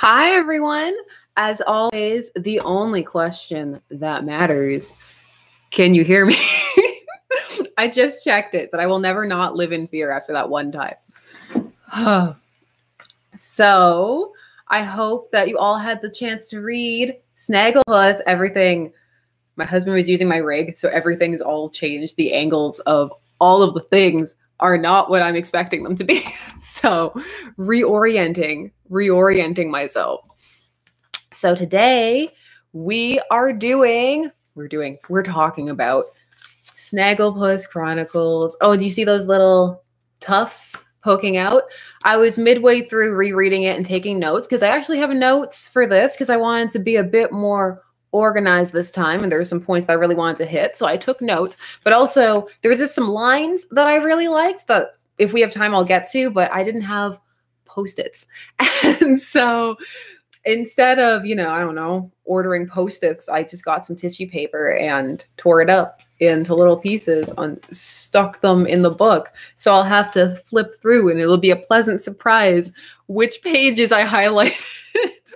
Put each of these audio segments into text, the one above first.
Hi, everyone. As always, the only question that matters can you hear me? I just checked it, but I will never not live in fear after that one time. so, I hope that you all had the chance to read Snagglepuss, everything. My husband was using my rig, so everything's all changed. The angles of all of the things are not what I'm expecting them to be. so, reorienting, reorienting myself. So, today we are doing, we're doing, we're talking about Snagglepuss Chronicles. Oh, do you see those little tufts poking out? I was midway through rereading it and taking notes because I actually have notes for this because I wanted to be a bit more organized this time and there were some points that I really wanted to hit. So I took notes, but also there was just some lines that I really liked that if we have time I'll get to, but I didn't have post-its. And so instead of, you know, I don't know, ordering post-its, I just got some tissue paper and tore it up into little pieces and stuck them in the book. So I'll have to flip through and it'll be a pleasant surprise which pages I highlighted.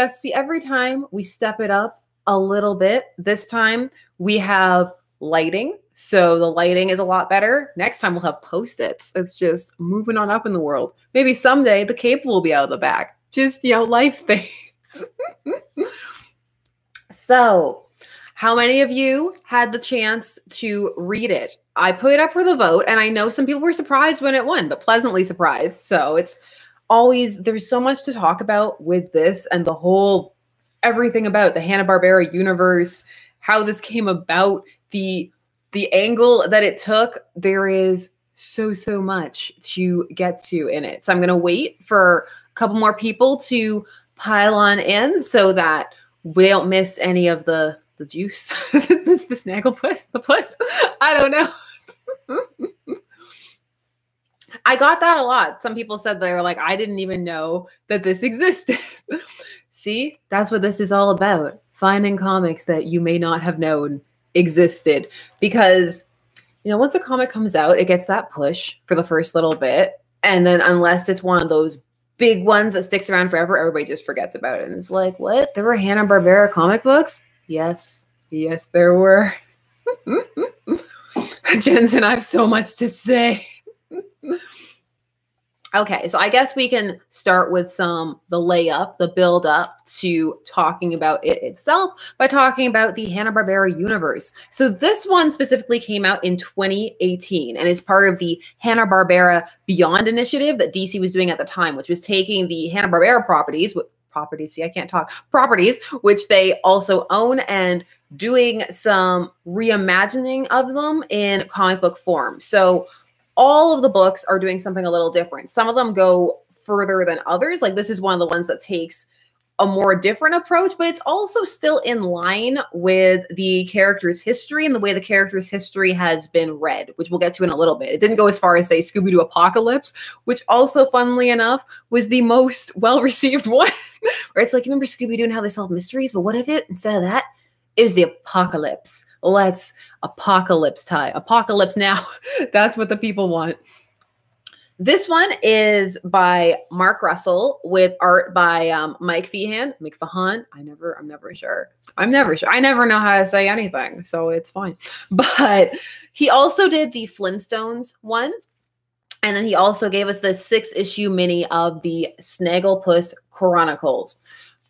That's see, every time we step it up a little bit, this time we have lighting. So the lighting is a lot better. Next time we'll have post-its. It's just moving on up in the world. Maybe someday the cape will be out of the back. Just, you know, life things. so how many of you had the chance to read it? I put it up for the vote, and I know some people were surprised when it won, but pleasantly surprised. So it's always there's so much to talk about with this and the whole everything about the Hanna-Barbera universe, how this came about, the the angle that it took. There is so so much to get to in it. So I'm going to wait for a couple more people to pile on in so that we don't miss any of the the juice. this the snagglepuss, the puss. I don't know. I got that a lot. Some people said they were like, I didn't even know that this existed. See, that's what this is all about. Finding comics that you may not have known existed. Because, you know, once a comic comes out, it gets that push for the first little bit. And then, unless it's one of those big ones that sticks around forever, everybody just forgets about it. And it's like, what? There were Hanna Barbera comic books? Yes. Yes, there were. Jensen, I have so much to say. Okay, so I guess we can start with some the layup, the build up to talking about it itself by talking about the Hanna-Barbera universe. So this one specifically came out in 2018 and is part of the Hanna-Barbera Beyond initiative that DC was doing at the time, which was taking the Hanna-Barbera properties, properties, see I can't talk, properties which they also own and doing some reimagining of them in comic book form. So all of the books are doing something a little different. Some of them go further than others. Like this is one of the ones that takes a more different approach, but it's also still in line with the character's history and the way the character's history has been read, which we'll get to in a little bit. It didn't go as far as, say, Scooby Doo Apocalypse, which also, funnily enough, was the most well received one. Where it's like, remember Scooby Doo and how they solve mysteries? But what if it, instead of that, it was the apocalypse? Let's apocalypse tie. Apocalypse now. That's what the people want. This one is by Mark Russell with art by um, Mike Feehan. Mike Fahan. I never, I'm never sure. I'm never sure. I never know how to say anything, so it's fine. But he also did the Flintstones one. And then he also gave us the six issue mini of the Snagglepuss Chronicles.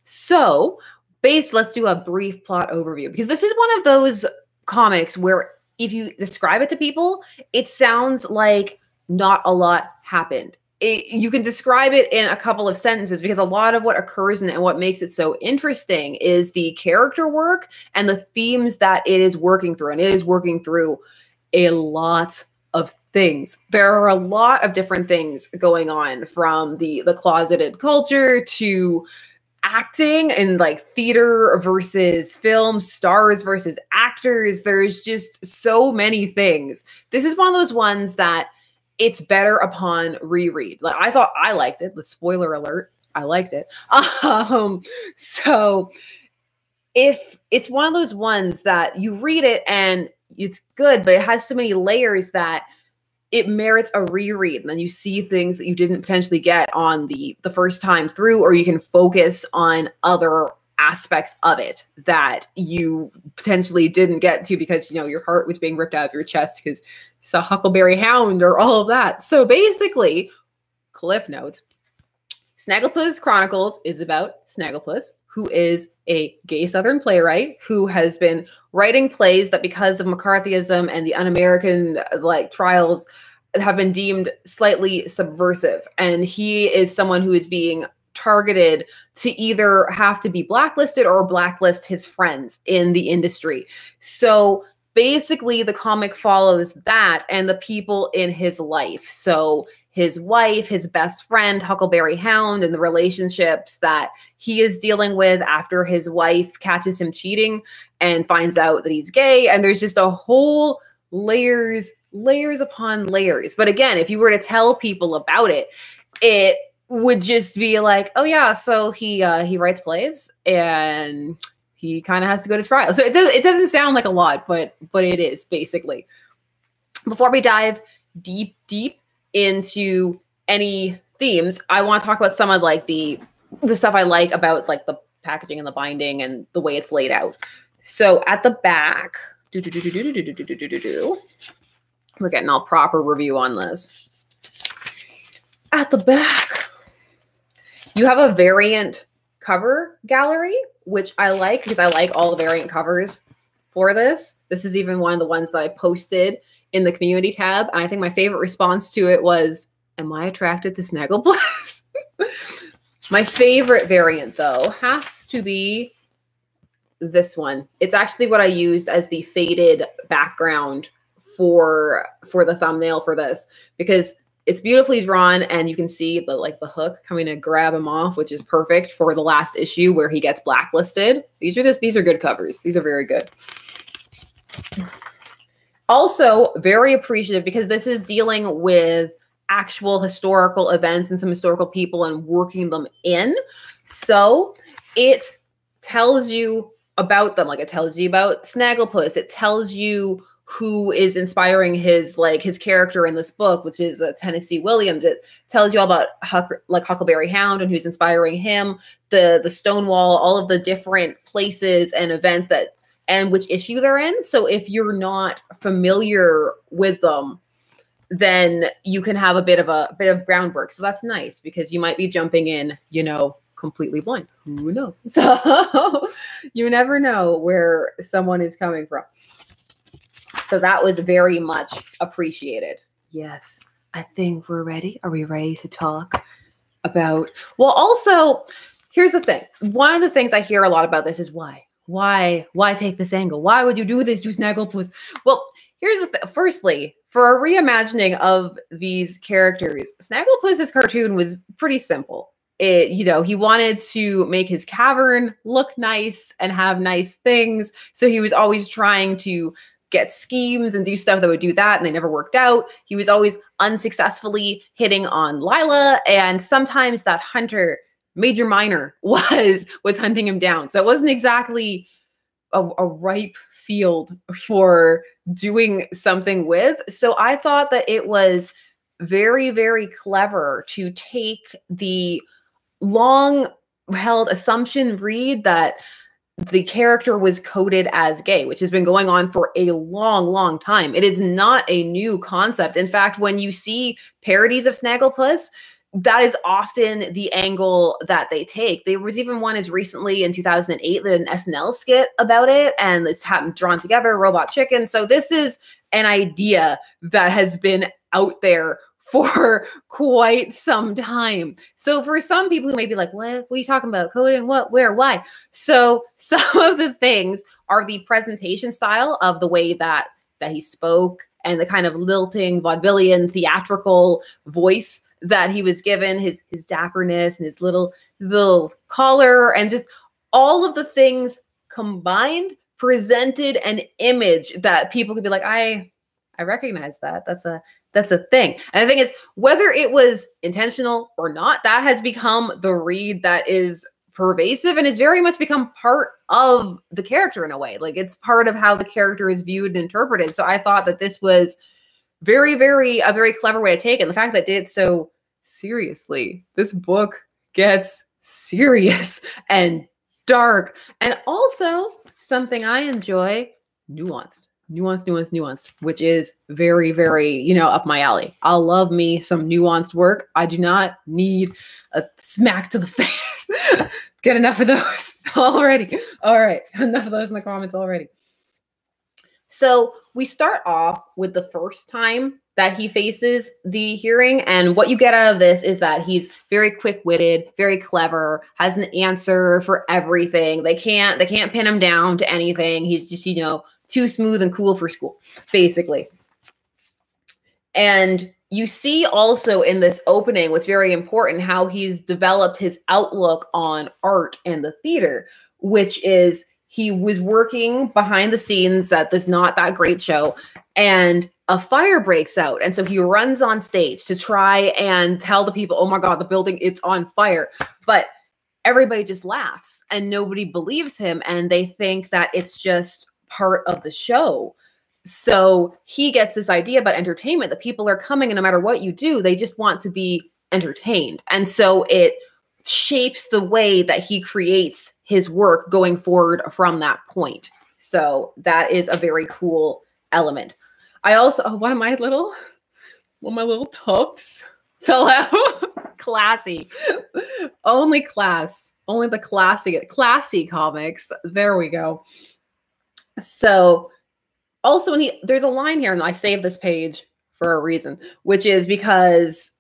So, base, let's do a brief plot overview because this is one of those comics where if you describe it to people, it sounds like not a lot happened. It, you can describe it in a couple of sentences because a lot of what occurs in it and what makes it so interesting is the character work and the themes that it is working through. And it is working through a lot of things. There are a lot of different things going on from the the closeted culture to acting and like theater versus film, stars versus actors. There's just so many things. This is one of those ones that it's better upon reread. Like I thought I liked it. The spoiler alert, I liked it. Um, so if it's one of those ones that you read it and it's good, but it has so many layers that it merits a reread and then you see things that you didn't potentially get on the the first time through or you can focus on other aspects of it that you potentially didn't get to because you know your heart was being ripped out of your chest because you saw Huckleberry Hound or all of that. So basically, Cliff Notes, Snagglepuss Chronicles is about Snagglepuss, who is a gay Southern playwright who has been writing plays that, because of McCarthyism and the un-American uh, like trials, have been deemed slightly subversive. And he is someone who is being targeted to either have to be blacklisted or blacklist his friends in the industry. So basically, the comic follows that and the people in his life. So his wife, his best friend, Huckleberry Hound, and the relationships that he is dealing with after his wife catches him cheating and finds out that he's gay. And there's just a whole layers, layers upon layers. But again, if you were to tell people about it, it would just be like, oh yeah, so he uh, he writes plays and he kind of has to go to trial. So it does it doesn't sound like a lot, but but it is basically. Before we dive deep deep into any themes, I want to talk about some of like the the stuff I like about like the packaging and the binding and the way it's laid out. So at the back, we're getting all proper review on this. At the back, you have a variant cover gallery, which I like because I like all the variant covers for this. This is even one of the ones that I posted in the community tab. And I think my favorite response to it was, Am I attracted to Snagglepuss? my favorite variant, though, has to be this one. It's actually what I used as the faded background for for the thumbnail for this because it's beautifully drawn and you can see the like the hook coming to grab him off which is perfect for the last issue where he gets blacklisted these are this these are good covers these are very good also very appreciative because this is dealing with actual historical events and some historical people and working them in. So it tells you about them. Like it tells you about snagglepuss. It tells you who is inspiring his like his character in this book, which is uh, Tennessee Williams. It tells you all about Huck, like Huckleberry Hound and who's inspiring him, the the Stonewall, all of the different places and events that and which issue they're in. So if you're not familiar with them, then you can have a bit of a bit of groundwork. So that's nice because you might be jumping in, you know, completely blind. Who knows? So you never know where someone is coming from. So that was very much appreciated. Yes, I think we're ready. Are we ready to talk about? Well, also, here's the thing. One of the things I hear a lot about this is why? Why? Why take this angle? Why would you do this, do Snagglepuss? Well, here's the thing. Firstly, for a reimagining of these characters, Snagglepuss's cartoon was pretty simple. It, you know, he wanted to make his cavern look nice and have nice things. So he was always trying to get schemes and do stuff that would do that and they never worked out he was always unsuccessfully hitting on lila and sometimes that hunter major minor was was hunting him down so it wasn't exactly a, a ripe field for doing something with so i thought that it was very very clever to take the long held assumption read that the character was coded as gay, which has been going on for a long, long time. It is not a new concept. In fact, when you see parodies of Snagglepuss, that is often the angle that they take. There was even one as recently in 2008, that an SNL skit about it, and it's happened drawn together, Robot Chicken. So this is an idea that has been out there for quite some time. So for some people who may be like, what, what are you talking about? Coding? What, where, why? So some of the things are the presentation style of the way that that he spoke and the kind of lilting vaudevillian theatrical voice that he was given, his his dapperness and his little little collar and just all of the things combined presented an image that people could be like, I I recognize that. That's a that's a thing. And the thing is, whether it was intentional or not, that has become the read that is pervasive and has very much become part of the character in a way. Like it's part of how the character is viewed and interpreted. So I thought that this was very, very, a very clever way to take it. And the fact that they did it so seriously, this book gets serious and dark, and also something I enjoy nuanced nuanced, nuanced, nuanced, which is very, very, you know, up my alley. I'll love me some nuanced work. I do not need a smack to the face. Get enough of those already. All right, enough of those in the comments already. So we start off with the first time that he faces the hearing. And what you get out of this is that he's very quick-witted, very clever, has an answer for everything. They can't they can't pin him down to anything. He's just, you know, too smooth and cool for school, basically. And you see also in this opening what's very important how he's developed his outlook on art and the theater, which is he was working behind the scenes at this not that great show and a fire breaks out and so he runs on stage to try and tell the people oh my god the building it's on fire but everybody just laughs and nobody believes him and they think that it's just part of the show. So he gets this idea about entertainment that people are coming and no matter what you do, they just want to be entertained. And so it shapes the way that he creates his work going forward from that point. So that is a very cool element. I also oh, one of my little one of my little tubs fell out. classy. Only class. Only the classy classy comics. There we go. So also he there's a line here, and I saved this page for a reason, which is because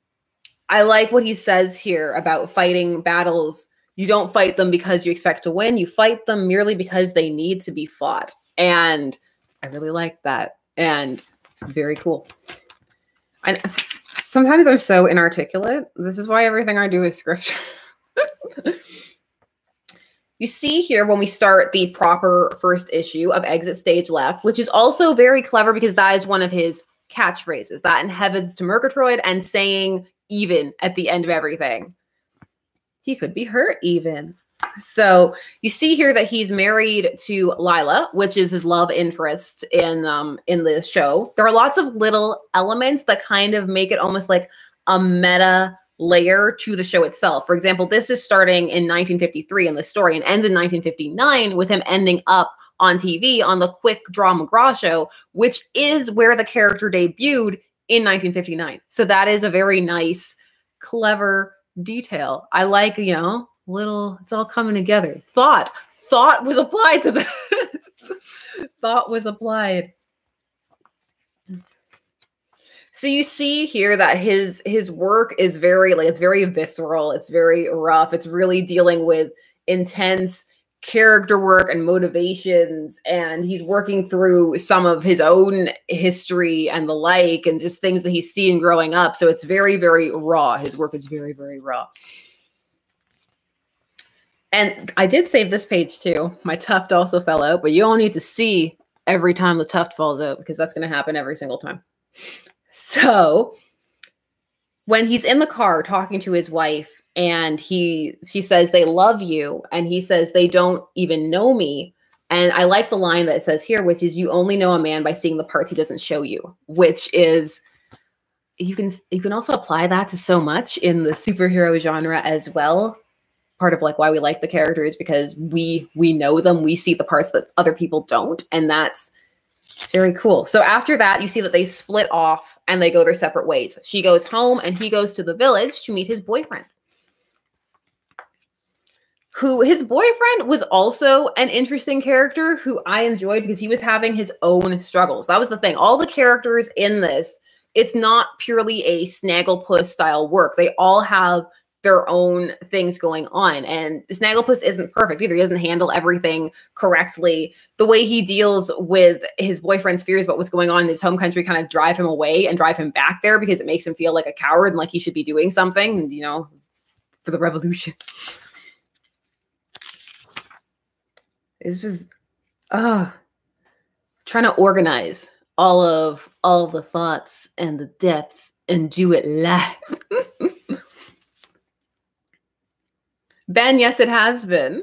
I like what he says here about fighting battles. You don't fight them because you expect to win. You fight them merely because they need to be fought. And I really like that. And very cool. And sometimes I'm so inarticulate. This is why everything I do is scripture. You see here when we start the proper first issue of Exit Stage Left, which is also very clever because that is one of his catchphrases, that in Heavens to Murgatroyd and saying even at the end of everything. He could be hurt even. So you see here that he's married to Lila, which is his love interest in um in the show. There are lots of little elements that kind of make it almost like a meta layer to the show itself. For example, this is starting in 1953 in the story and ends in 1959 with him ending up on TV on the Quick Draw McGraw show, which is where the character debuted in 1959. So that is a very nice, clever detail. I like, you know, little, it's all coming together. Thought, thought was applied to this. thought was applied. So you see here that his his work is very like it's very visceral, it's very rough. It's really dealing with intense character work and motivations and he's working through some of his own history and the like and just things that he's seen growing up. So it's very very raw. His work is very very raw. And I did save this page too. My tuft also fell out, but you all need to see every time the tuft falls out because that's going to happen every single time. So when he's in the car talking to his wife and he she says they love you and he says they don't even know me and I like the line that it says here which is you only know a man by seeing the parts he doesn't show you which is you can you can also apply that to so much in the superhero genre as well part of like why we like the characters because we we know them we see the parts that other people don't and that's it's very cool. So after that, you see that they split off and they go their separate ways. She goes home and he goes to the village to meet his boyfriend. Who his boyfriend was also an interesting character who I enjoyed because he was having his own struggles. That was the thing. All the characters in this, it's not purely a snagglepuss style work. They all have their own things going on. And Snagglepuss isn't perfect either. He doesn't handle everything correctly. The way he deals with his boyfriend's fears about what's going on in his home country kind of drive him away and drive him back there because it makes him feel like a coward and like he should be doing something, you know, for the revolution. This was uh trying to organize all of all the thoughts and the depth and do it live. Ben, yes, it has been.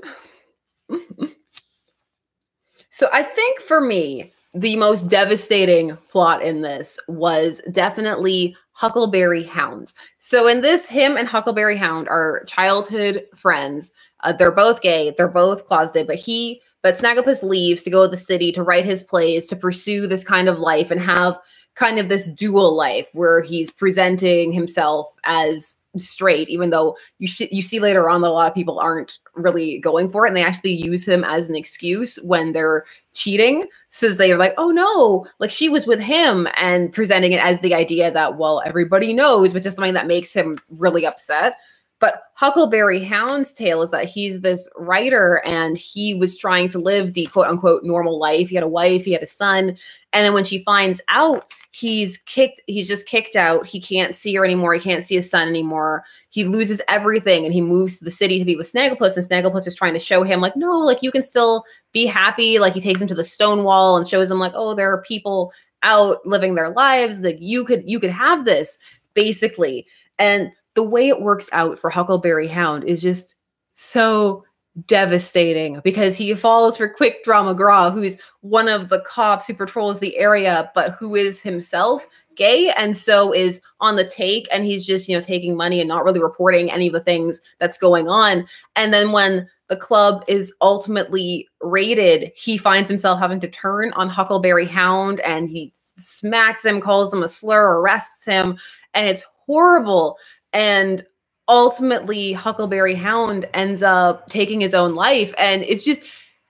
so I think for me, the most devastating plot in this was definitely Huckleberry Hounds. So in this, him and Huckleberry Hound are childhood friends. Uh, they're both gay. They're both closeted, but he, but Snagglepuss leaves to go to the city to write his plays to pursue this kind of life and have kind of this dual life where he's presenting himself as straight, even though you sh- you see later on that a lot of people aren't really going for it, and they actually use him as an excuse when they're cheating. So they're like, "Oh no, like she was with him," and presenting it as the idea that well everybody knows, which is something that makes him really upset. But Huckleberry Hound's tale is that he's this writer and he was trying to live the quote unquote normal life. He had a wife, he had a son. And then when she finds out, he's kicked, he's just kicked out. He can't see her anymore. He can't see his son anymore. He loses everything and he moves to the city to be with Snagglepuss. And Snagglepuss is trying to show him, like, no, like you can still be happy. Like he takes him to the Stonewall and shows him, like, oh, there are people out living their lives. Like you could, you could have this basically. And the way it works out for Huckleberry Hound is just so devastating because he falls for Quick Draw McGraw, who's one of the cops who patrols the area, but who is himself gay and so is on the take and he's just, you know, taking money and not really reporting any of the things that's going on. And then when the club is ultimately raided, he finds himself having to turn on Huckleberry Hound and he smacks him, calls him a slur, arrests him, and it's horrible and ultimately huckleberry hound ends up taking his own life. And it's just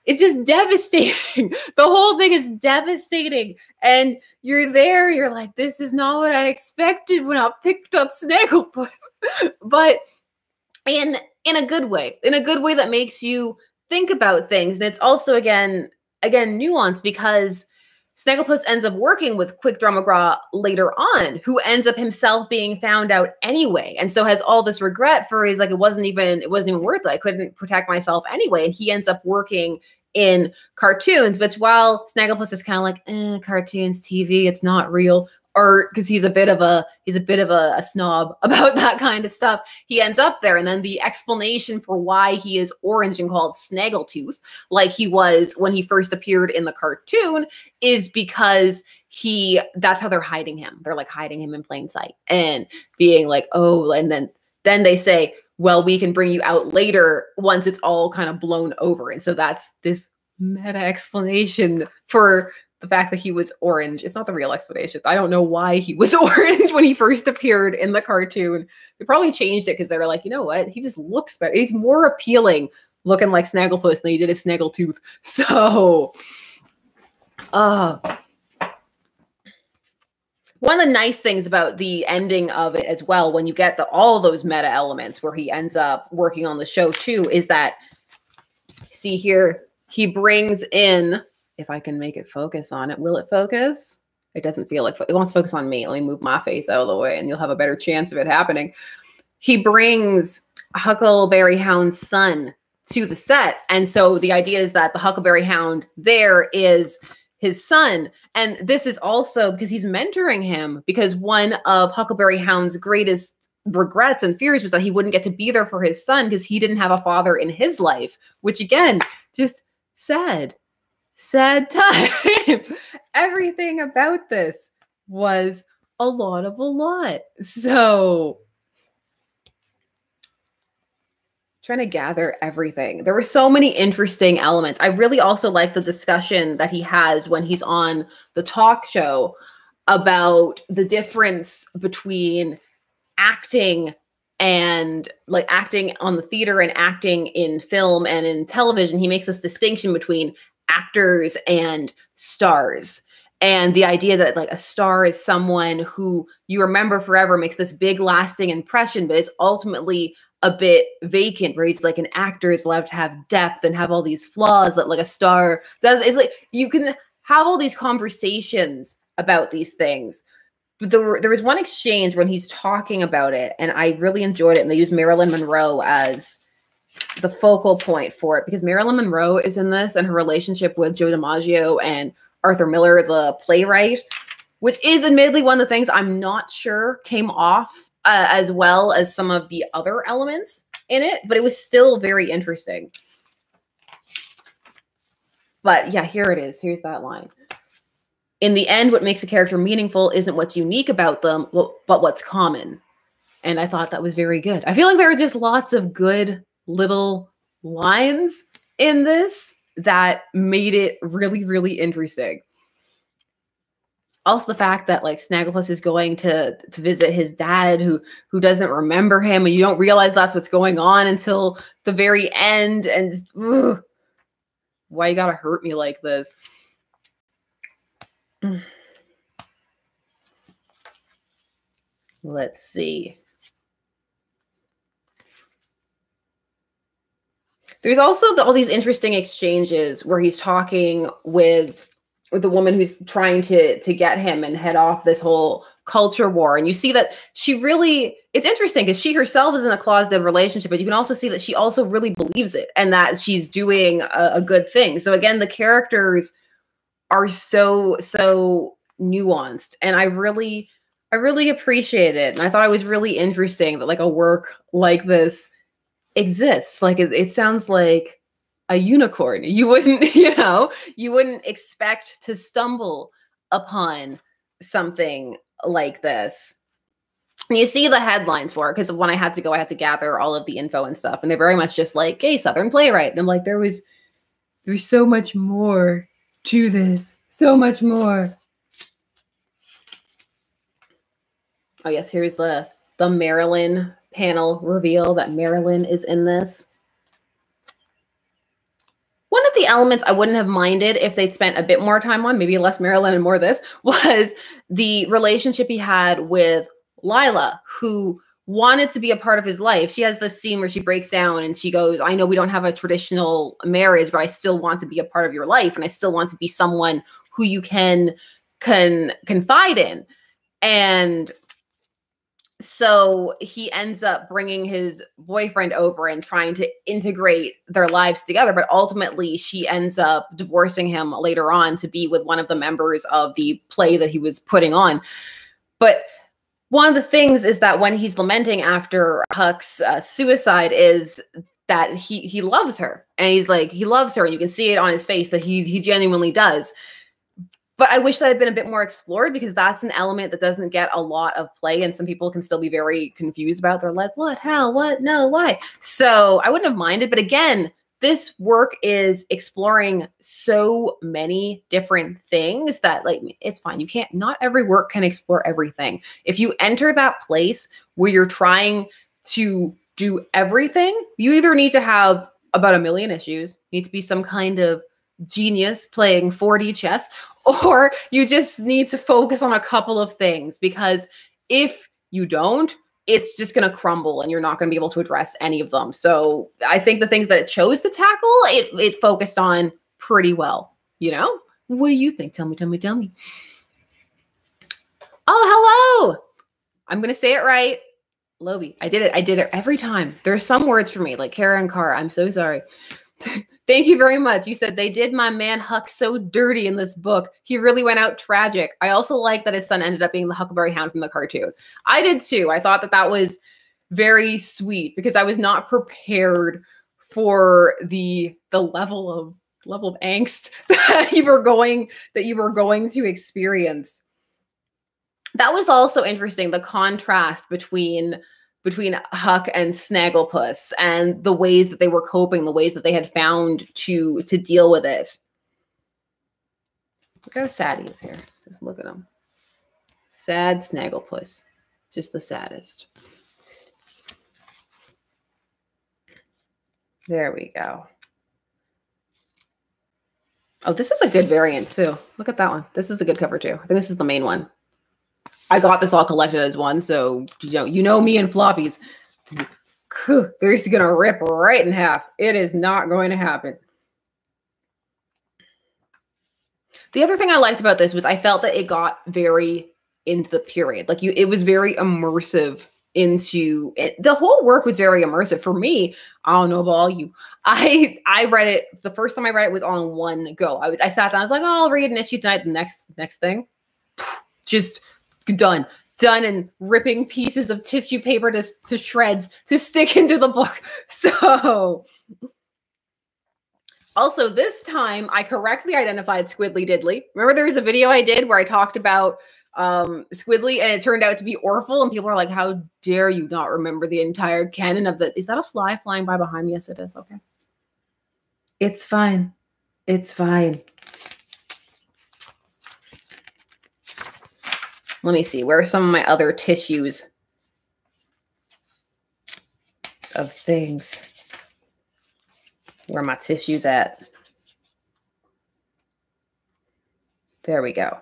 it's just devastating. The whole thing is devastating. And you're there you're like this is not what i expected when i picked up snagglepuss. But in in a good way in a good way that makes you think about things. And it's also again again nuanced because Snagglepuss ends up working with Quick Draw McGraw later on, who ends up himself being found out anyway, and so has all this regret for his like it wasn't even it wasn't even worth it. I couldn't protect myself anyway, and he ends up working in cartoons. But while Snagglepuss is kind of like eh, cartoons, TV, it's not real art because he's a bit of a he's a bit of a, a, snob about that kind of stuff. He ends up there and then the explanation for why he is orange and called snaggletooth like he was when he first appeared in the cartoon is because he that's how they're hiding him. They're like hiding him in plain sight and being like oh and then then they say well we can bring you out later once it's all kind of blown over. And so that's this meta explanation for the fact that he was orange. It's not the real explanation. I don't know why he was orange when he first appeared in the cartoon. They probably changed it because they were like, you know what? He just looks better. He's more appealing looking like Snagglepuss than he did a Snaggletooth. So, uh, one of the nice things about the ending of it as well, when you get the all those meta elements where he ends up working on the show too, is that see here he brings in if I can make it focus on it. Will it focus? It doesn't feel like it wants to focus on me. Let me move my face out of the way and you'll have a better chance of it happening. He brings Huckleberry Hound's son to the set. And so the idea is that the Huckleberry Hound there is his son. And this is also because he's mentoring him because one of Huckleberry Hound's greatest regrets and fears was that he wouldn't get to be there for his son because he didn't have a father in his life, which again, just sad sad times. Everything about this was a lot of a lot. So, trying to gather everything. There were so many interesting elements. I really also like the discussion that he has when he's on the talk show about the difference between acting and like acting on the theater and acting in film and in television. He makes this distinction between actors and stars. And the idea that like a star is someone who you remember forever makes this big lasting impression but is ultimately a bit vacant where he's like an actor is allowed to have depth and have all these flaws that like a star does. It's like you can have all these conversations about these things. But there, there was one exchange when he's talking about it and i really enjoyed it and they used marilyn monroe as the focal point for it because Marilyn Monroe is in this and her relationship with Joe DiMaggio and Arthur Miller, the playwright, which is admittedly one of the things I'm not sure came off uh, as well as some of the other elements in it, but it was still very interesting. But yeah, here it is. Here's that line. in the end, what makes a character meaningful isn't what's unique about them, but what's common. And I thought that was very good. I feel like there are just lots of good little lines in this that made it really, really interesting. Also, the fact that like Snagglepuss is going to to visit his dad, who who doesn't remember him, and you don't realize that's what's going on until the very end. And ugh, why you gotta hurt me like this? Mm. Let's see. There's also the, all these interesting exchanges where he's talking with with the woman who's trying to to get him and head off this whole culture war. And you see that she really it's interesting because she herself is in a closeted relationship but you can also see that she also really believes it and that she's doing a, a good thing. So again the characters are so so nuanced and i really i really appreciate it. And i thought it was really interesting that like a work like this exists. Like it, it sounds like a unicorn. You wouldn't, you know, you wouldn't expect to stumble upon something like this. You see the headlines for it because when I had to go, I had to gather all of the info and stuff, and they're very much just like, "Gay Southern playwright." And I'm like, there was, there's so much more to this, so much more. Oh yes, here's the the Marilyn panel reveal that Marilyn is in this. One of the elements I wouldn't have minded if they'd spent a bit more time on, maybe less Marilyn and more this, was the relationship he had with Lila, who wanted to be a part of his life. She has this scene where she breaks down and she goes, I know we don't have a traditional marriage, but I still want to be a part of your life and I still want to be someone who you can can confide in. And so he ends up bringing his boyfriend over and trying to integrate their lives together but ultimately she ends up divorcing him later on to be with one of the members of the play that he was putting on. But one of the things is that when he's lamenting after huck's uh, suicide is that he he loves her and he's like he loves her and you can see it on his face that he he genuinely does but I wish that had been a bit more explored because that's an element that doesn't get a lot of play, and some people can still be very confused about. They're like, "What? How? What? No? Why?" So I wouldn't have minded, but again, this work is exploring so many different things that like it's fine. You can't. Not every work can explore everything. If you enter that place where you're trying to do everything, you either need to have about a million issues, need to be some kind of genius playing 4D chess, or you just need to focus on a couple of things because if you don't, it's just going to crumble and you're not going to be able to address any of them. So I think the things that it chose to tackle, it, it focused on pretty well. You know, what do you think? Tell me, tell me, tell me. Oh, hello. I'm going to say it right. Lobi. I did it. I did it every time. There are some words for me, like Kara and Car. I'm so sorry. Thank you very much. You said they did my man Huck so dirty in this book. He really went out tragic. I also like that his son ended up being the Huckleberry Hound from the cartoon. I did too. I thought that that was very sweet because I was not prepared for the the level of level of angst that you were going that you were going to experience. That was also interesting the contrast between between Huck and Snagglepuss and the ways that they were coping, the ways that they had found to to deal with it. Look how sad he is here. Just look at him. Sad Snagglepuss. Just the saddest. There we go. Oh, this is a good variant too. Look at that one. This is a good cover too. I think this is the main one. I got this all collected as one, so you know, you know me and floppies. They're just gonna rip right in half. It is not going to happen. The other thing I liked about this was I felt that it got very into the period. Like you, it was very immersive into it. The whole work was very immersive for me. I don't know about all you. I I read it the first time I read it was on one go. I, I sat down. I was like, oh, I'll read an issue tonight. The next next thing, just done done and ripping pieces of tissue paper to, to shreds to stick into the book so Also, this time I correctly identified Squiddly Diddly. Remember, there was a video I did where I talked about um Squiddly and it turned out to be Orphle, and people are like, How dare you not remember the entire canon of the is that a fly flying by behind me? Yes, it is. Okay. It's fine. It's fine. Let me see. Where are some of my other tissues of things? Where are my tissues at? There we go.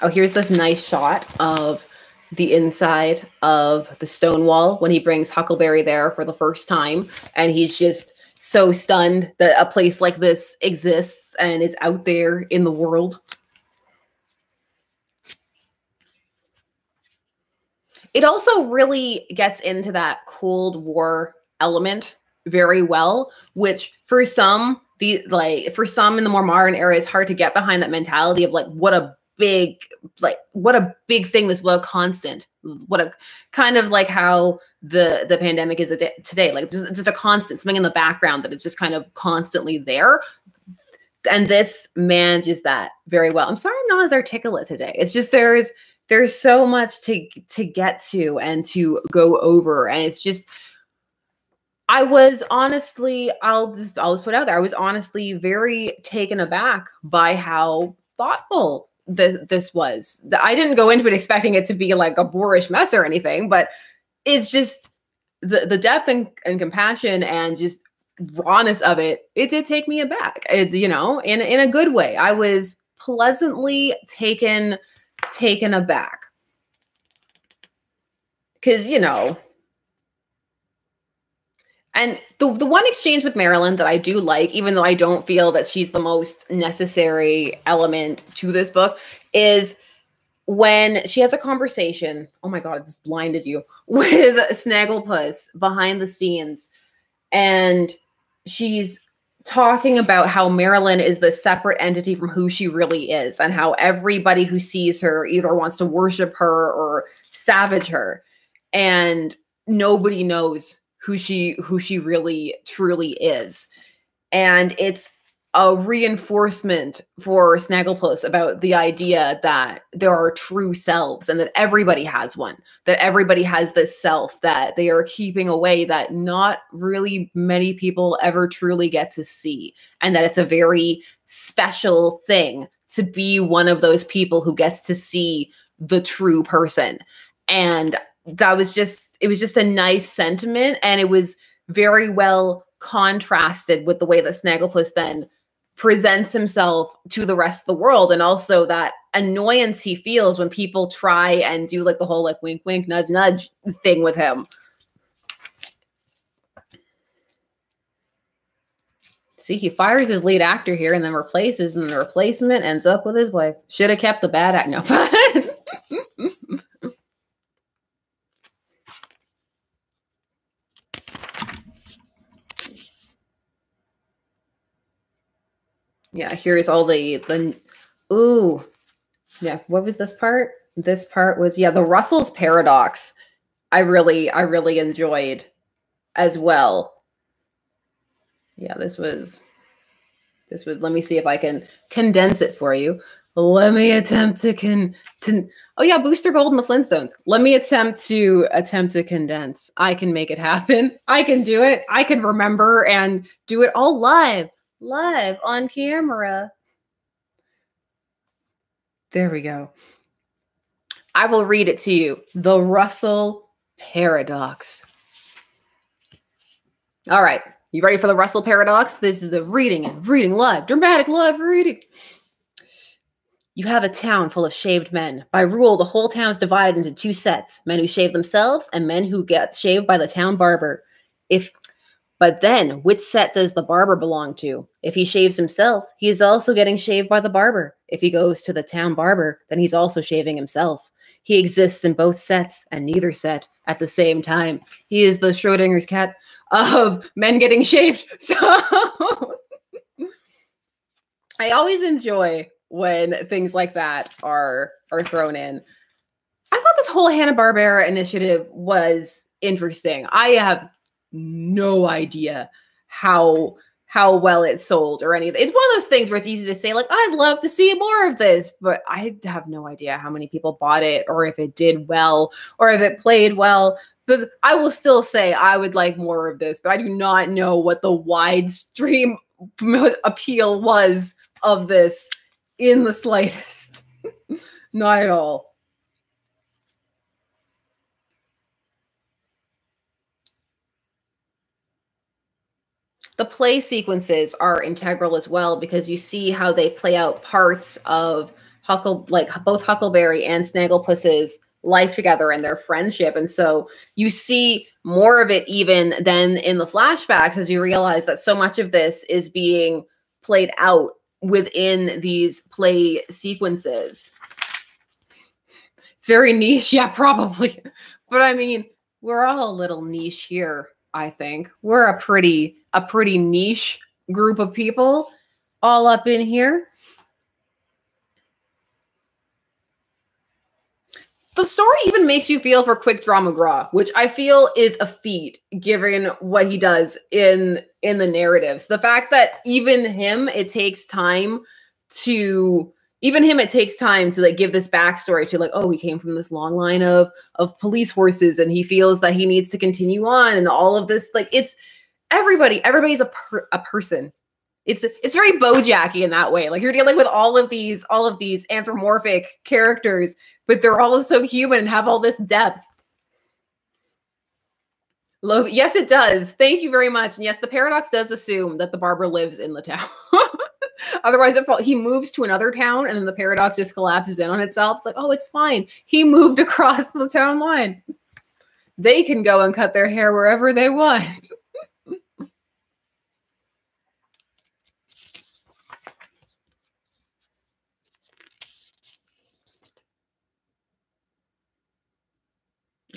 Oh, here's this nice shot of the inside of the Stonewall when he brings Huckleberry there for the first time. And he's just so stunned that a place like this exists and is out there in the world. It also really gets into that Cold War element very well, which for some, the like for some in the more modern era, it's hard to get behind that mentality of like what a big like what a big thing this was constant. What a kind of like how the the pandemic is day, today like just, just a constant something in the background that is just kind of constantly there. And this manages that very well. I'm sorry i'm not as articulate today. It's just there's there's so much to to get to and to go over and it's just I was honestly, I'll just I'll just put out there. I was honestly very taken aback by how thoughtful this this was. I didn't go into it expecting it to be like a boorish mess or anything, but it's just the the depth and, and compassion and just rawness of it. It did take me aback. It, you know, in in a good way. I was pleasantly taken taken aback because you know and the, the one exchange with Marilyn that I do like, even though I don't feel that she's the most necessary element to this book, is when she has a conversation. Oh my God, it just blinded you with Snagglepuss behind the scenes. And she's talking about how Marilyn is the separate entity from who she really is, and how everybody who sees her either wants to worship her or savage her. And nobody knows who she who she really truly is. And it's a reinforcement for Snagglepuss about the idea that there are true selves and that everybody has one, that everybody has this self that they are keeping away that not really many people ever truly get to see, and that it's a very special thing to be one of those people who gets to see the true person. And that was just it was just a nice sentiment and it was very well contrasted with the way that Snagglepuss then presents himself to the rest of the world and also that annoyance he feels when people try and do like the whole like wink wink nudge nudge thing with him. See, he fires his lead actor here and then replaces, and the replacement ends up with his wife. Should have kept the bad act. No, yeah, here's all the the ooh. Yeah, what was this part? This part was yeah, the Russell's paradox. I really I really enjoyed as well. Yeah, this was this was let me see if I can condense it for you. Let me attempt to con to oh yeah, Booster Gold and the Flintstones. Let me attempt to attempt to condense. I can make it happen. I can do it. I can remember and do it all live live on camera. There we go. I will read it to you. The Russell Paradox. All right. You ready for the Russell Paradox? This is the reading and reading live, dramatic live reading. You have a town full of shaved men. By rule, the whole town is divided into two sets men who shave themselves and men who get shaved by the town barber. If but then, which set does the barber belong to? If he shaves himself, he is also getting shaved by the barber. If he goes to the town barber, then he's also shaving himself. He exists in both sets and neither set at the same time. He is the Schrodinger's cat of men getting shaved. So I always enjoy when things like that are are thrown in. I thought this whole Hanna-Barbera initiative was interesting. I have no idea how how well it sold or anything. It's one of those things where it's easy to say, like, I'd love to see more of this, but I have no idea how many people bought it or if it did well or if it played well. But I will still say I would like more of this, but I do not know what the wide stream appeal was of this in the slightest. not at all. The play sequences are integral as well because you see how they play out parts of Huckle, like both Huckleberry and Snagglepuss's life together and their friendship. And so you see more of it even than in the flashbacks as you realize that so much of this is being played out within these play sequences. It's very niche, yeah, probably. But I mean, we're all a little niche here, I think. We're a pretty a pretty niche group of people all up in here. The story even makes you feel for Quick Draw McGraw, which I feel is a feat given what he does in in the narratives. The fact that even him, it takes time to even him it takes time to like give this backstory to like oh he came from this long line of of police horses and he feels that he needs to continue on and all of this like it's everybody, everybody's a per, a person. It's it's very Bojacky in that way. Like you're dealing with all of these all of these anthropomorphic characters, but they're all so human and have all this depth. Love, yes, it does. Thank you very much. And yes, the paradox does assume that the barber lives in the town. Otherwise, it, he moves to another town, and then the paradox just collapses in on itself. It's like, oh, it's fine. He moved across the town line. They can go and cut their hair wherever they want.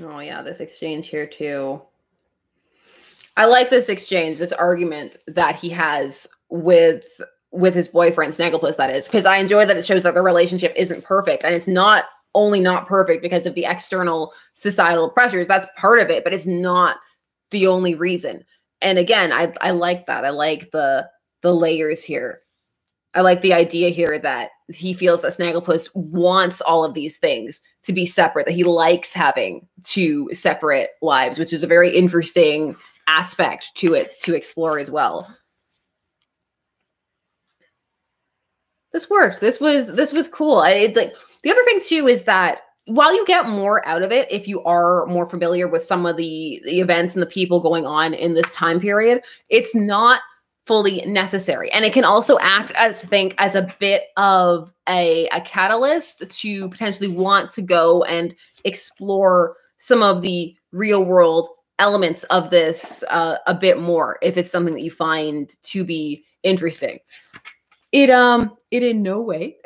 Oh yeah, this exchange here too. I like this exchange, this argument that he has with with his boyfriend Snagglepuss. That is because I enjoy that it shows that the relationship isn't perfect, and it's not only not perfect because of the external societal pressures. That's part of it, but it's not the only reason. And again, I I like that. I like the the layers here. I like the idea here that he feels that Snagglepuss wants all of these things to be separate, that he likes having two separate lives, which is a very interesting aspect to it to explore as well. This worked. This was this was cool. I like the other thing too is that while you get more out of it if you are more familiar with some of the, the events and the people going on in this time period, it's not fully necessary. And it can also act as think as a bit of a, a catalyst to potentially want to go and explore some of the real world elements of this uh, a bit more if it's something that you find to be interesting. It um it in no way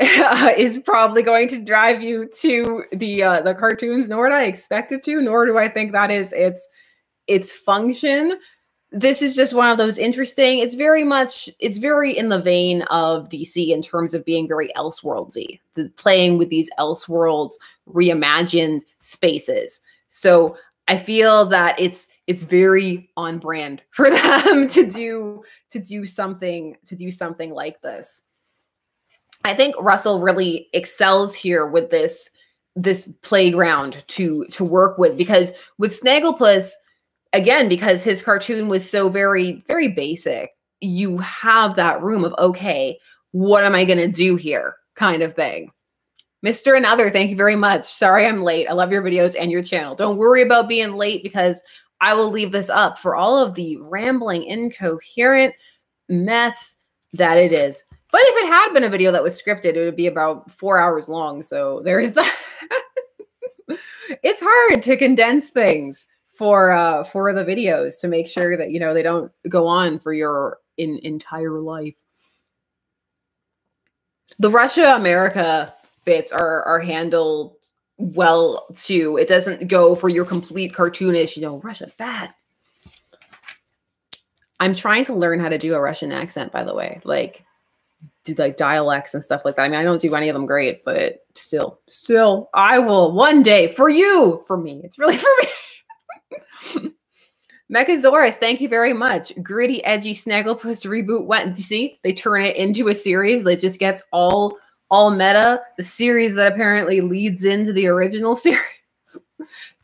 is probably going to drive you to the uh, the cartoons, nor do I expect it to, nor do I think that is its its function this is just one of those interesting it's very much it's very in the vein of dc in terms of being very elseworldsy the playing with these elseworlds reimagined spaces. So i feel that it's it's very on brand for them to do to do something to do something like this. I think russell really excels here with this this playground to to work with because with snagglepuss again because his cartoon was so very very basic you have that room of okay what am i going to do here? kind of thing. Mr another thank you very much. Sorry i'm late. I love your videos and your channel. Don't worry about being late because i will leave this up for all of the rambling incoherent mess that it is. But if it had been a video that was scripted it would be about four hours long so there is that. It's hard to condense things for uh for the videos to make sure that you know they don't go on for your in entire life. The Russia America bits are are handled well too. It doesn't go for your complete cartoonish, you know, Russia bad. I'm trying to learn how to do a Russian accent, by the way, like do like dialects and stuff like that. I mean, I don't do any of them great, but still, still, I will one day for you, for me. It's really for me. Mechasaurus, thank you very much. Gritty, edgy Snagglepuss reboot went. You see, they turn it into a series that just gets all all meta. The series that apparently leads into the original series.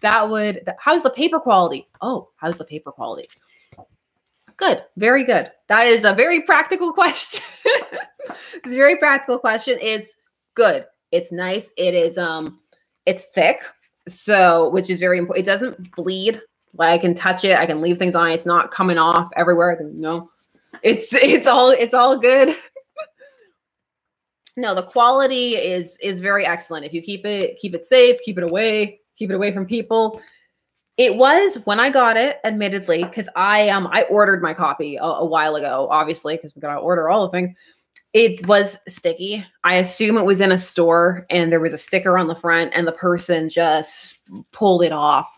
that would. How's the paper quality? Oh, how's the paper quality? Good, very good. That is a very practical question. it's a very practical question. It's good. It's nice. It is um, it's thick, so which is very important. It doesn't bleed like I can touch it, I can leave things on. It's not coming off everywhere. I can no. It's it's all it's all good. no, the quality is is very excellent. If you keep it keep it safe, keep it away, keep it away from people. It was when I got it, admittedly, because I um I ordered my copy a, a while ago, obviously, because we gotta order all the things. It was sticky. I assume it was in a store and there was a sticker on the front, and the person just pulled it off.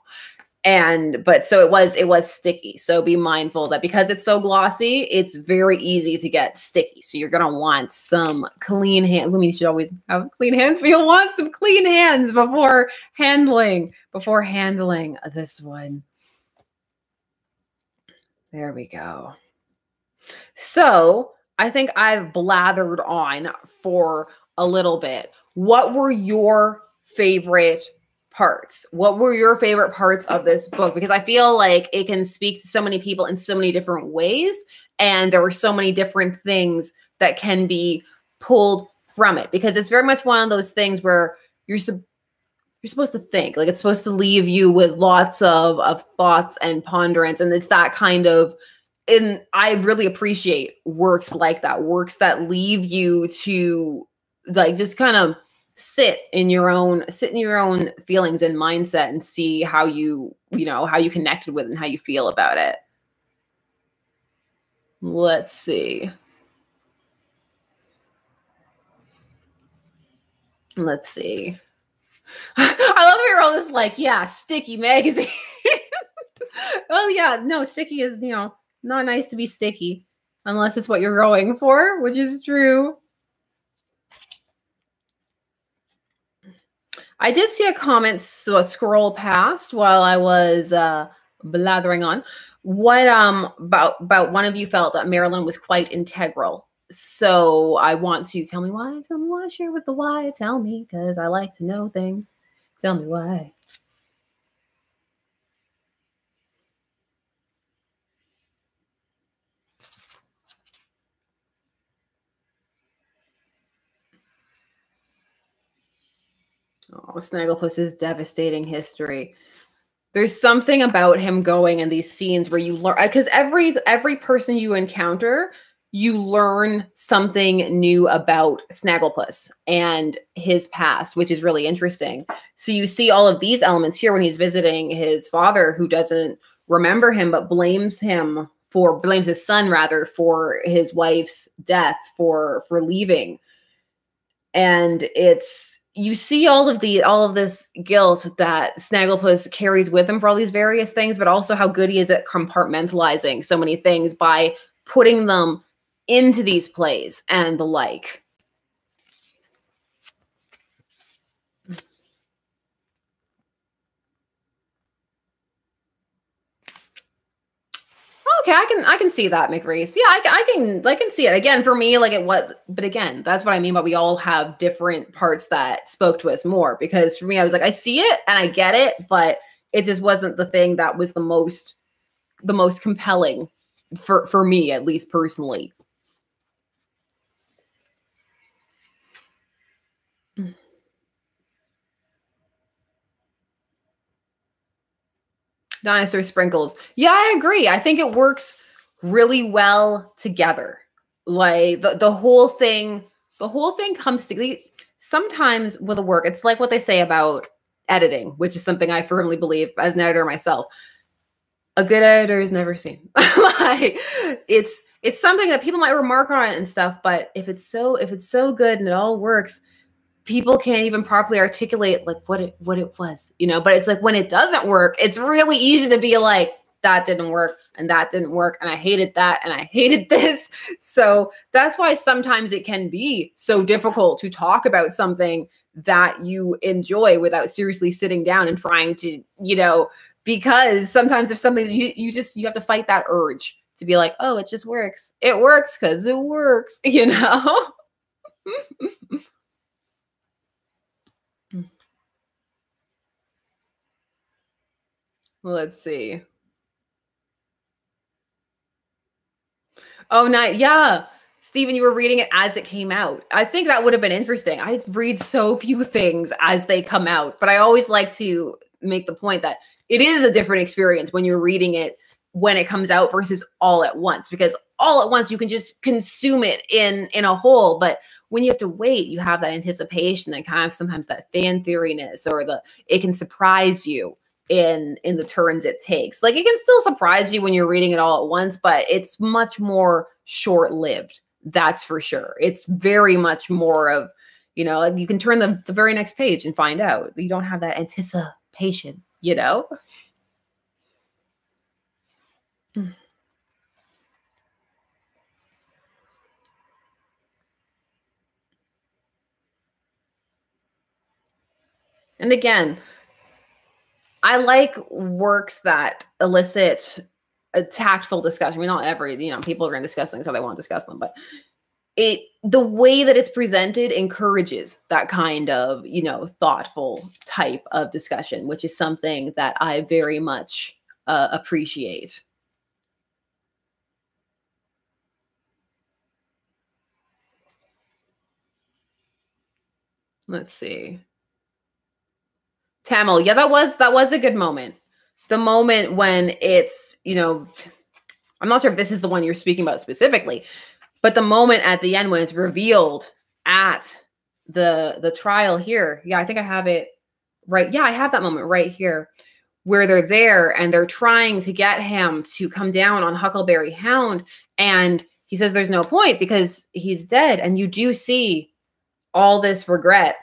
And but so it was it was sticky. So be mindful that because it's so glossy it's very easy to get sticky. So you're gonna want some clean hands i mean you should always have clean hands but you'll want some clean hands before handling before handling this one. There we go. So i think i've blathered on for a little bit what were your favorite parts. What were your favorite parts of this book? Because I feel like it can speak to so many people in so many different ways. And there were so many different things that can be pulled from it because it's very much one of those things where you're you're supposed to think like it's supposed to leave you with lots of of thoughts and ponderance and it's that kind of and I really appreciate works like that works that leave you to like just kind of sit in your own sit in your own feelings and mindset and see how you you know how you connected with and how you feel about it. Let's see. Let's see. I love you're all this like yeah sticky magazine. Oh yeah no sticky is you know not nice to be sticky unless it's what you're going for which is true I did see a comment so scroll past while I was uh, blathering on. What um about about one of you felt that Marilyn was quite integral. So I want to tell me why. Tell me why. Share with the why. Tell me because I like to know things. Tell me why. Oh, Snagglepuss's devastating history. There's something about him going in these scenes where you learn because every every person you encounter, you learn something new about Snagglepuss and his past, which is really interesting. So you see all of these elements here when he's visiting his father, who doesn't remember him but blames him for blames his son rather for his wife's death for for leaving and it's you see all of the all of this guilt that Snagglepuss carries with him for all these various things, but also how good he is at compartmentalizing so many things by putting them into these plays and the like. Okay, I can I can see that, McReese. Yeah, I, I can I can see it again for me. Like it what, but again, that's what I mean. But we all have different parts that spoke to us more. Because for me, I was like, I see it and I get it, but it just wasn't the thing that was the most the most compelling for for me, at least personally. Dinosaur sprinkles. Yeah, I agree. I think it works really well together. Like the, the whole thing, the whole thing comes together. Sometimes with a work, it's like what they say about editing, which is something I firmly believe as an editor myself. A good editor is never seen. like it's it's something that people might remark on and stuff, but if it's so if it's so good and it all works, people can't even properly articulate like what it what it was you know but it's like when it doesn't work it's really easy to be like that didn't work and that didn't work and i hated that and i hated this so that's why sometimes it can be so difficult to talk about something that you enjoy without seriously sitting down and trying to you know because sometimes if something you, you just you have to fight that urge to be like, oh, it just works. It works because it works, you know? Let's see. Oh, night. Yeah. Stephen, you were reading it as it came out. I think that would have been interesting. I read so few things as they come out, but I always like to make the point that it is a different experience when you're reading it when it comes out versus all at once because all at once you can just consume it in in a whole but when you have to wait you have that anticipation and kind of sometimes that fan theoriness or the it can surprise you in in the turns it takes. Like it can still surprise you when you're reading it all at once but it's much more short lived that's for sure. It's very much more of you know like you can turn the, the very next page and find out. You don't have that anticipation you know? And again, I like works that elicit a tactful discussion. I mean, not every, you know, people are going to discuss things how they want to discuss them, but it the way that it's presented encourages that kind of, you know, thoughtful type of discussion, which is something that I very much uh, appreciate. Let's see. Tamil, yeah, that was that was a good moment. The moment when it's, you know, I'm not sure if this is the one you're speaking about specifically, but the moment at the end when it's revealed at the the trial here. Yeah, I think I have it right. Yeah, I have that moment right here where they're there and they're trying to get him to come down on Huckleberry Hound and he says there's no point because he's dead and you do see all this regret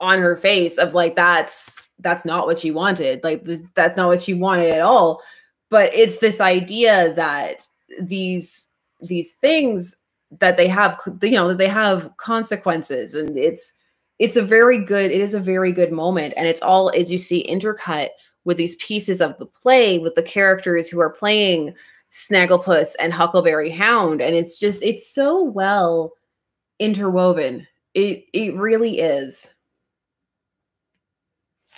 on her face of like that's that's not what she wanted like this, that's not what she wanted at all. But it's this idea that these these things that they have you know that they have consequences and it's it's a very good it is a very good moment and it's all as you see intercut with these pieces of the play with the characters who are playing snagglepuss and huckleberry hound and it's just it's so well interwoven. It it really is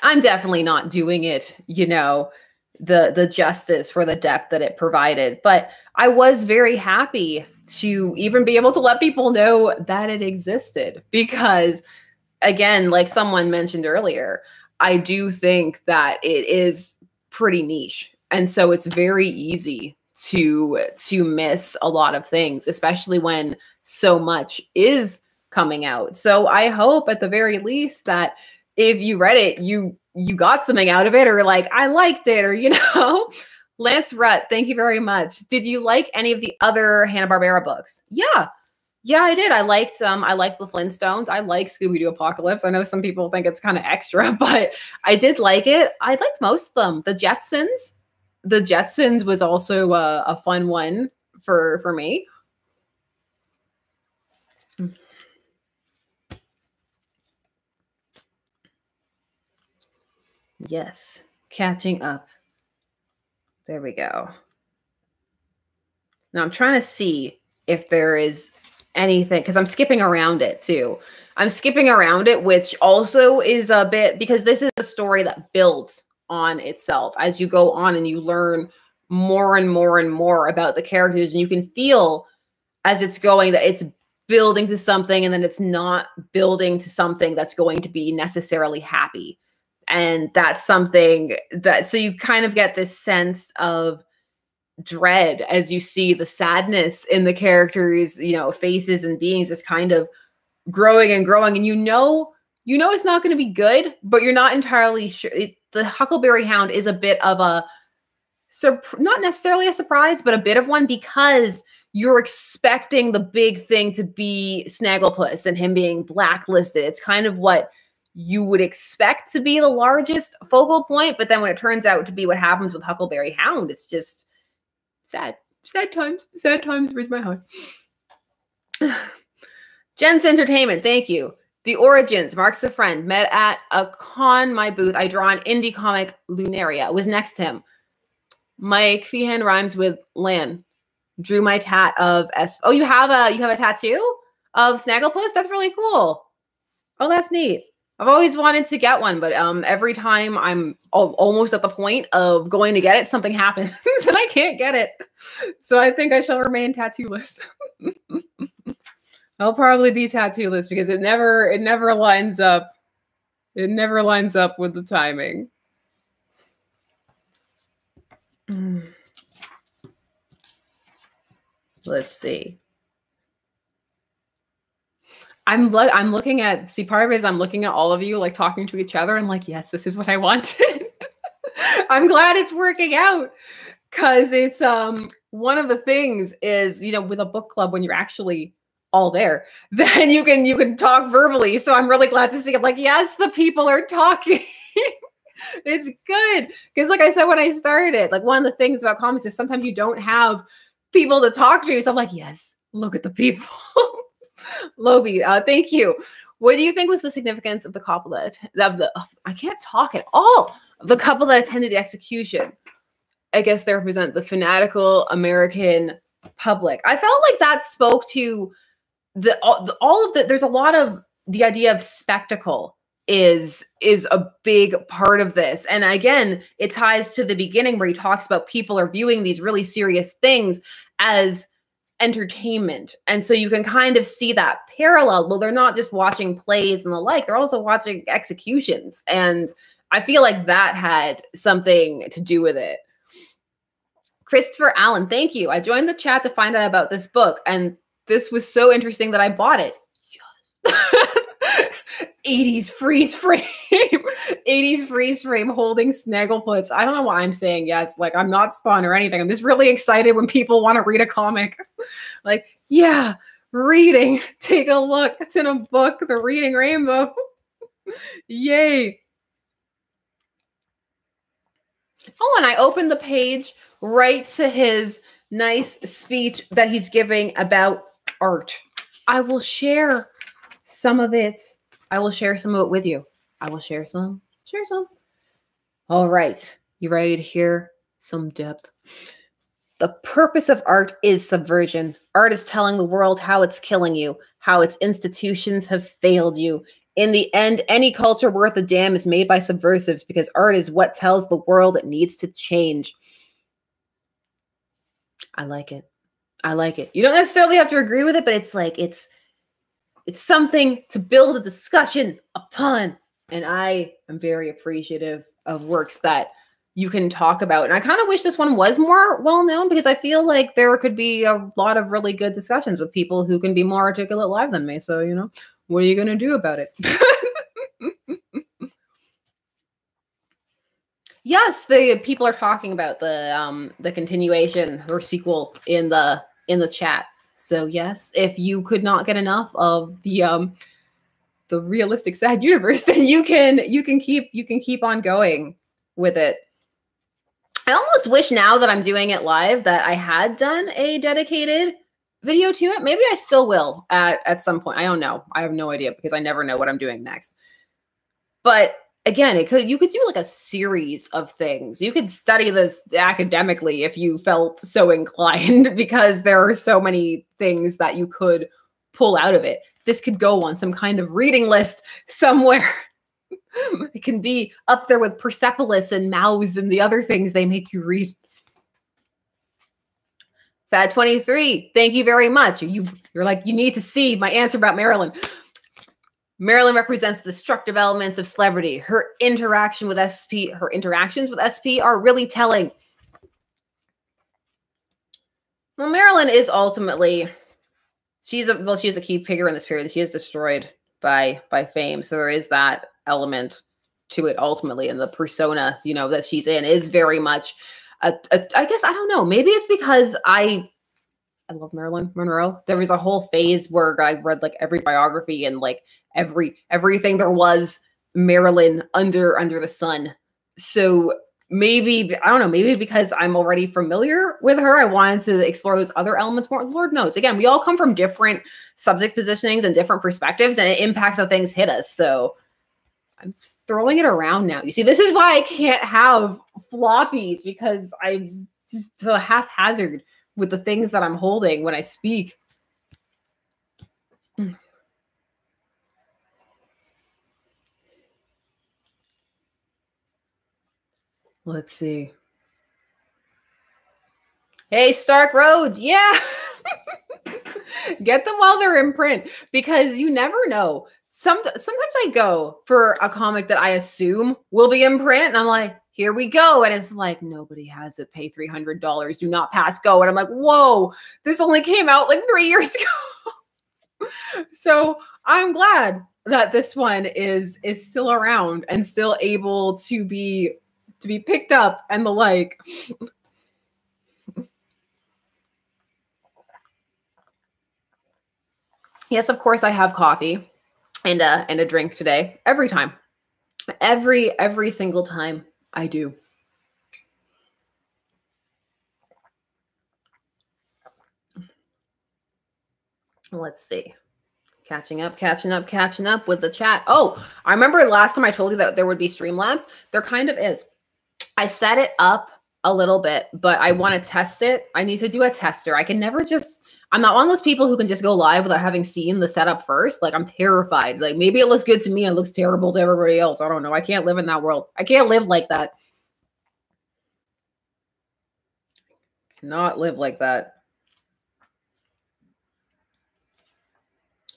I'm definitely not doing it, you know, the the justice for the depth that it provided, but I was very happy to even be able to let people know that it existed because again, like someone mentioned earlier, I do think that it is pretty niche. And so it's very easy to to miss a lot of things, especially when so much is coming out. So I hope at the very least that if you read it, you you got something out of it, or like I liked it, or you know. Lance Rutt, thank you very much. Did you like any of the other Hanna Barbera books? Yeah, yeah, I did. I liked um, I liked the Flintstones. I like Scooby Doo Apocalypse. I know some people think it's kind of extra, but I did like it. I liked most of them. The Jetsons, the Jetsons was also a, a fun one for for me. Yes, catching up. There we go. Now I'm trying to see if there is anything because I'm skipping around it too. I'm skipping around it, which also is a bit because this is a story that builds on itself as you go on and you learn more and more and more about the characters, and you can feel as it's going that it's building to something and then it's not building to something that's going to be necessarily happy and that's something that so you kind of get this sense of dread as you see the sadness in the characters you know faces and beings just kind of growing and growing. And you know you know it's not going to be good but you're not entirely sure it, the huckleberry hound is a bit of a not necessarily a surprise but a bit of one because you're expecting the big thing to be snagglepuss and him being blacklisted. It's kind of what you would expect to be the largest focal point, but then when it turns out to be what happens with Huckleberry Hound, it's just sad. Sad times. Sad times. Where's my heart? Jensen Entertainment, thank you. The Origins, Mark's a friend, met at a con, my booth. I draw an indie comic, Lunaria, was next to him. Mike Feehan rhymes with Lan. Drew my tat of S. Oh, you have a you have a tattoo of Snagglepuss? That's really cool. Oh, that's neat. I've always wanted to get one, but um, every time I'm al- almost at the point of going to get it, something happens and I can't get it. So I think I shall remain tattooless. I'll probably be tattooless because it never it never lines up. It never lines up with the timing. Mm. Let's see. I'm lo- I'm looking at see part of it is I'm looking at all of you like talking to each other and like yes this is what I wanted. I'm glad it's working out cuz it's um one of the things is you know with a book club when you're actually all there then you can you can talk verbally so I'm really glad to see it like yes the people are talking. it's good because like I said when I started like one of the things about comics is sometimes you don't have people to talk to so I'm like yes look at the people. Lobi, uh, thank you. What do you think was the significance of the couple that of the of, I can't talk at all the couple that attended the execution? I guess they represent the fanatical American public. I felt like that spoke to the all, the, all of the. There's a lot of the idea of spectacle is is a big part of this and again it ties to the beginning where he talks about people are viewing these really serious things as entertainment. And so you can kind of see that parallel. Well, they're not just watching plays and the like, they're also watching executions. And I feel like that had something to do with it. Christopher Allen, thank you. I joined the chat to find out about this book, and this was so interesting that I bought it. Yes. 80s freeze frame 80s freeze frame holding snagglepuss. I don't know why i'm saying yes. Like i'm not spawn or anything. I'm just really excited when people want to read a comic. Like yeah reading. Take a look. It's in a book the reading rainbow. Yay. Oh and i opened the page right to his nice speech that he's giving about art. I will share some of it I will share some of it with you. I will share some. Share some. All right. You ready to hear some depth? The purpose of art is subversion. Art is telling the world how it's killing you, how its institutions have failed you. In the end, any culture worth a damn is made by subversives because art is what tells the world it needs to change. I like it. I like it. You don't necessarily have to agree with it, but it's like it's it's something to build a discussion upon. And I am very appreciative of works that you can talk about. And I kind of wish this one was more well known because I feel like there could be a lot of really good discussions with people who can be more articulate live than me. So, you know, what are you going to do about it? yes, the people are talking about the um the continuation or sequel in the in the chat. So yes, if you could not get enough of the um the realistic sad universe, then you can you can keep you can keep on going with it. I almost wish now that I'm doing it live that I had done a dedicated video to it. Maybe I still will at at some point. I don't know. I have no idea because I never know what I'm doing next. But again, it could you could do like a series of things. You could study this academically if you felt so inclined because there are so many things that you could pull out of it. This could go on some kind of reading list somewhere. it can be up there with Persepolis and Maus and the other things they make you read. fat 23, thank you very much. You you're like you need to see my answer about Marilyn. Marilyn represents the destructive elements of celebrity. Her interaction with SP, her interactions with SP are really telling. Well, Marilyn is ultimately she's a well, she's a key figure in this period. She is destroyed by by fame. So there is that element to it ultimately. And the persona, you know, that she's in is very much a, a I guess I don't know. Maybe it's because I I love Marilyn Monroe. There was a whole phase where I read like every biography and like every everything there was Marilyn under under the sun. So maybe I don't know, maybe because I'm already familiar with her, I wanted to explore those other elements more. Lord knows. Again, we all come from different subject positionings and different perspectives, and it impacts how things hit us. So I'm throwing it around now. You see, this is why I can't have floppies because I'm just a haphazard with the things that I'm holding when I speak. Let's see. Hey, Stark Roads. Yeah. Get them while they're in print because you never know. Some sometimes I go for a comic that I assume will be in print and I'm like, here we go. And it's like, nobody has it. Pay $300. Do not pass go. And I'm like, whoa, this only came out like three years ago. so I'm glad that this one is is still around and still able to be to be picked up and the like. yes, of course I have coffee and a and a drink today every time. Every every single time I do. Let's see. Catching up, catching up, catching up with the chat. Oh, I remember last time I told you that there would be Streamlabs. There kind of is. I set it up a little bit, but I want to test it. I need to do a tester. I can never just I'm not one of those people who can just go live without having seen the setup first. Like I'm terrified. Like maybe it looks good to me and looks terrible to everybody else. I don't know. I can't live in that world. I can't live like that. Cannot live like that.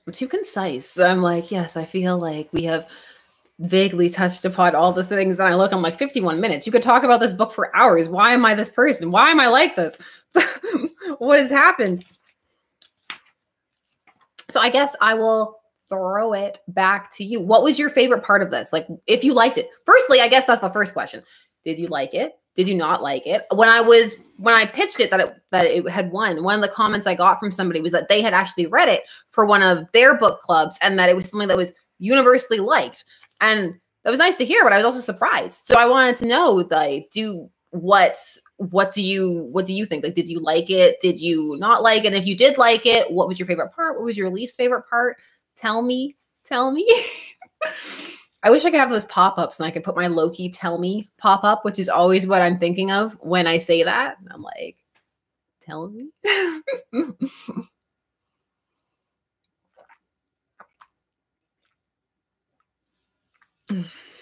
I'm too concise. I'm like, yes, I feel like we have vaguely touched upon all the things that I look. I'm like 51 minutes. You could talk about this book for hours. Why am I this person? Why am I like this? what has happened? So I guess I will throw it back to you. What was your favorite part of this? Like, if you liked it. Firstly, I guess that's the first question. Did you like it? Did you not like it? When I was when I pitched it that it that it had won, one of the comments I got from somebody was that they had actually read it for one of their book clubs and that it was something that was universally liked. And that was nice to hear, but I was also surprised. So I wanted to know, like, do what what do you what do you think? Like, did you like it? Did you not like it? And if you did like it, what was your favorite part? What was your least favorite part? Tell me, tell me. I wish I could have those pop-ups and I could put my Loki tell me pop up, which is always what I'm thinking of when I say that. I'm like, tell me.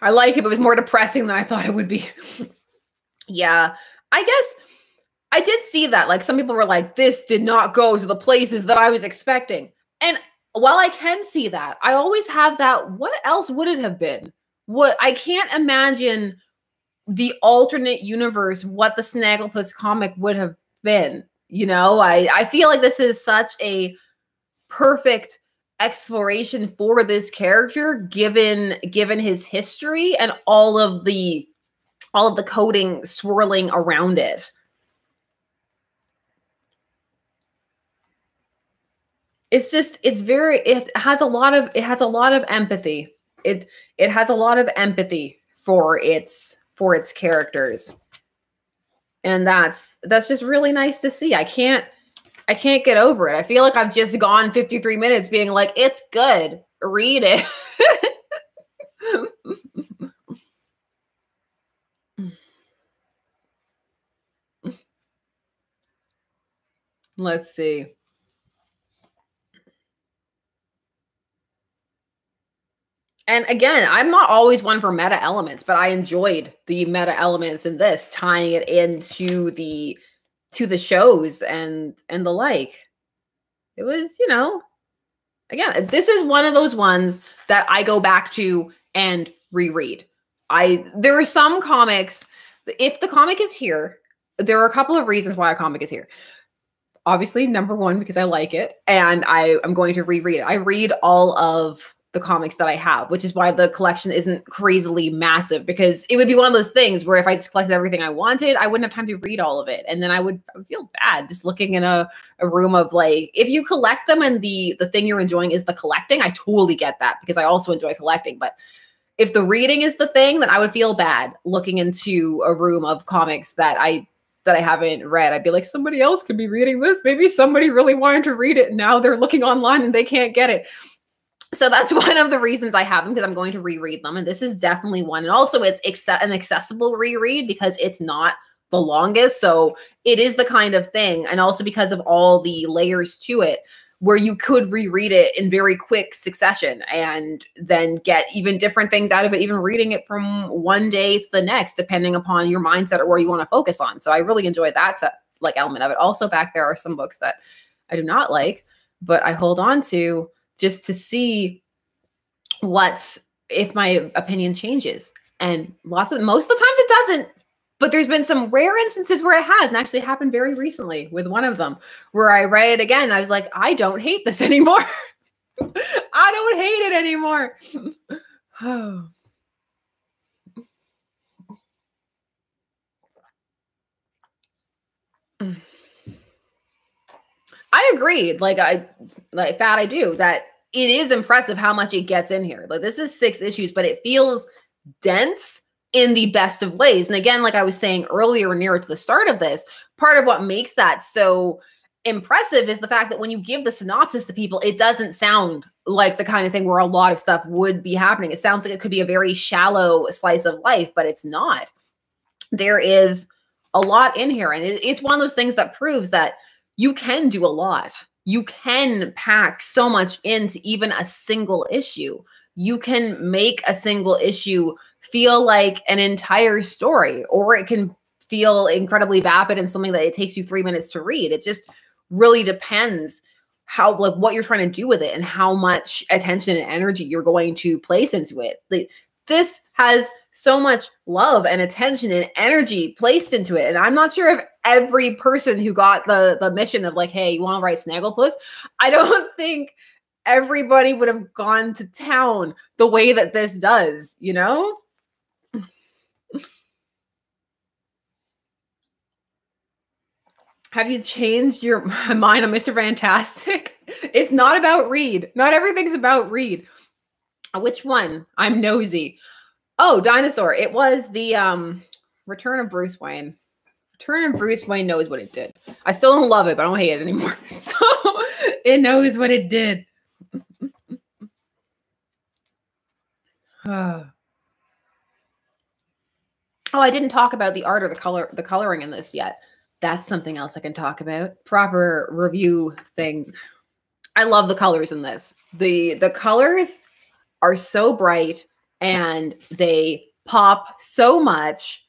I like it, but it was more depressing than I thought it would be. yeah. I guess I did see that. Like some people were like, this did not go to the places that I was expecting. And while I can see that, I always have that. What else would it have been? What I can't imagine the alternate universe, what the Snagglepuss comic would have been. You know, I, I feel like this is such a perfect exploration for this character given given his history and all of the all of the coding swirling around it. It's just it's very it has a lot of it has a lot of empathy. It it has a lot of empathy for its for its characters. And that's that's just really nice to see. I can't I can't get over it. I feel like I've just gone 53 minutes being like, it's good. Read it. Let's see. And again, I'm not always one for meta elements, but I enjoyed the meta elements in this, tying it into the to the shows and and the like. It was, you know, again, this is one of those ones that I go back to and reread. I there are some comics if the comic is here, there are a couple of reasons why a comic is here. Obviously, number one, because I like it and I am going to reread it. I read all of the comics that I have, which is why the collection isn't crazily massive because it would be one of those things where if I just collected everything I wanted, I wouldn't have time to read all of it. And then I would, I would feel bad just looking in a, a room of like, if you collect them and the the thing you're enjoying is the collecting, I totally get that because I also enjoy collecting. But if the reading is the thing, then I would feel bad looking into a room of comics that I that I haven't read. I'd be like, somebody else could be reading this. Maybe somebody really wanted to read it. Now they're looking online and they can't get it. So that's one of the reasons I have them because I'm going to reread them. And this is definitely one. And also, it's an accessible reread because it's not the longest. So it is the kind of thing. And also because of all the layers to it where you could reread it in very quick succession and then get even different things out of it, even reading it from one day to the next, depending upon your mindset or where you want to focus on. So I really enjoyed that set, like element of it. Also, back there are some books that I do not like, but I hold on to just to see what's if my opinion changes. And lots of most of the times it doesn't, but there's been some rare instances where it has, and actually happened very recently with one of them, where I read it again. I was like, I don't hate this anymore. I don't hate it anymore. I agreed. Like I like that I do that it is impressive how much it gets in here. Like this is six issues, but it feels dense in the best of ways. And again, like I was saying earlier, nearer to the start of this, part of what makes that so impressive is the fact that when you give the synopsis to people, it doesn't sound like the kind of thing where a lot of stuff would be happening. It sounds like it could be a very shallow slice of life, but it's not. There is a lot in here. And it, it's one of those things that proves that you can do a lot. You can pack so much into even a single issue. You can make a single issue feel like an entire story, or it can feel incredibly vapid and something that it takes you three minutes to read. It just really depends how like what you're trying to do with it and how much attention and energy you're going to place into it. Like this has so much love and attention and energy placed into it. And I'm not sure if every person who got the the mission of like, hey, you want to write Snagglepuss? I don't think everybody would have gone to town the way that this does, you know? Have you changed your mind on Mr. Fantastic? It's not about Reed. Not everything's about Reed. Which one? I'm nosy. Oh, dinosaur. It was the um Return of Bruce Wayne. Return of Bruce Wayne knows what it did. I still don't love it, but I don't hate it anymore. So it knows what it did. oh, I didn't talk about the art or the color, the coloring in this yet. That's something else I can talk about. Proper review things. I love the colors in this. The the colors are so bright and they pop so much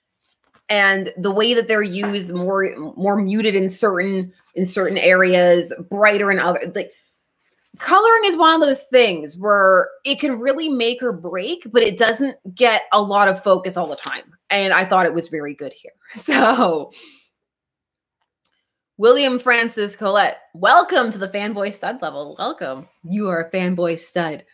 and the way that they're used more more muted in certain in certain areas brighter in other like coloring is one of those things where it can really make or break but it doesn't get a lot of focus all the time. And i thought it was very good here. So william francis colette welcome to the fanboy stud level. Welcome. You are a fanboy stud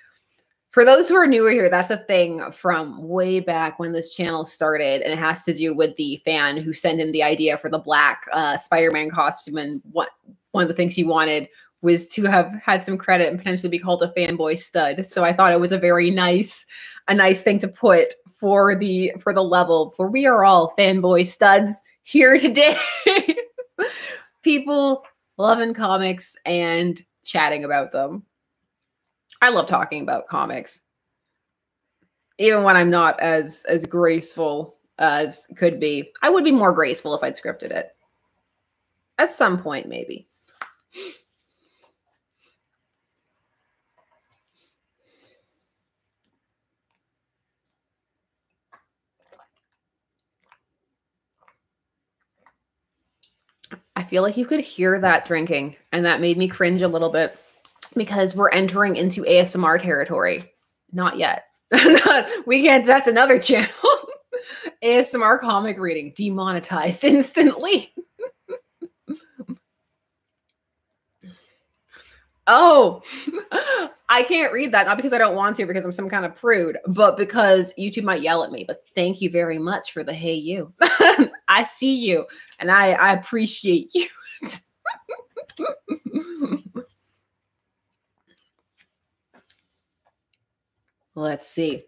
for those who are newer here, that's a thing from way back when this channel started, and it has to do with the fan who sent in the idea for the black uh, Spider-Man costume. And what one of the things he wanted was to have had some credit and potentially be called a fanboy stud. So I thought it was a very nice, a nice thing to put for the for the level. For we are all fanboy studs here today. People loving comics and chatting about them. I love talking about comics. Even when I'm not as as graceful as could be. I would be more graceful if I'd scripted it. At some point, maybe. I feel like you could hear that drinking, and that made me cringe a little bit because we're entering into ASMR territory. Not yet. we can't, that's another channel. ASMR comic reading demonetized instantly. oh, I can't read that. Not because I don't want to, because I'm some kind of prude, but because YouTube might yell at me. But thank you very much for the hey you. I see you and I, I appreciate you. Let's see.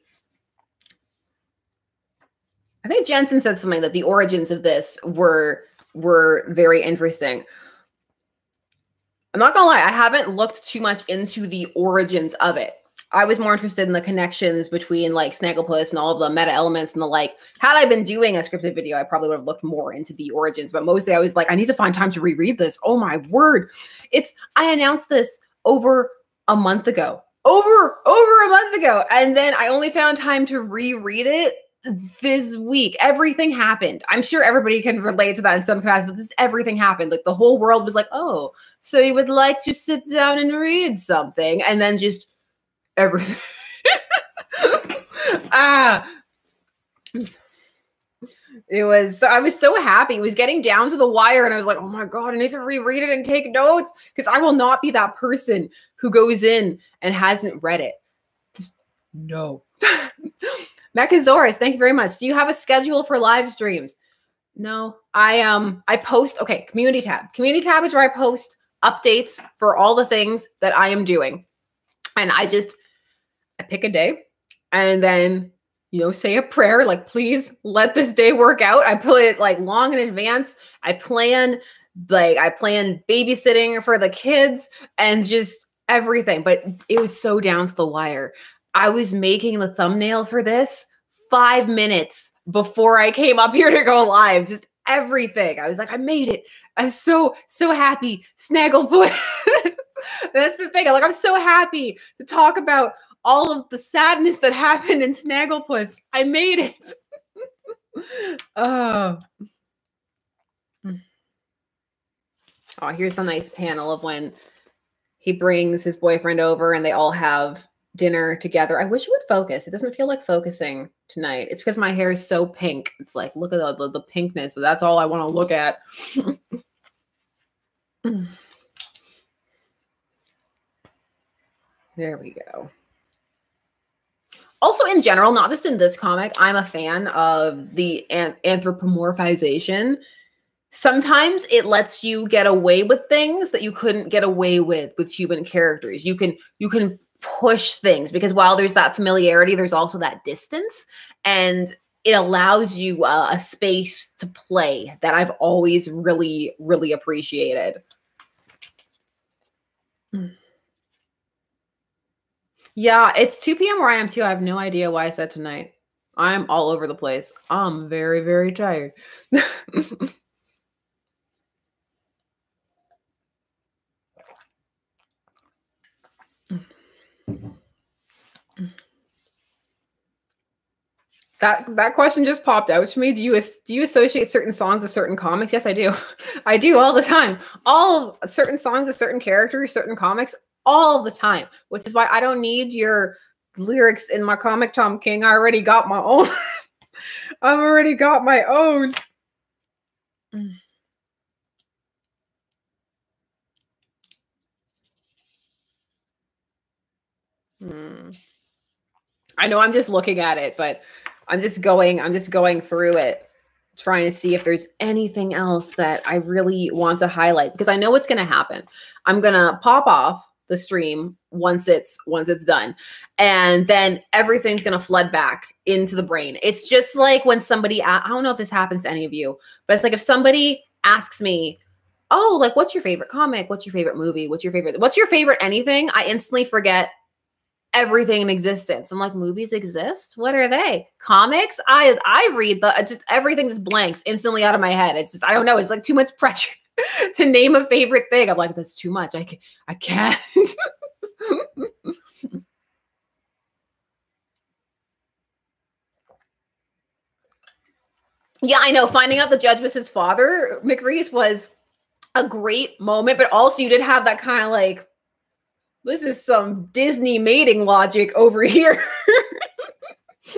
I think Jensen said something that the origins of this were were very interesting. I'm not gonna lie, I haven't looked too much into the origins of it. I was more interested in the connections between like Snagglepuss and all of the meta elements and the like. Had I been doing a scripted video, I probably would have looked more into the origins. But mostly I was like, I need to find time to reread this. Oh my word. It's I announced this over a month ago. Over over a month ago. And then I only found time to reread it this week. Everything happened. I'm sure everybody can relate to that in some capacity but this everything happened. Like the whole world was like oh so you would like to sit down and read something? And then just everything ah. It was so i was so happy. It was getting down to the wire and i was like oh my god i need to reread it and take notes. Because i will not be that person who goes in and hasn't read it just no Mechasaurus, thank you very much. Do you have a schedule for live streams? No, I um I post okay, community tab. Community tab is where I post updates for all the things that I am doing. And I just I pick a day and then you know say a prayer like please let this day work out. I put it like long in advance. I plan like I plan babysitting for the kids and just everything, but it was so down to the wire. I was making the thumbnail for this five minutes before I came up here to go live. Just everything. I was like, I made it. I'm so, so happy. Snagglepuss. That's the thing. I'm like, I'm so happy to talk about all of the sadness that happened in Snagglepuss. I made it. oh. Hmm. Oh, here's the nice panel of when he brings his boyfriend over and they all have dinner together. I wish it would focus. It doesn't feel like focusing tonight. It's because my hair is so pink. It's like, look at the, the, the pinkness. That's all I want to look at. there we go. Also, in general, not just in this comic, I'm a fan of the an- anthropomorphization. Sometimes it lets you get away with things that you couldn't get away with with human characters. You can you can push things because while there's that familiarity, there's also that distance. And it allows you uh, a space to play that I've always really, really appreciated. Yeah, it's 2 p.m. where I am too. I have no idea why I said tonight. I'm all over the place. I'm very, very tired. That that question just popped out to me. Do you do you associate certain songs with certain comics? Yes, I do. I do all the time. All certain songs with certain characters, certain comics, all the time. Which is why I don't need your lyrics in my comic, Tom King. I already got my own. I've already got my own. Mm. Hmm. I know I'm just looking at it, but I'm just going, I'm just going through it, trying to see if there's anything else that I really want to highlight because I know what's going to happen. I'm going to pop off the stream once it's once it's done and then everything's going to flood back into the brain it's just like when somebody i don't know if this happens to any of you but it's like if somebody asks me oh like what's your favorite comic what's your favorite movie what's your favorite what's your favorite anything i instantly forget everything in existence. I'm like, movies exist? What are they? Comics? I I read the just everything just blanks instantly out of my head. It's just I don't know. It's like too much pressure to name a favorite thing. I'm like, that's too much. I I can't. yeah, I know. Finding out the judge was his father, McReese, was a great moment, but also you did have that kind of like this is some Disney mating logic over here.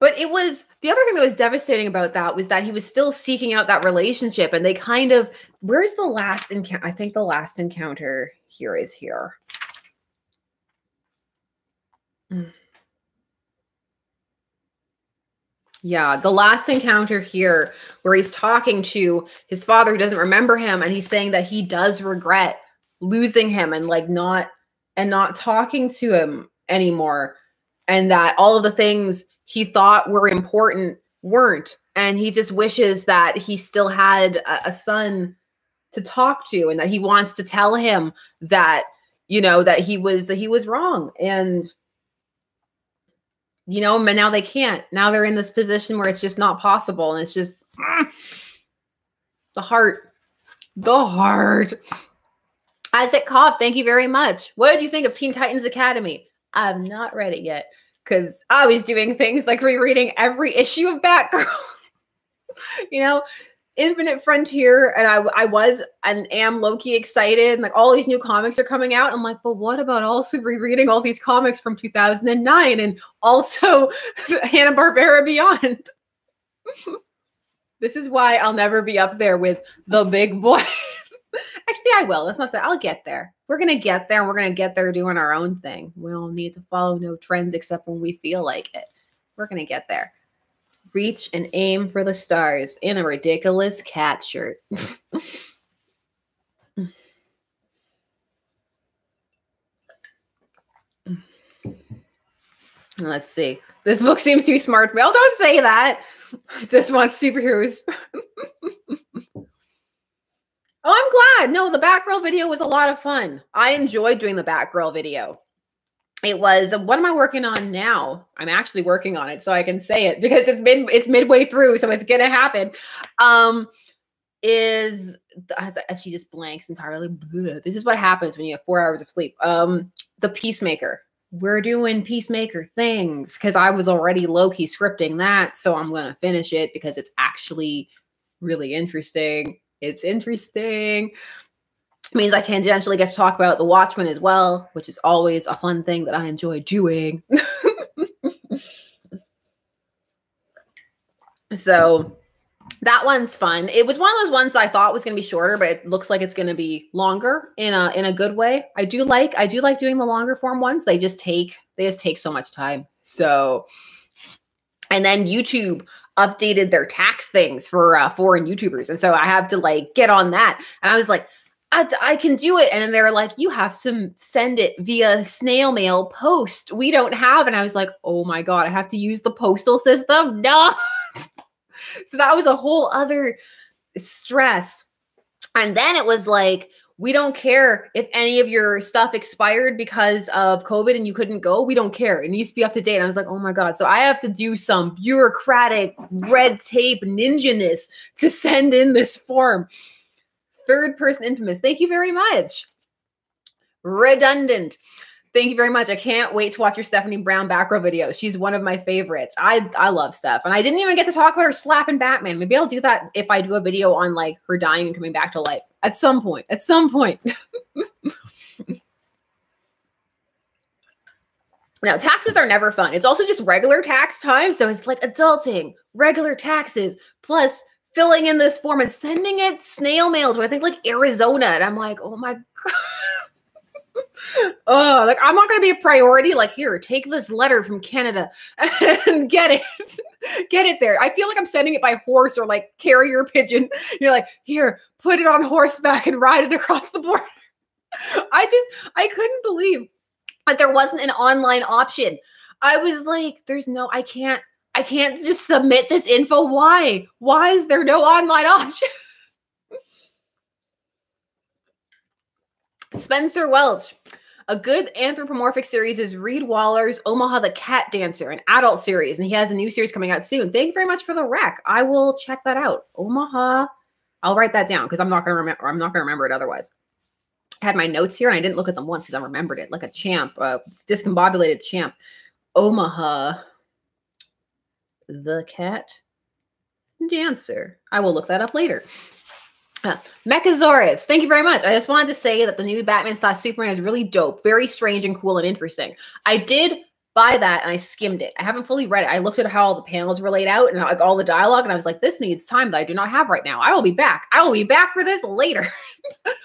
but it was the other thing that was devastating about that was that he was still seeking out that relationship and they kind of where's the last encounter i think the last encounter here is here mm. Yeah, the last encounter here where he's talking to his father who doesn't remember him and he's saying that he does regret losing him and like not and not talking to him anymore and that all of the things he thought were important weren't. And he just wishes that he still had a, a son to talk to and that he wants to tell him that, you know, that he was that he was wrong. And you know, but now they can't. Now they're in this position where it's just not possible. And it's just ah, the heart. The heart. Isaac Koff, thank you very much. What did you think of Teen Titans Academy? I've not read it yet because I was doing things like rereading every issue of Batgirl. you know, Infinite Frontier, and I, I was and am Loki excited. And like all these new comics are coming out. I'm like, but what about also rereading all these comics from 2009 and also Hanna Barbera Beyond? this is why I'll never be up there with the big boys. Actually, I will. That's not say I'll get there. We're gonna get there. We're gonna get there doing our own thing. We don't need to follow no trends except when we feel like it. We're gonna get there reach and aim for the stars in a ridiculous cat shirt. Let's see. This book seems too smart me. Oh, don't say that. Just want superheroes. oh, I'm glad. No, the Batgirl video was a lot of fun. I enjoyed doing the Batgirl video it was what am I working on now? I'm actually working on it, so I can say it because it's mid it's midway through, so it's gonna happen. Um, is as, as she just blanks entirely. Bleh. This is what happens when you have four hours of sleep. Um, the Peacemaker. We're doing Peacemaker things because I was already low key scripting that, so I'm gonna finish it because it's actually really interesting. It's interesting means I tangentially get to talk about the Watchmen as well, which is always a fun thing that I enjoy doing. so that one's fun. It was one of those ones that I thought was going to be shorter, but it looks like it's going to be longer in a in a good way. I do like I do like doing the longer form ones. They just take they just take so much time. So and then YouTube updated their tax things for uh, foreign YouTubers, and so I have to like get on that. And I was like, I, I can do it. And then they're like, you have to send it via snail mail post. We don't have. And I was like, oh my God, I have to use the postal system? No. so that was a whole other stress. And then it was like, we don't care if any of your stuff expired because of COVID and you couldn't go. We don't care. It needs to be up to date. And I was like, oh my God. So I have to do some bureaucratic red tape ninja-ness to send in this form. Third person infamous. Thank you very much. Redundant. Thank you very much. I can't wait to watch your Stephanie Brown back row video. She's one of my favorites. I I love Steph. And I didn't even get to talk about her slapping Batman. Maybe I'll do that if I do a video on like her dying and coming back to life at some point. At some point. Now, taxes are never fun. It's also just regular tax time. So it's like adulting, regular taxes, plus filling in this form and sending it snail mail to I think like Arizona. And I'm like, oh my god. oh, like I'm not gonna be a priority. Like, here, take this letter from Canada and get it. get it there. I feel like I'm sending it by horse or like carrier pigeon. You're like, here, put it on horseback and ride it across the border. I just I couldn't believe that there wasn't an online option. I was like, there's no, I can't I can't just submit this info. Why? Why is there no online option? Spencer Welch. A good anthropomorphic series is Reed Waller's Omaha the Cat Dancer, an adult series, and he has a new series coming out soon. Thank you very much for the rec. I will check that out. Omaha. I'll write that down because I'm not gonna remember. I'm not gonna remember it otherwise. I had my notes here and I didn't look at them once because I remembered it like a champ, a discombobulated champ. Omaha the cat dancer. I will look that up later. Uh, Mechasaurus, thank you very much. I just wanted to say that the new Batman slash Superman is really dope, very strange and cool and interesting. I did buy that and I skimmed it. I haven't fully read it. I looked at how all the panels were laid out and like all the dialogue, and I was like, this needs time that I do not have right now. I will be back. I will be back for this later.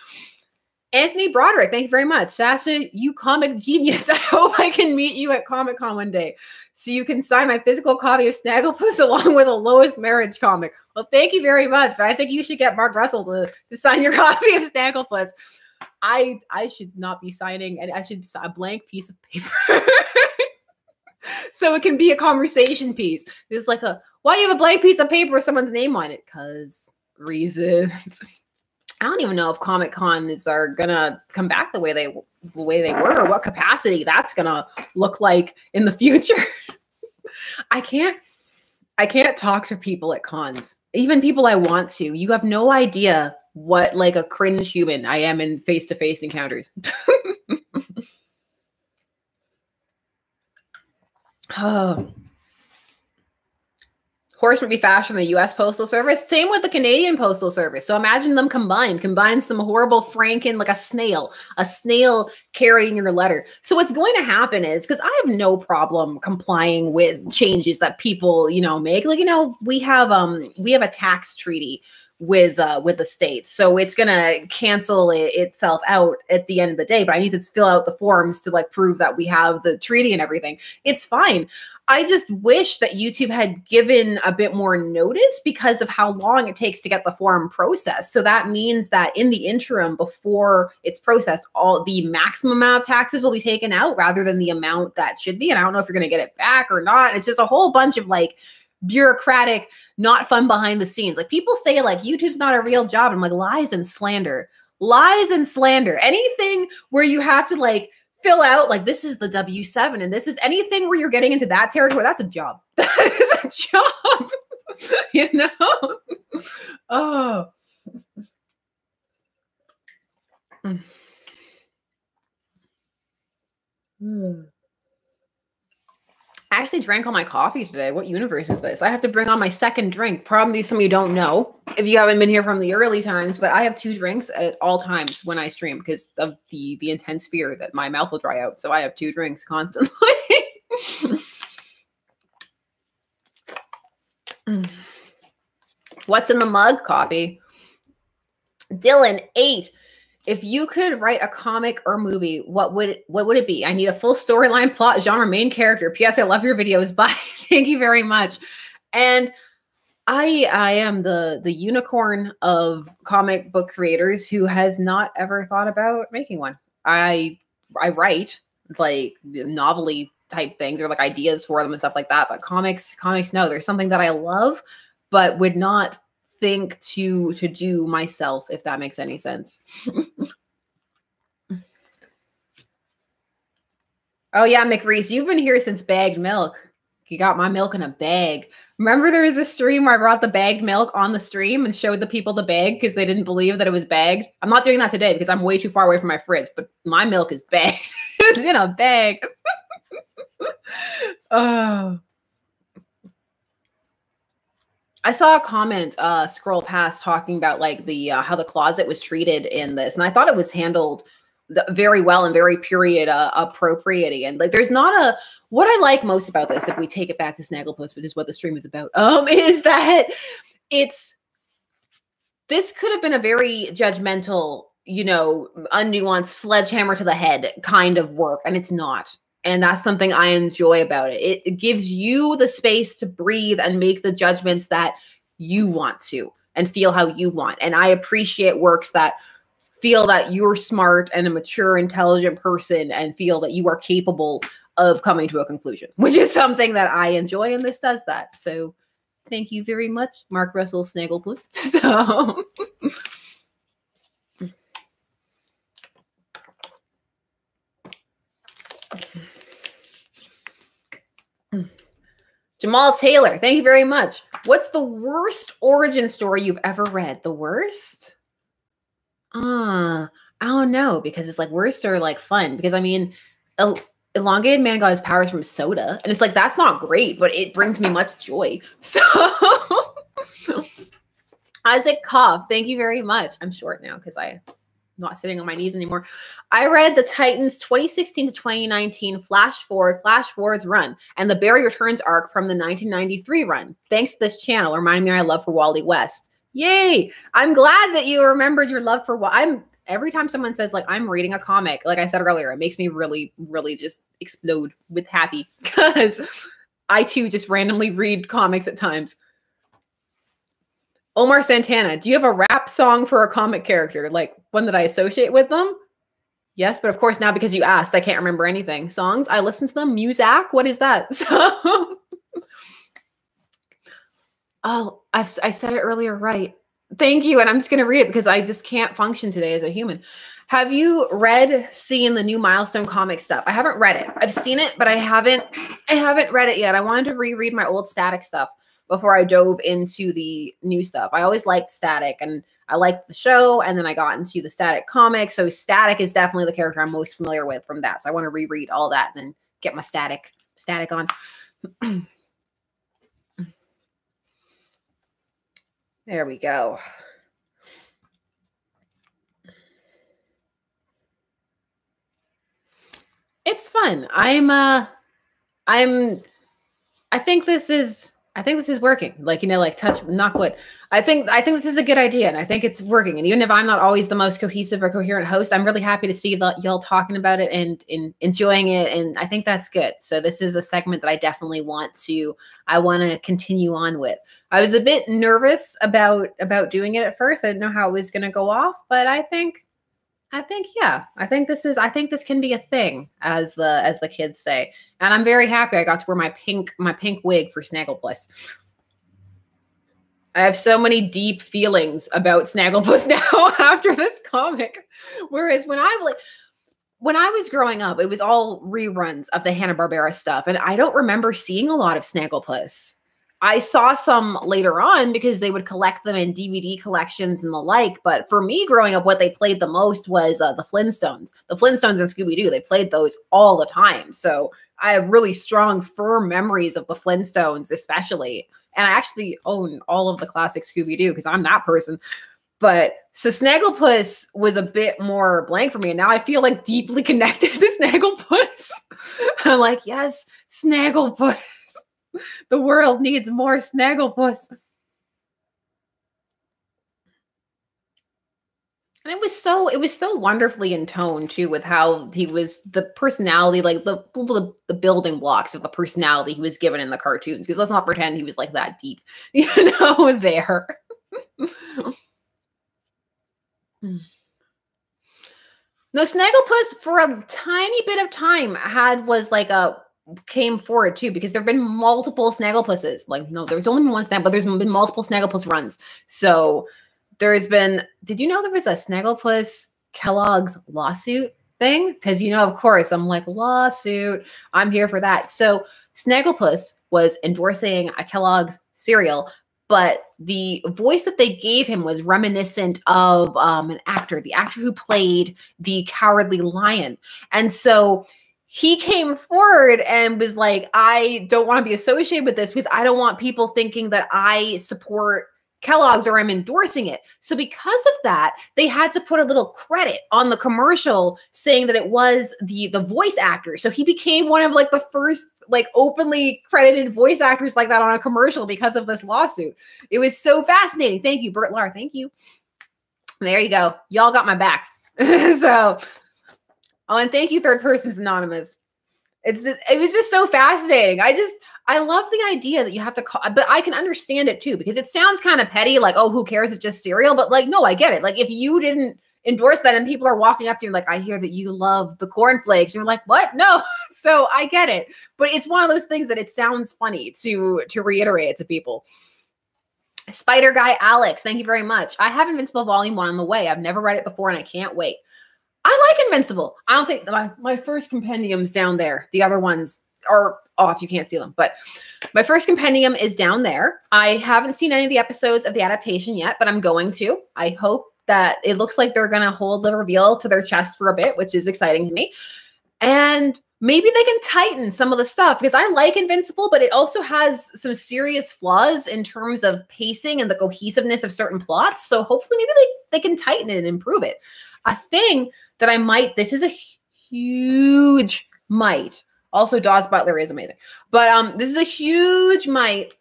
Anthony Broderick, thank you very much. Sasha, you comic genius. I hope I can meet you at Comic Con one day so you can sign my physical copy of Snagglepuss along with a Lois marriage comic. Well, thank you very much, but I think you should get Mark Russell to, to sign your copy of Snagglepuss. I I should not be signing, and I should a blank piece of paper. so it can be a conversation piece. There's like a why you have a blank piece of paper with someone's name on it? Cause reasons. I don't even know if Comic Cons are gonna come back the way they the way they were, or what capacity that's gonna look like in the future. I can't I can't talk to people at cons, even people I want to. You have no idea what like a cringe human I am in face to face encounters. oh. Horse would be faster than the US Postal Service. Same with the Canadian Postal Service. So imagine them combined. Combine some horrible Franken, like a snail, a snail carrying your letter. So what's going to happen is because I have no problem complying with changes that people, you know, make. Like, you know, we have um we have a tax treaty with uh with the states. So it's gonna cancel it, itself out at the end of the day. But I need to fill out the forms to like prove that we have the treaty and everything. It's fine. I just wish that YouTube had given a bit more notice because of how long it takes to get the form processed. So that means that in the interim, before it's processed, all the maximum amount of taxes will be taken out rather than the amount that should be. And I don't know if you're going to get it back or not. It's just a whole bunch of like bureaucratic, not fun behind the scenes. Like people say, like YouTube's not a real job. I'm like lies and slander, lies and slander. Anything where you have to like fill out like this is the W7 and this is anything where you're getting into that territory. That's a job. That is a job. you know? Oh. Mm. I actually drank all my coffee today. What universe is this? I have to bring on my second drink. Probably some of you don't know if you haven't been here from the early times, but I have two drinks at all times when I stream because of the the intense fear that my mouth will dry out. So I have two drinks constantly. What's in the mug? Coffee. Dylan, eight if you could write a comic or movie, what would it, what would it be? I need a full storyline, plot, genre, main character. P.S. I love your videos. Bye. Thank you very much. And I I am the the unicorn of comic book creators who has not ever thought about making one. I I write like novelty type things or like ideas for them and stuff like that. But comics, comics, no, there's something that I love, but would not think to to do myself if that makes any sense. Oh yeah mcreese you've been here since bagged milk. You got my milk in a bag. Remember there was a stream where i brought the bagged milk on the stream and showed the people the bag because they didn't believe that it was bagged? I'm not doing that today because i'm way too far away from my fridge but my milk is bagged. It's in a bag. Oh I saw a comment uh, scroll past talking about like the uh, how the closet was treated in this, and I thought it was handled very well and very period uh, appropriate. And like, there's not a what I like most about this. If we take it back to Snagglepuss, which is what the stream is about, um, is that it's this could have been a very judgmental, you know, unnuanced sledgehammer to the head kind of work, and it's not. And that's something I enjoy about it. it. Gives you the space to breathe and make the judgments that you want to and feel how you want. And I appreciate works that feel that you're smart and a mature, intelligent person and feel that you are capable of coming to a conclusion, which is something that I enjoy. And this does that. So thank you very much, Mark Russell Snagglepuss. So. Jamal Taylor, thank you very much. What's the worst origin story you've ever read? The worst? Ah, uh, I don't know because it's like worst or like fun. Because I mean, El- elongated man got his powers from soda, and it's like that's not great, but it brings me much joy. So, Isaac Koff, thank you very much. I'm short now because I not sitting on my knees anymore. I read the Titans 2016 to 2019 Flash Forward, Flash Forwards run, and the Barry Returns arc from the 1993 run. Thanks to this channel, reminding me my love for Wally West. Yay! I'm glad that you remembered your love for what I'm. Every time someone says like I'm reading a comic, like I said earlier, it makes me really, really just explode with happy because I too just randomly read comics at times. Omar Santana, do you have a rap song for a comic character, like one that I associate with them? Yes, but of course now because you asked, I can't remember anything. Songs, I listen to them. Muzak, what is that? So Oh, I've, I said it earlier, right? Thank you. And I'm just going to read it because I just can't function today as a human. Have you read, seen the new Milestone comic stuff? I haven't read it. I've seen it, but I haven't, I haven't read it yet. I wanted to reread my old Static stuff before I dove into the new stuff. I always liked Static and I liked the show, and then I got into the Static comic. So Static is definitely the character I'm most familiar with from that. So I want to reread all that and then get my Static Static on. There we go. It's fun. I'm uh I'm I think this is I think this is working. Like, you know, like touch knock wood. I think I think this is a good idea and I think it's working. And even if I'm not always the most cohesive or coherent host, I'm really happy to see that y'all talking about it and, and enjoying it. And I think that's good. So this is a segment that I definitely want to I want to continue on with. I was a bit nervous about about doing it at first. I didn't know how it was gonna go off, but I think I think yeah. I think this is I think this can be a thing as the as the kids say. And I'm very happy I got to wear my pink my pink wig for Snagglepuss. I have so many deep feelings about Snagglepuss now after this comic. Whereas when I like when I was growing up, it was all reruns of the Hanna-Barbera stuff. And I don't remember seeing a lot of Snagglepuss. I saw some later on because they would collect them in DVD collections and the like. But for me, growing up, what they played the most was uh, the Flintstones. The Flintstones and Scooby Doo, they played those all the time. So I have really strong, firm memories of the Flintstones, especially. And I actually own all of the classic Scooby Doo because I'm that person. But so Snagglepuss was a bit more blank for me. And now I feel like deeply connected to Snagglepuss. I'm like, yes, Snagglepuss. The world needs more Snagglepuss. And it was so it was so wonderfully in tone too with how he was the personality like the the, the building blocks of the personality he was given in the cartoons because let's not pretend he was like that deep you know there hmm. no snagglepuss for a tiny bit of time had was like a came forward too because there have been multiple snagglepusses like no there's only been one snag but there's been multiple snagglepuss runs so there's been, did you know there was a Snagglepuss Kellogg's lawsuit thing? Because, you know, of course, I'm like, lawsuit, I'm here for that. So Snagglepuss was endorsing a Kellogg's cereal, but the voice that they gave him was reminiscent of um, an actor, the actor who played the Cowardly Lion. And so he came forward and was like, I don't want to be associated with this because I don't want people thinking that I support Kellogg's or I'm endorsing it. So because of that, they had to put a little credit on the commercial saying that it was the the voice actor. So he became one of like the first like openly credited voice actors like that on a commercial because of this lawsuit. It was so fascinating. Thank you, Bert Lahr. Thank you. There you go. Y'all got my back. so Oh, and thank you, Third Persons Anonymous. It's just it was just so fascinating. I just I love the idea that you have to call, but I can understand it too because it sounds kind of petty, like, oh, who cares? It's just cereal. But like, no, I get it. Like, if you didn't endorse that and people are walking up to you like, I hear that you love the cornflakes, you're like, what? No. so I get it. But it's one of those things that it sounds funny to to reiterate it to people. Spider Guy Alex, thank you very much. I have Invincible Volume 1 on the way. I've never read it before and I can't wait. I like Invincible. I don't think my, my first compendium's down there. The other ones are off. You can't see them. But my first compendium is down there. I haven't seen any of the episodes of the adaptation yet, but I'm going to. I hope that it looks like they're going to hold the reveal to their chest for a bit, which is exciting to me. And maybe they can tighten some of the stuff because I like Invincible, but it also has some serious flaws in terms of pacing and the cohesiveness of certain plots. So hopefully, maybe they, they can tighten it and improve it. A thing that I might, this is a huge might also, Daws Butler is amazing. But um, this is a huge might.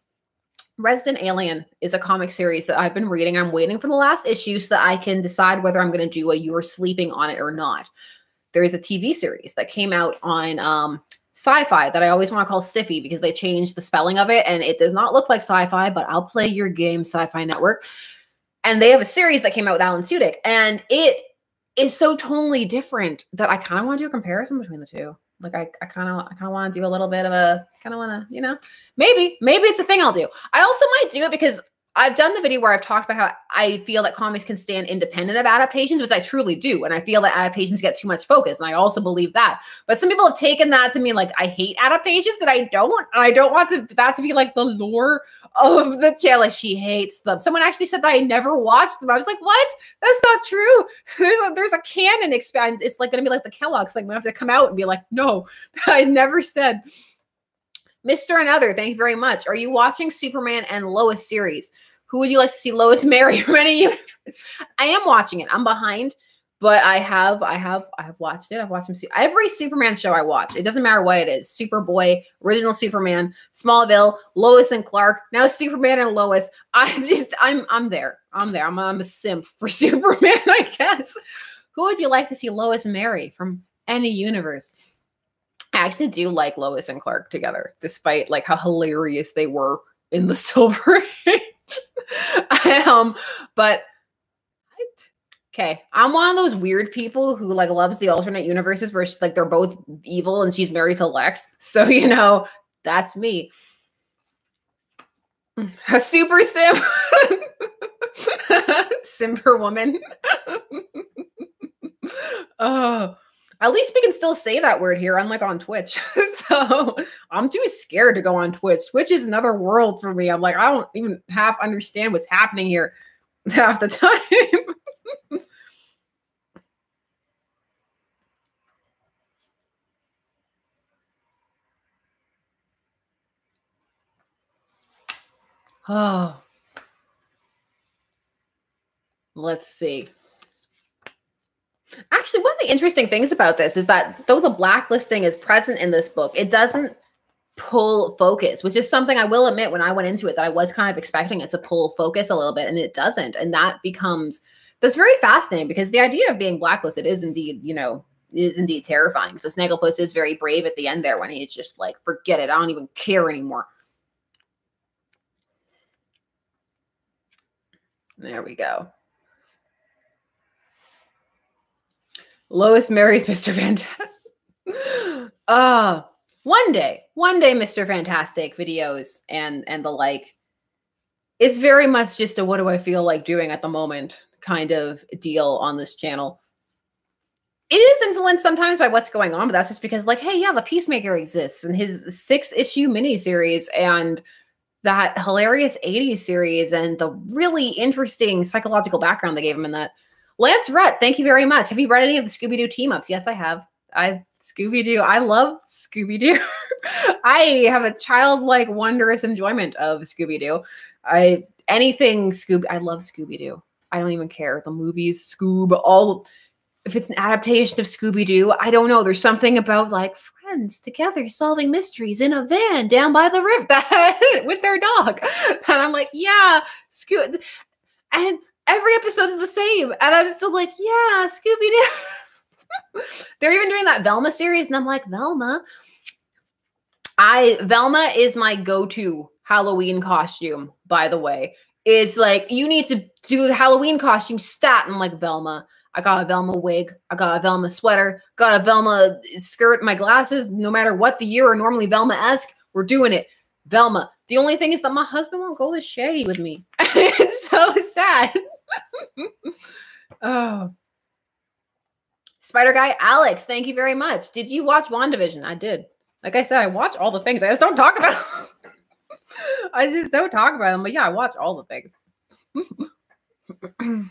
Resident Alien is a comic series that I've been reading. I'm waiting for the last issue so that I can decide whether I'm going to do a You're Sleeping on it or not. There is a TV series that came out on um, sci-fi that I always want to call Sci-Fi because they changed the spelling of it and it does not look like sci-fi, but I'll play your game, Syfy Network. And they have a series that came out with Alan Tudyk, and it is so totally different that I kind of want to do a comparison between the two. Like I, I kind of, I kind of want to do a little bit of a, kind of want to, you know, maybe, maybe it's a thing I'll do. I also might do it because I've done the video where I've talked about how I feel that comics can stand independent of adaptations, which I truly do. And I feel that adaptations get too much focus. And I also believe that. But some people have taken that to mean like I hate adaptations and I don't. And I don't want to that to be like the lore of the channel. She hates them. Someone actually said that I never watched them. I was like, what? That's not true. There's a, there's a canon expand. It's like going to be like the Kellogg's. Like we have to come out and be like, no, I never said. Mr. Another, thank you very much. Are you watching Superman and Lois series? Who would you like to see Lois marry from any universe? I am watching it. I'm behind, but I have, I have, I have watched it. I've watched every Superman show I watch. It doesn't matter what it is. Superboy, original Superman, Smallville, Lois and Clark, now Superman and Lois. I just, I'm, I'm there. I'm there. I'm, I'm a simp for Superman, I guess. Who would you like to see Lois marry from any universe? I actually do like Lois and Clark together, despite like how hilarious they were in the Silver Age. um, but okay, I'm one of those weird people who like loves the alternate universes where she, like they're both evil and she's married to Lex. So you know, that's me. A super sim, simper woman. oh at least we can still say that word here, unlike on Twitch. so I'm too scared to go on Twitch. Twitch is another world for me. I'm like, I don't even half understand what's happening here half the time. oh. Let's see. Actually, one of the interesting things about this is that though the blacklisting is present in this book, it doesn't pull focus, which is something I will admit when I went into it that I was kind of expecting it to pull focus a little bit, and it doesn't. And that becomes that's very fascinating because the idea of being blacklisted is indeed, you know, is indeed terrifying. So Snagglepuss is very brave at the end there when he's just like, forget it, I don't even care anymore. There we go. Lois marries Mr. Fantastic. uh one day, one day, Mr. Fantastic videos and and the like. It's very much just a what do I feel like doing at the moment kind of deal on this channel. It is influenced sometimes by what's going on, but that's just because, like, hey, yeah, the Peacemaker exists and his six issue miniseries and that hilarious 80s series and the really interesting psychological background they gave him in that Lance Rhett, thank you very much. Have you read any of the Scooby Doo team ups? Yes, I have. I Scooby Doo. I love Scooby Doo. I have a childlike, wondrous enjoyment of Scooby Doo. I anything Scooby. I love Scooby Doo. I don't even care. The movies, Scoob, all. If it's an adaptation of Scooby Doo, I don't know. There's something about like friends together solving mysteries in a van down by the river with their dog, and I'm like, yeah, Scooby. And every episode is the same. And I'm still like, yeah, Scooby Doo. They're even doing that Velma series. And I'm like, Velma. I Velma is my go-to Halloween costume, by the way. It's like you need to do Halloween costume stat. I'm like, Velma. I got a Velma wig. I got a Velma sweater. Got a Velma skirt. My glasses. No matter what the year are normally Velma-esque, we're doing it. Velma. The only thing is that my husband won't go as Shaggy with me. it's so sad oh. Spider Guy Alex, thank you very much. Did you watch WandaVision? I did. Like I said, I watch all the things. I just don't talk about I just don't talk about them. But yeah, I watch all the things.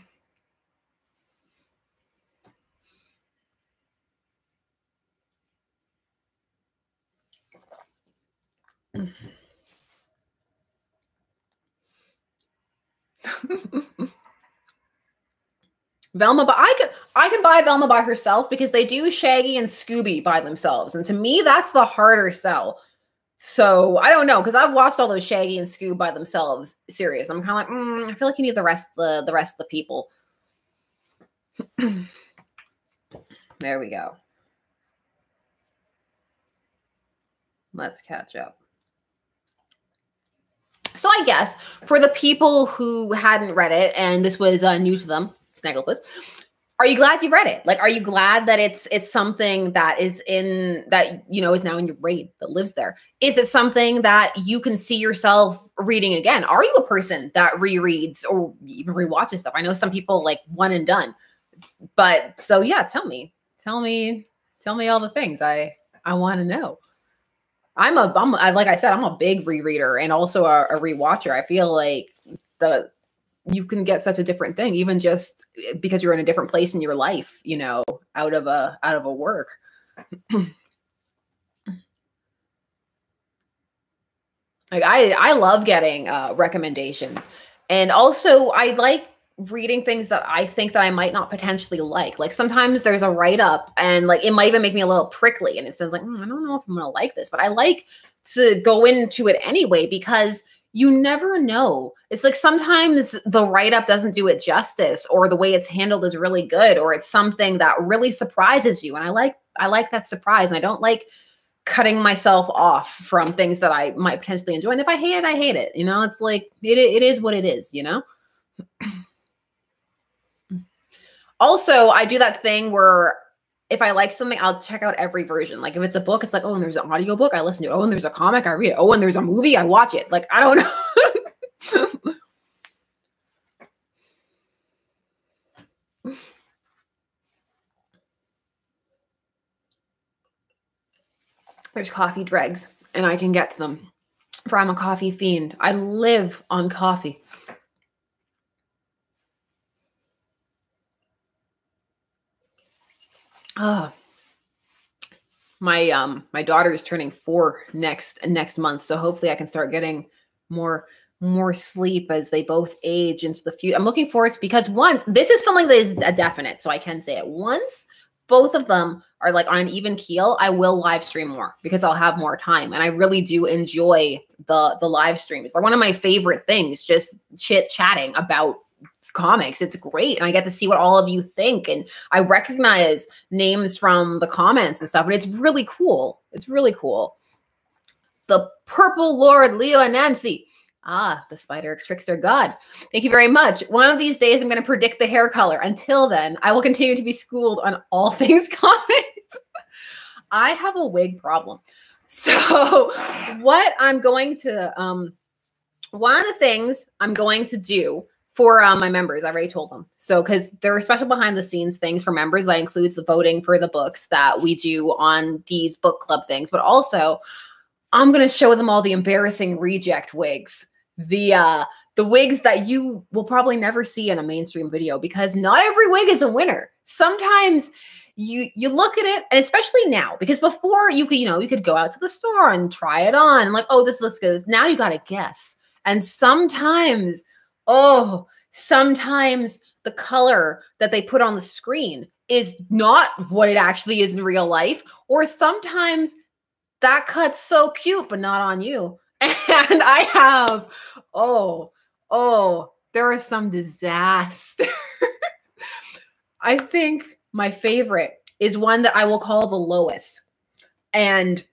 Velma, but I could I can buy Velma by herself because they do Shaggy and Scooby by themselves, and to me that's the harder sell. So I don't know because I've watched all those Shaggy and Scoob by themselves series. I'm kind of like, mm, I feel like you need the rest the the rest of the people. there we go. Let's catch up. So I guess for the people who hadn't read it and this was uh, new to them, Snagglepuss. are you glad you read it? Like, are you glad that it's it's something that is in that you know is now in your brain that lives there? Is it something that you can see yourself reading again? Are you a person that rereads or even rewatches stuff? I know some people like one and done, but so yeah, tell me, tell me, tell me all the things I I want to know. I'm a I'm like I said, I'm a big rereader and also a, a rewatcher. I feel like the you can get such a different thing even just eh, because you're in a different place in your life you know out of a out of a work. Like i i love getting uh recommendations. And also i like reading things that i think that i might not potentially like. Like sometimes there's a write-up and like it might even make me a little prickly and it says like mm, i don't know if i'm gonna like this but i like to go into it anyway because you never know. It's like sometimes the write up doesn't do it justice or the way it's handled is really good or it's something that really surprises you and I like I like that surprise and I don't like cutting myself off from things that I might potentially enjoy and if I hate it I hate it. You know, it's like it it is what it is, you know? also, I do that thing where if I like something, I'll check out every version. Like if it's a book, it's like, oh, and there's an audiobook, I listen to it. Oh, and there's a comic, I read it. Oh, and there's a movie, I watch it. Like, I don't know. there's coffee dregs, and I can get to them. For I'm a coffee fiend. I live on coffee. Oh, my um my daughter is turning four next next month, so hopefully I can start getting more more sleep as they both age into the future. I'm looking forward to because once this is something that is a definite, so I can say it. Once both of them are like on an even keel, I will live stream more because I'll have more time. And I really do enjoy the the live streams. They're one of my favorite things, just chit chatting about comics. It's great. And I get to see what all of you think. And I recognize names from the comments and stuff. And it's really cool. It's really cool. The Purple Lord, Leo and Nancy. Ah, the Spider Trickster God. Thank you very much. One of these days, I'm going to predict the hair color. Until then, I will continue to be schooled on all things comics. I have a wig problem. So, what I'm going to, um, one of the things I'm going to do for um, my members. I already told them. So, because there are special behind the scenes things for members that includes the voting for the books that we do on these book club things, but also I'm going to show them all the embarrassing reject wigs. The uh the wigs that you will probably never see in a mainstream video because not every wig is a winner. Sometimes you you look at it and especially now because before you could you know you could go out to the store and try it on like oh this looks good now you got to guess and sometimes oh, sometimes the color that they put on the screen is not what it actually is in real life. Or sometimes that cut's so cute, but not on you. And I have, oh, oh, there is some disaster. I think my favorite is one that I will call the Lois. And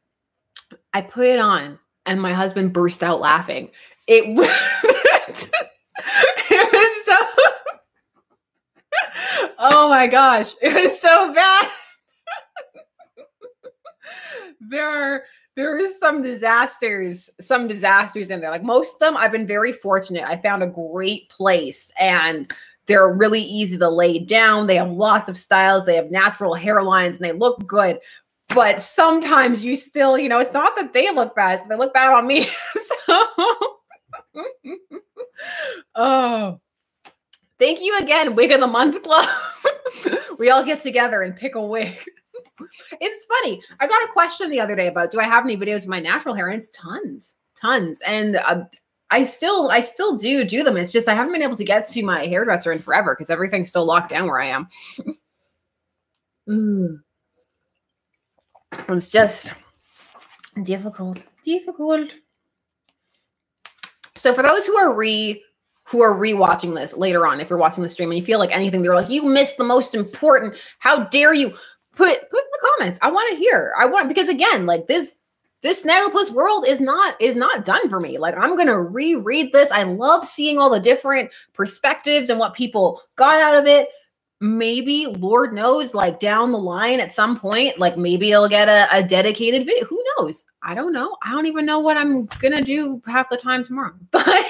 I put it on, and my husband burst out laughing. It it was so oh my gosh it was so bad. There are there is some disasters some disasters in there. Like most of them i've been very fortunate. I found a great place and they're really easy to lay down. They have lots of styles. They have natural hairlines and they look good. But sometimes you still you know it's not that they look bad they look bad on me. So oh, thank you again, Wig of the Month Club. we all get together and pick a wig. it's funny. I got a question the other day about do I have any videos of my natural hair? And it's tons, tons. And uh, I still, I still do do them. It's just I haven't been able to get to my hairdresser in forever because everything's still locked down where I am. mm. It's just difficult, difficult. So for those who are re who are rewatching this later on, if you're watching the stream and you feel like anything, they're like, you missed the most important. How dare you? Put put in the comments. I want to hear. I want because again, like this this Snagglepuss world is not is not done for me. Like I'm gonna reread this. I love seeing all the different perspectives and what people got out of it. maybe lord knows like down the line at some point like maybe it'll get a, a dedicated video who knows i don't know i don't even know what i'm gonna do half the time tomorrow but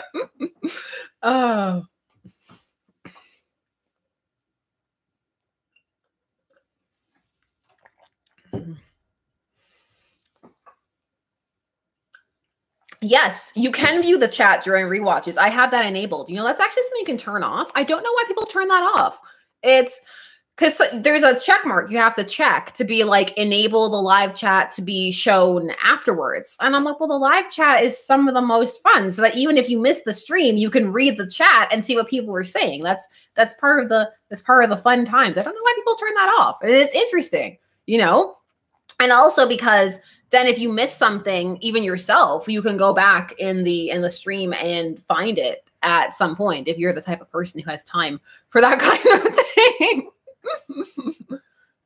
oh Yes, you can view the chat during rewatches. I have that enabled. You know, that's actually something you can turn off. I don't know why people turn that off. It's because there's a check mark you have to check to be like enable the live chat to be shown afterwards. And I'm like, well, the live chat is some of the most fun, so that even if you miss the stream, you can read the chat and see what people were saying. That's that's part of the that's part of the fun times. I don't know why people turn that off, and it's interesting, you know. And also because then if you miss something even yourself you can go back in the in the stream and find it at some point if you're the type of person who has time for that kind of thing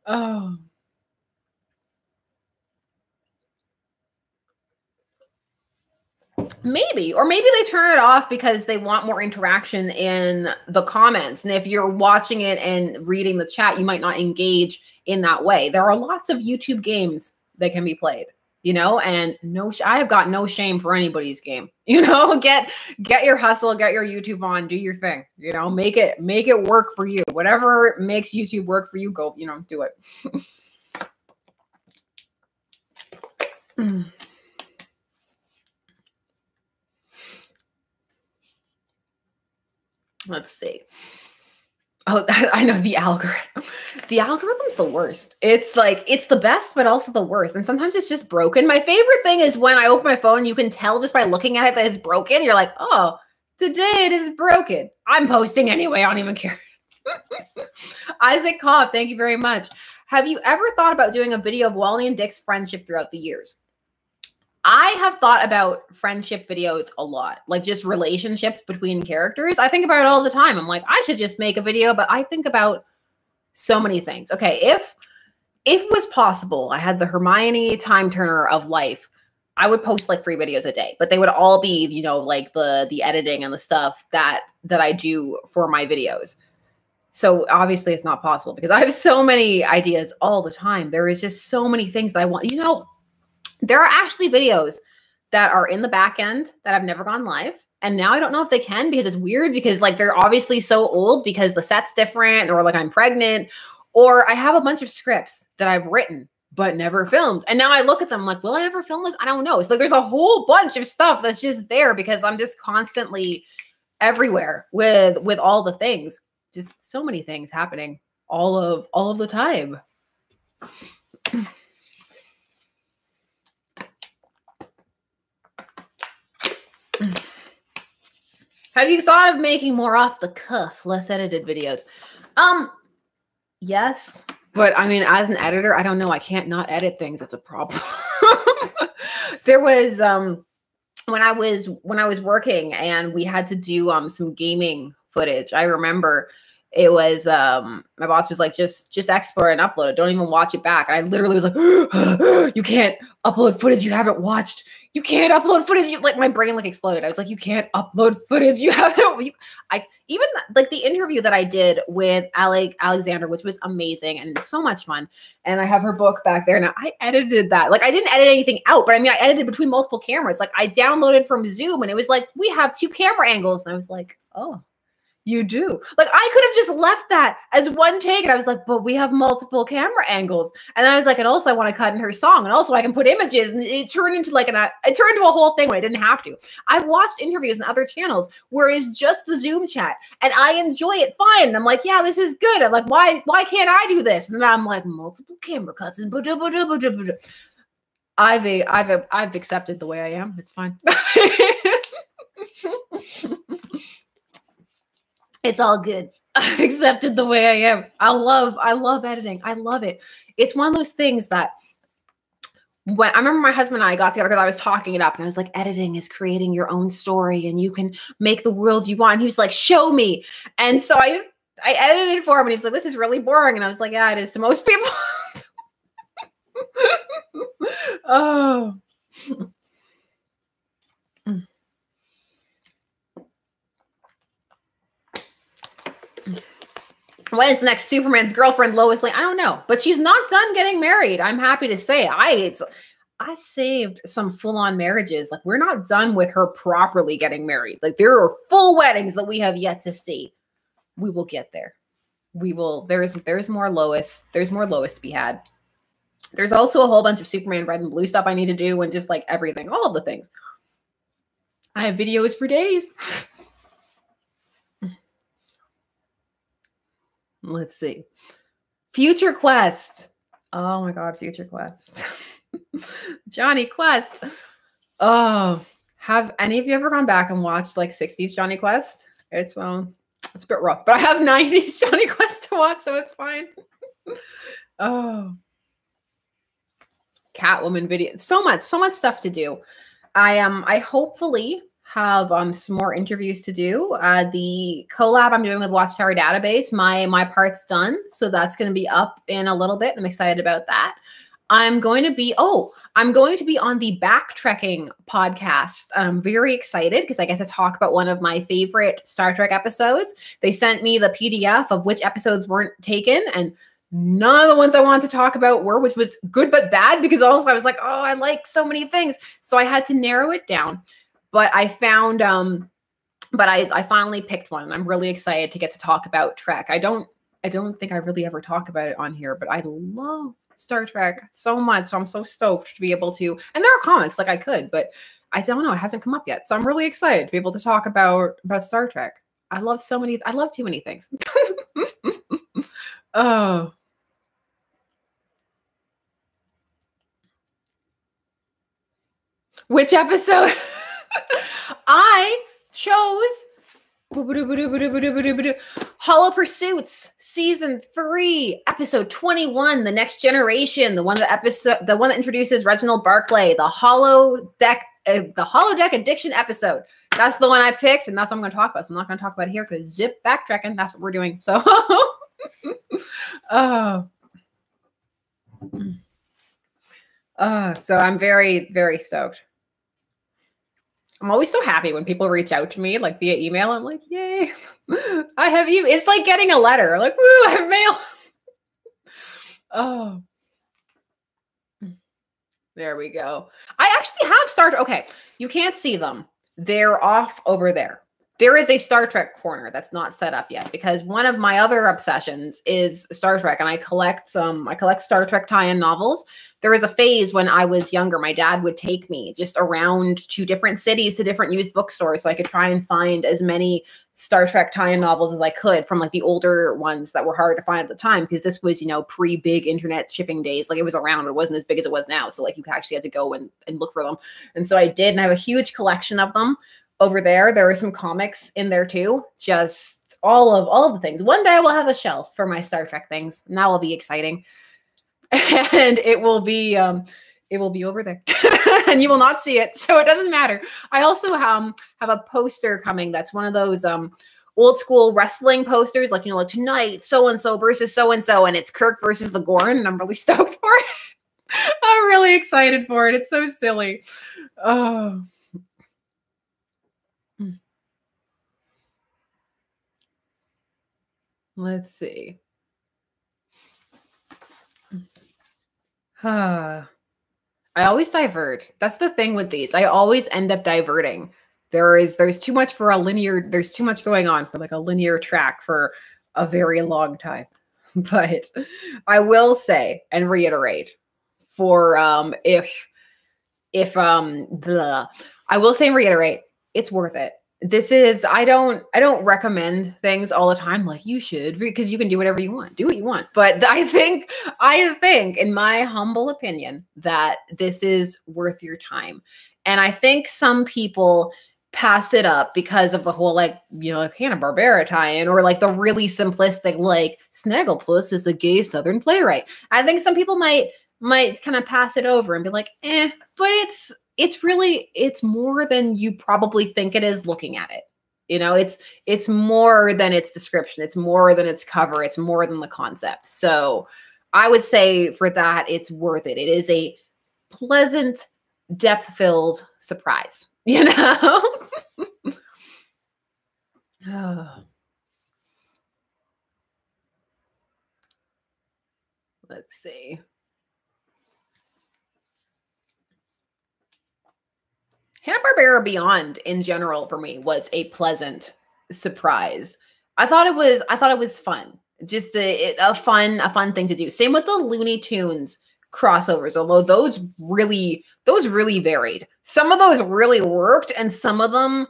oh Maybe, or maybe they turn it off because they want more interaction in the comments. And if you're watching it and reading the chat, you might not engage in that way. There are lots of YouTube games that can be played you know and no i have got no shame for anybody's game you know get get your hustle get your youtube on do your thing you know make it make it work for you. Whatever makes youtube work for you go you know do it. Mm. Let's see Oh, I know the algorithm. The algorithm's the worst. It's like it's the best, but also the worst. And sometimes it's just broken. My favorite thing is when I open my phone, you can tell just by looking at it that it's broken. You're like, oh, today it is broken. I'm posting anyway. I don't even care. Isaac Koff, thank you very much. Have you ever thought about doing a video of Wally and Dick's friendship throughout the years? I have thought about friendship videos a lot, like just relationships between characters. I think about it all the time. I'm like, I should just make a video, but I think about so many things. Okay, if if it was possible, I had the Hermione time turner of life. I would post like three videos a day, but they would all be, you know, like the the editing and the stuff that that I do for my videos. So obviously it's not possible because I have so many ideas all the time. There is just so many things that I want. You know, there are actually videos that are in the back end that have never gone live. And now I don't know if they can because it's weird because like they're obviously so old because the set's different or like I'm pregnant or I have a bunch of scripts that I've written but never filmed. And now I look at them like, will I ever film this? I don't know. It's like there's a whole bunch of stuff that's just there because I'm just constantly everywhere with with all the things. Just so many things happening all of all of the time. Have you thought of making more off the cuff, less edited videos? Um, yes, but I mean, as an editor, I don't know. I can't not edit things. That's a problem. there was um when I was when I was working and we had to do um some gaming footage. I remember it was um my boss was like just just export and upload it don't even watch it back and i literally was like you can't upload footage you haven't watched you can't upload footage. You, like my brain like exploded. I was like, you can't upload footage. You haven't. You, I even like the interview that I did with Alec Alexander, which was amazing and so much fun. And I have her book back there. Now I edited that. Like I didn't edit anything out, but I mean I edited between multiple cameras. Like I downloaded from Zoom, and it was like we have two camera angles, and I was like, oh you do. Like I could have just left that as one take. And I was like, but we have multiple camera angles. And I was like, and also I want to cut in her song. And also I can put images. And it turned into like an uh, it turned into a whole thing when I didn't have to. I've watched interviews and other channels where it's just the Zoom chat and I enjoy it fine. And I'm like, yeah, this is good. I'm like, why why can't I do this? And I'm like, multiple camera cuts and I've I've I've accepted the way I am. It's fine. It's all good. I've accepted the way I am. I love, I love editing. I love it. It's one of those things that when I remember my husband and I got together because I was talking it up and I was like, editing is creating your own story and you can make the world you want. And he was like, show me. And so I I edited for him and he was like, this is really boring. And I was like, yeah, it is to most people. oh. When is next Superman's girlfriend Lois Lane? I don't know, but she's not done getting married. I'm happy to say. I I saved some full on marriages. Like, we're not done with her properly getting married. Like, there are full weddings that we have yet to see. We will get there. We will. There's there's more Lois. There's more Lois to be had. There's also a whole bunch of Superman red and blue stuff I need to do, and just like everything, all of the things. I have videos for days. Let's see. Future Quest. Oh my God, Future Quest. Jonny Quest. Oh, have any of you ever gone back and watched like 60s Jonny Quest? It's um it's a bit rough, but I have 90s Jonny Quest to watch, so it's fine. oh. Catwoman video. So much, so much stuff to do. I um I hopefully have um some more interviews to do. Uh the collab I'm doing with Watchtower Database, my my part's done. So that's gonna be up in a little bit. I'm excited about that. I'm going to be, oh, I'm going to be on the backtracking podcast. I'm very excited because I get to talk about one of my favorite Star Trek episodes. They sent me the PDF of which episodes weren't taken, and none of the ones I wanted to talk about were, which was good but bad because also I was like, oh, I like so many things. So I had to narrow it down. But I found um but I, I finally picked one I'm really excited to get to talk about Trek. I don't I don't think I really ever talk about it on here, but I love Star Trek so much. So I'm so stoked to be able to, and there are comics like I could, but I don't know, it hasn't come up yet. So I'm really excited to be able to talk about about Star Trek. I love so many, I love too many things. oh. Which episode? I chose Hollow Pursuits, season three, episode 21, The Next Generation, the one that episode the one that introduces Reginald Barclay, the holodeck, uh, the holodeck addiction episode. That's the one I picked, and that's what I'm gonna talk about. So I'm not gonna talk about it here because zip backtracking, that's what we're doing. So oh. Uh, so I'm very, very stoked. I'm always so happy when people reach out to me like via email. I'm like, yay, I have you. It's like getting a letter. Like, woo, I have mail. oh, there we go. I actually have started. Okay, you can't see them. They're off over there. There is a Star Trek corner that's not set up yet because one of my other obsessions is Star Trek, and I collect some. I collect Star Trek tie-in novels there was a phase when I was younger, my dad would take me just around to different cities to different used bookstores so I could try and find as many Star Trek tie-in novels as I could from like the older ones that were hard to find at the time because this was, you know, pre-big internet shipping days. Like it was around, but it wasn't as big as it was now. So like you actually had to go and, and look for them. And so I did, and I have a huge collection of them over there. There are some comics in there too. Just all of all of the things. One day I will have a shelf for my Star Trek things, and that will be exciting. and it will be um it will be over there and you will not see it so it doesn't matter i also um have a poster coming that's one of those um old school wrestling posters like you know like tonight so and so versus so and so and it's kirk versus the gorn and i'm really stoked for it i'm really excited for it it's so silly oh let's see I always divert. That's the thing with these. I always end up diverting. There is there's too much for a linear there's too much going on for like a linear track for a very long time. But I will say and reiterate for um if if um the I will say and reiterate it's worth it this is i don't i don't recommend things all the time like you should because you can do whatever you want do what you want. But i think i think in my humble opinion that this is worth your time. And i think some people pass it up because of the whole like you know like hanna-barbera tie-in or like the really simplistic like snagglepuss is a gay southern playwright. I think some people might might kind of pass it over and be like eh but it's it's really it's more than you probably think it is looking at it. You know it's it's more than its description. It's more than its cover. It's more than the concept. So i would say for that it's worth it. It is a pleasant depth filled surprise you know? Let's see. Hanna-Barbera Beyond in general for me was a pleasant surprise. I thought it was I thought it was fun. Just a, a fun a fun thing to do. Same with the Looney Tunes crossovers, although those really those really varied. Some of those really worked and some of them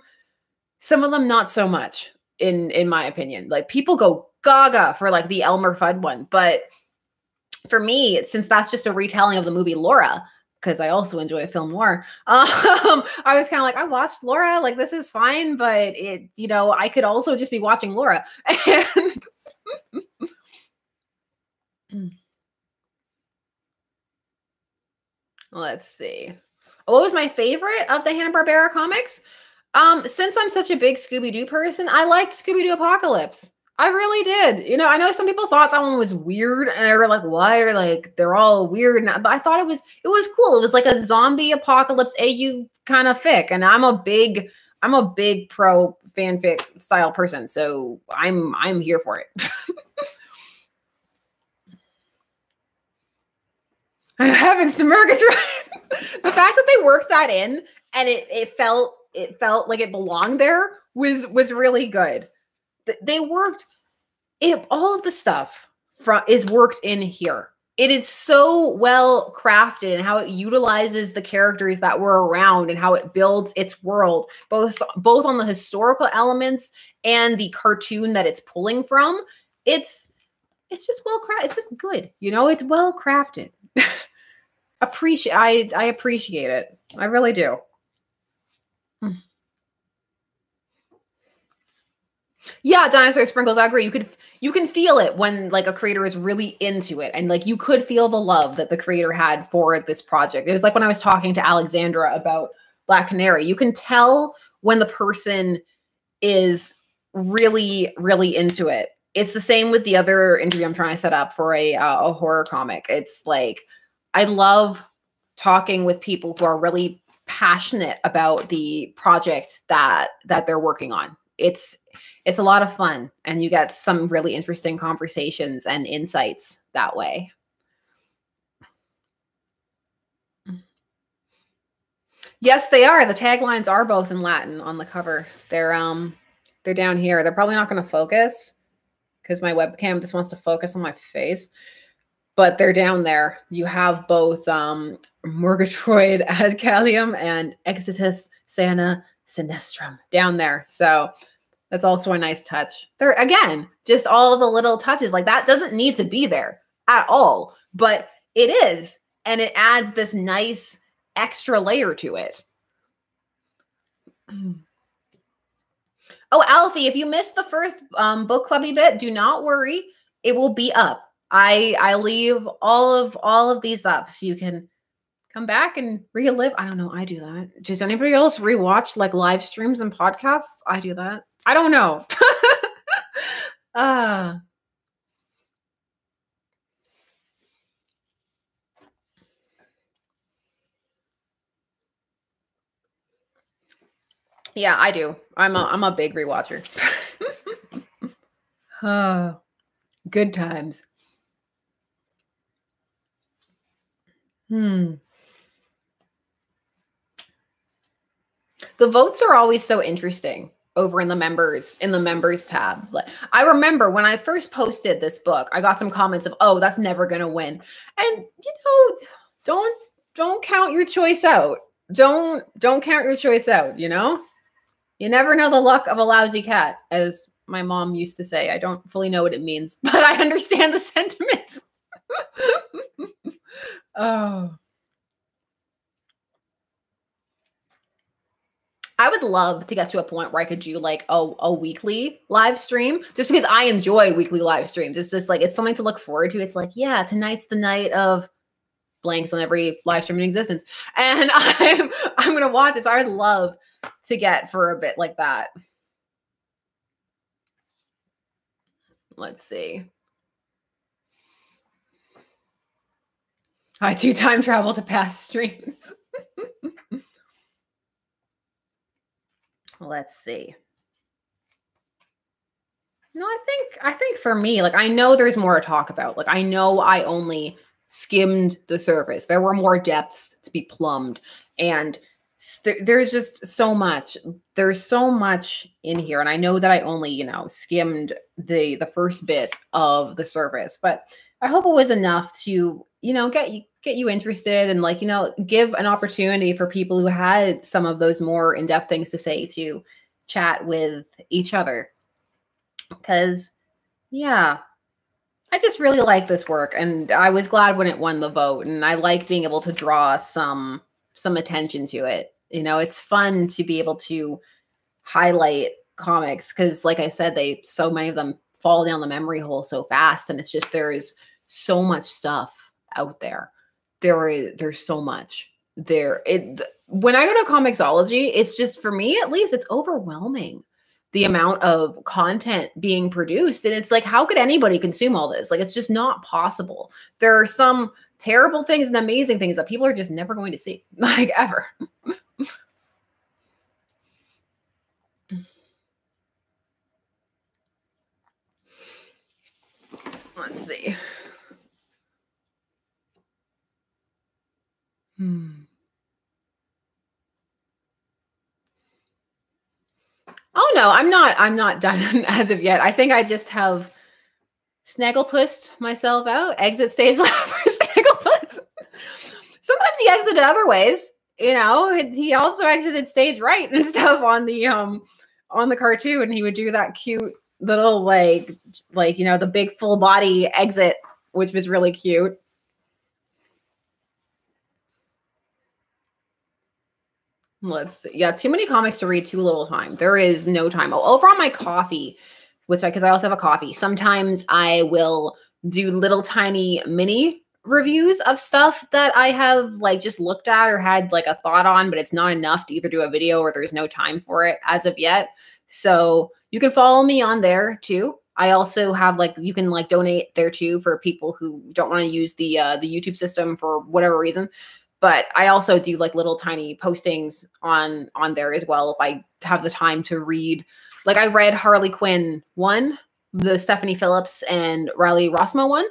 some of them not so much in in my opinion. Like people go gaga for like the Elmer Fudd one, but for me, since that's just a retelling of the movie Laura, because I also enjoy a film more. Um, I was kind of like, I watched Laura, like this is fine, but it, you know, I could also just be watching Laura. And let's see. What was my favorite of the Hanna-Barbera comics? Um, since I'm such a big Scooby-Doo person, I liked Scooby-Doo Apocalypse. I really did. You know, I know some people thought that one was weird, and they were like, "Why are like they're all weird?" But I thought it was it was cool. It was like a zombie apocalypse AU kind of fic, and I'm a big I'm a big pro fanfic style person, so I'm I'm here for it. Heavens to Murgatroyd. the fact that they worked that in and it it felt it felt like it belonged there was was really good they worked it all of the stuff from is worked in here. It is so well crafted and how it utilizes the characters that were around and how it builds its world both both on the historical elements and the cartoon that it's pulling from. It's it's just well crafted it's just good you know it's well crafted. Appreciate i i appreciate it. I really do Yeah, dinosaur sprinkles. I agree. You could you can feel it when like a creator is really into it, and like you could feel the love that the creator had for this project. It was like when I was talking to Alexandra about Black Canary. You can tell when the person is really really into it. It's the same with the other interview I'm trying to set up for a uh, a horror comic. It's like I love talking with people who are really passionate about the project that that they're working on. It's it's a lot of fun and you get some really interesting conversations and insights that way. Yes, they are. The taglines are both in Latin on the cover. They're um they're down here. They're probably not going to focus because my webcam just wants to focus on my face. But they're down there. You have both um Murgatroyd ad Caelum and Exitus Sana Sinistrum down there. So that's also a nice touch. There again, just all the little touches like that doesn't need to be there at all, but it is, and it adds this nice extra layer to it. Oh, Alfie, if you missed the first um, book clubby bit, do not worry. It will be up. I I leave all of all of these up so you can come back and relive. I don't know. I do that. Does anybody else rewatch like live streams and podcasts? I do that. I don't know. uh Yeah, I do. I'm a I'm a big rewatcher. oh, good times. Hmm. The votes are always so interesting over in the members in the members tab. Like I remember when I first posted this book, I got some comments of, "Oh, that's never going to win." And you know, don't don't count your choice out. Don't don't count your choice out, you know? You never know the luck of a lousy cat as my mom used to say. I don't fully know what it means, but I understand the sentiment. oh. I would love to get to a point where I could do like a, a weekly live stream just because I enjoy weekly live streams. It's just like it's something to look forward to. It's like, yeah, tonight's the night of blanks on every live stream in existence. And I'm I'm gonna watch it. So I would love to get for a bit like that. Let's see. I do time travel to past streams. Let's see. No, I think I think for me, like I know there's more to talk about. Like I know I only skimmed the surface. There were more depths to be plumbed and st- there's just so much. There's so much in here and I know that I only, you know, skimmed the the first bit of the surface, but I hope it was enough to, you know, get you get you interested and like, you know, give an opportunity for people who had some of those more in-depth things to say to chat with each other. Because yeah i just really like this work and i was glad when it won the vote and i like being able to draw some some attention to it. You know it's fun to be able to highlight comics because like i said they so many of them fall down the memory hole so fast and it's just there is so much stuff out there there is there's so much there it when i go to Comixology it's just for me at least it's overwhelming the amount of content being produced. And it's like, how could anybody consume all this? Like, it's just not possible. There are some terrible things and amazing things that people are just never going to see, like, ever. Let's see. Hmm. Oh no, I'm not. I'm not done as of yet. I think I just have snagglepussed myself out. Exit stage left for snagglepuss. Sometimes he exited other ways. You know, he also exited stage right and stuff on the um on the cartoon. And he would do that cute little like like you know the big full body exit, which was really cute. Let's see. Yeah, too many comics to read, too little time. There is no time. Oh, over on my Ko-fi, which I because I also have a Ko-fi. Sometimes I will do little tiny mini reviews of stuff that I have like just looked at or had like a thought on, but it's not enough to either do a video or there's no time for it as of yet. So you can follow me on there too. I also have like you can like donate there too for people who don't want to use the uh, the YouTube system for whatever reason but I also do like little tiny postings on on there as well if I have the time to read. Like I read Harley Quinn one, the Stephanie Phillips and Riley Rossmo one,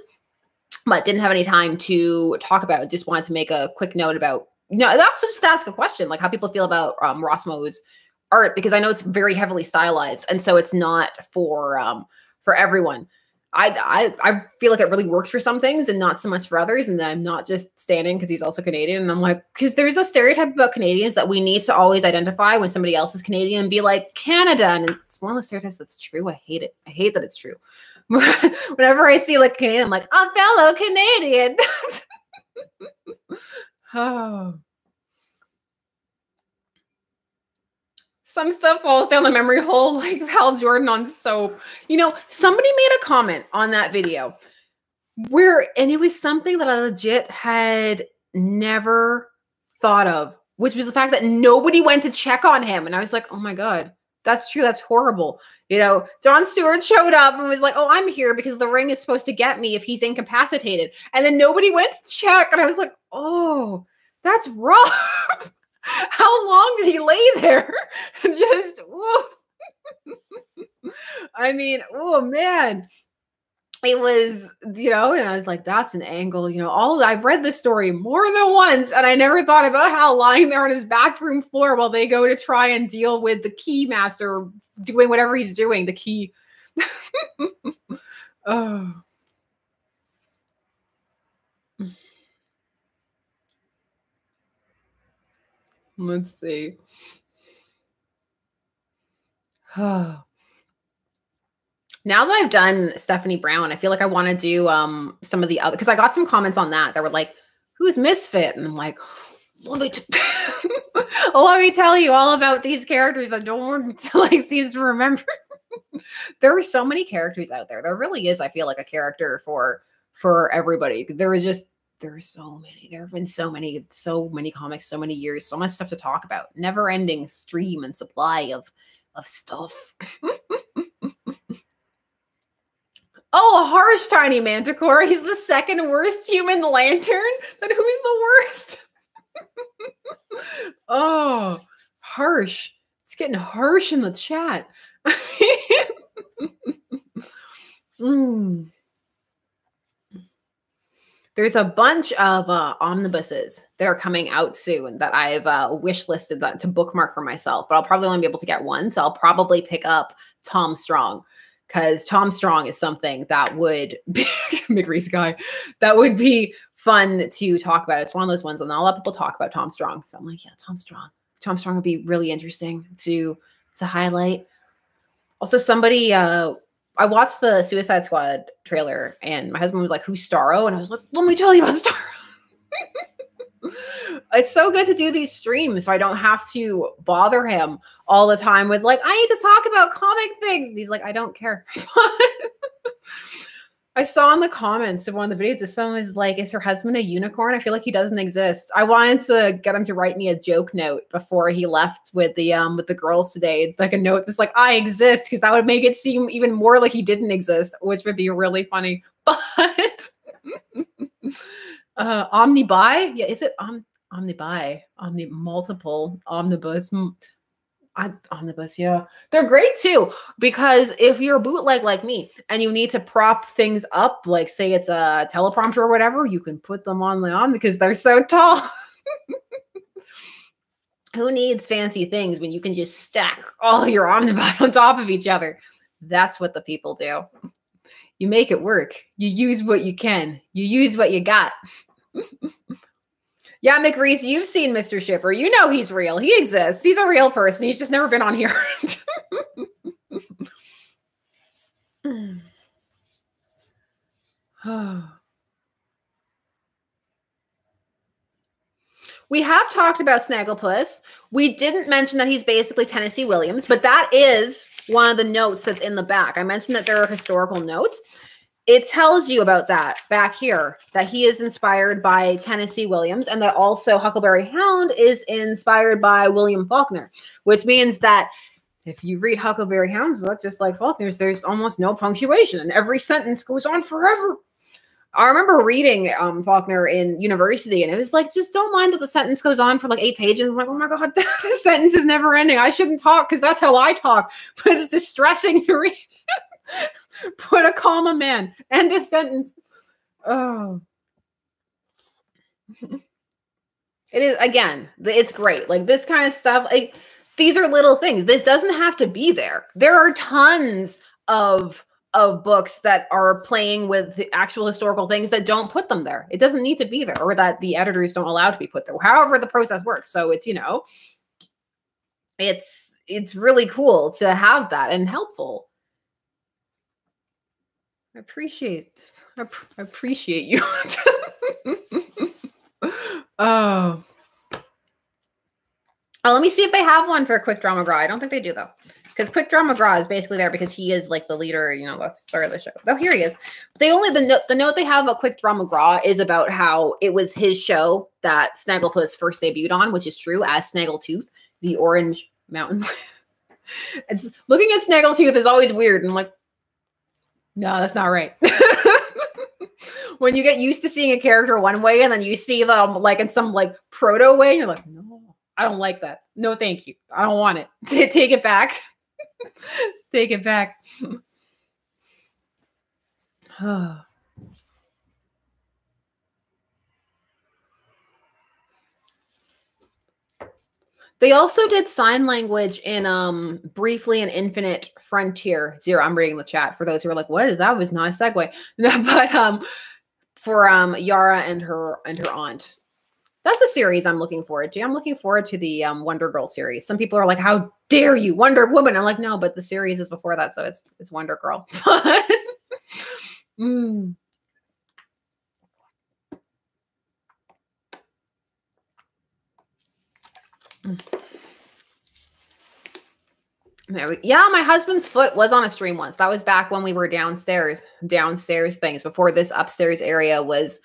but didn't have any time to talk about it. Just wanted to make a quick note about you know, also just ask a question like how people feel about um, Rossmo's art because I know it's very heavily stylized and so it's not for um for everyone. I, I I feel like it really works for some things and not so much for others. And I'm not just standing because he's also Canadian. And I'm like, because there's a stereotype about Canadians that we need to always identify when somebody else is Canadian and be like Canada. And it's one of the stereotypes that's true. I hate it. I hate that it's true. Whenever I see like Canadian, I'm like, a fellow Canadian. oh. Some stuff falls down the memory hole, like Hal Jordan on soap. You know, somebody made a comment on that video where, and it was something that I legit had never thought of, which was the fact that nobody went to check on him. And I was like, oh my God, that's true. That's horrible. You know, Jon Stewart showed up and was like, oh, I'm here because the ring is supposed to get me if he's incapacitated. And then nobody went to check. And I was like, oh, that's rough. How long did he lay there? Just, I mean, oh man. It was, you know, and I was like, that's an angle, you know. All I've read this story more than once, and I never thought about how lying there on his bathroom floor while they go to try and deal with the key master doing whatever he's doing, the key. oh. Let's see. now that I've done Stephanie Brown, I feel like I want to do um some of the other because I got some comments on that that were like, "Who's Misfit?" And I'm like, let me, let me tell you all about these characters that no one like seems to remember. there are so many characters out there. There really is. I feel like a character for for everybody. There is just there are so many. There have been so many, so many comics, so many years, so much stuff to talk about. Never ending stream and supply of of stuff. oh, harsh tiny manticore. He's the second worst human lantern. Then who's the worst? oh, harsh. It's getting harsh in the chat. Mm. There's a bunch of uh, omnibuses that are coming out soon that I've uh, wish listed that to bookmark for myself, but I'll probably only be able to get one. So I'll probably pick up Tom Strong because Tom Strong is something that would be McReese guy that would be fun to talk about. It's one of those ones, and lot of people talk about Tom Strong. So I'm like, yeah, Tom Strong. Tom Strong would be really interesting to to highlight. Also, somebody uh I watched the Suicide Squad trailer and my husband was like, Who's Starro? And I was like, Let me tell you about Starro. it's so good to do these streams so I don't have to bother him all the time with like, I need to talk about comic things. And he's like, I don't care. I saw in the comments of one of the videos that someone was like, Is her husband a unicorn? I feel like he doesn't exist. I wanted to get him to write me a joke note before he left with the um with the girls today. Like a note that's like, I exist, because that would make it seem even more like he didn't exist, which would be really funny. But uh omnibuy, yeah, is it om omnibuy? Omni multiple omnibus I, omnibus, yeah, they're great too. Because if you're a bootleg like me and you need to prop things up, like say it's a teleprompter or whatever, you can put them on the on because they're so tall. Who needs fancy things when you can just stack all your omnibus on top of each other? That's what the people do. You make it work. You use what you can. You use what you got. Yeah, McReese, you've seen Mr. Shipper. You know he's real. He exists. He's a real person. He's just never been on here. we have talked about Snagglepuss. We didn't mention that he's basically Tennessee Williams, but that is one of the notes that's in the back. I mentioned that there are historical notes it tells you about that back here that he is inspired by Tennessee Williams and that also Huckleberry Hound is inspired by William Faulkner, which means that if you read Huckleberry Hound's book, just like Faulkner's, there's almost no punctuation and every sentence goes on forever. I remember reading um, Faulkner in university, and it was like, just don't mind that the sentence goes on for like eight pages. I'm like, oh my god, the sentence is never ending. I shouldn't talk because that's how I talk, but it's distressing to read. Put a comma, man. End the sentence. Oh. It is again, it's great. Like this kind of stuff, like these are little things. This doesn't have to be there. There are tons of of books that are playing with the actual historical things that don't put them there. It doesn't need to be there or that the editors don't allow to be put there. However the process works. So it's, you know, it's it's really cool to have that and helpful. I appreciate I, appreciate you. oh. Oh, let me see if they have one for Quick Draw McGraw. I don't think they do though. Because Quick Draw McGraw is basically there because he is like the leader, you know, let's start the show. Oh, here he is. They only the note the note they have about Quick Draw McGraw is about how it was his show that Snagglepuss first debuted on, which is true as Snaggletooth, the orange mountain. it's looking at Snaggletooth is always weird. And like, no, that's not right. when you get used to seeing a character one way and then you see them like in some like proto way, you're like, no, I don't like that. No, thank you. I don't want it. Take it back. Take it back. They also did sign language in um briefly an infinite frontier zero. I'm reading the chat for those who are like, what? That was not a segue. but um for um Yara and her and her aunt. That's a series I'm looking forward to. I'm looking forward to the um, Wonder Girl series. Some people are like, "How dare you, Wonder Woman?" I'm like, "No, but the series is before that, so it's it's Wonder Girl." mm. Mm. There we, yeah, my husband's foot was on a stream once. That was back when we were downstairs, downstairs things before this upstairs area was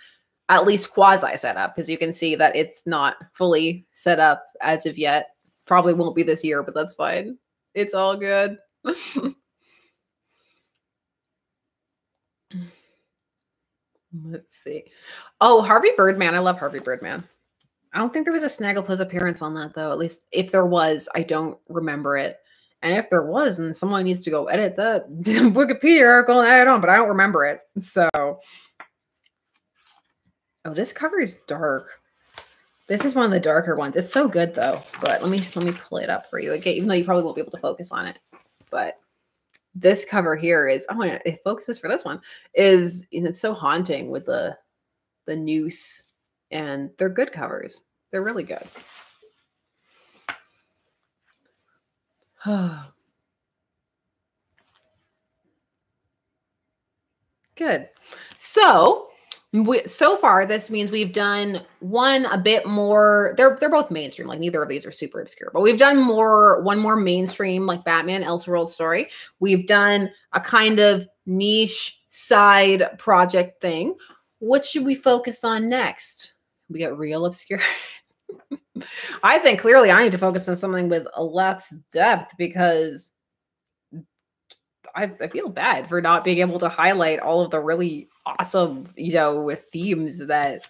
at least quasi set up because you can see that it's not fully set up as of yet. Probably won't be this year, but that's fine. It's all good. Let's see. Oh, Harvey Birdman. I love Harvey Birdman. I don't think there was a Snagglepuss appearance on that though. At least if there was, I don't remember it. And if there was, and someone needs to go edit the Wikipedia article and add it on, but I don't remember it. So, oh, this cover is dark. This is one of the darker ones. It's so good though. But let me let me pull it up for you again, even though you probably won't be able to focus on it. But this cover here is oh, it focuses for this one is it's so haunting with the the noose, and they're good covers. They're really good. Good. So, we, so far, this means we've done one a bit more. They're they're both mainstream. Like neither of these are super obscure, but we've done more one more mainstream like Batman Elseworld story. We've done a kind of niche side project thing. What should we focus on next? We get real obscure. I think clearly I need to focus on something with less depth because I, I feel bad for not being able to highlight all of the really awesome, you know, with themes that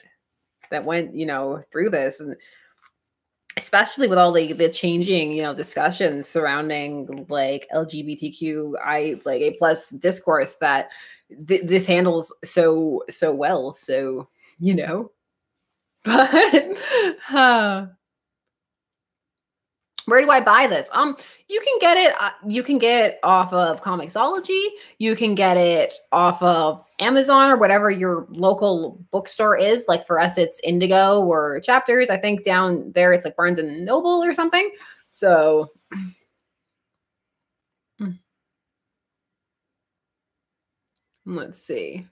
that went, you know, through this and especially with all the the changing, you know, discussions surrounding like LGBTQ I like a plus discourse that th- this handles so so well. So, you know, but uh, where do I buy this? Um, you can get it. Uh, you can get off of Comixology. You can get it off of Amazon or whatever your local bookstore is. Like for us, it's Indigo or Chapters. I think down there it's like Barnes and Noble or something. So. Let's see.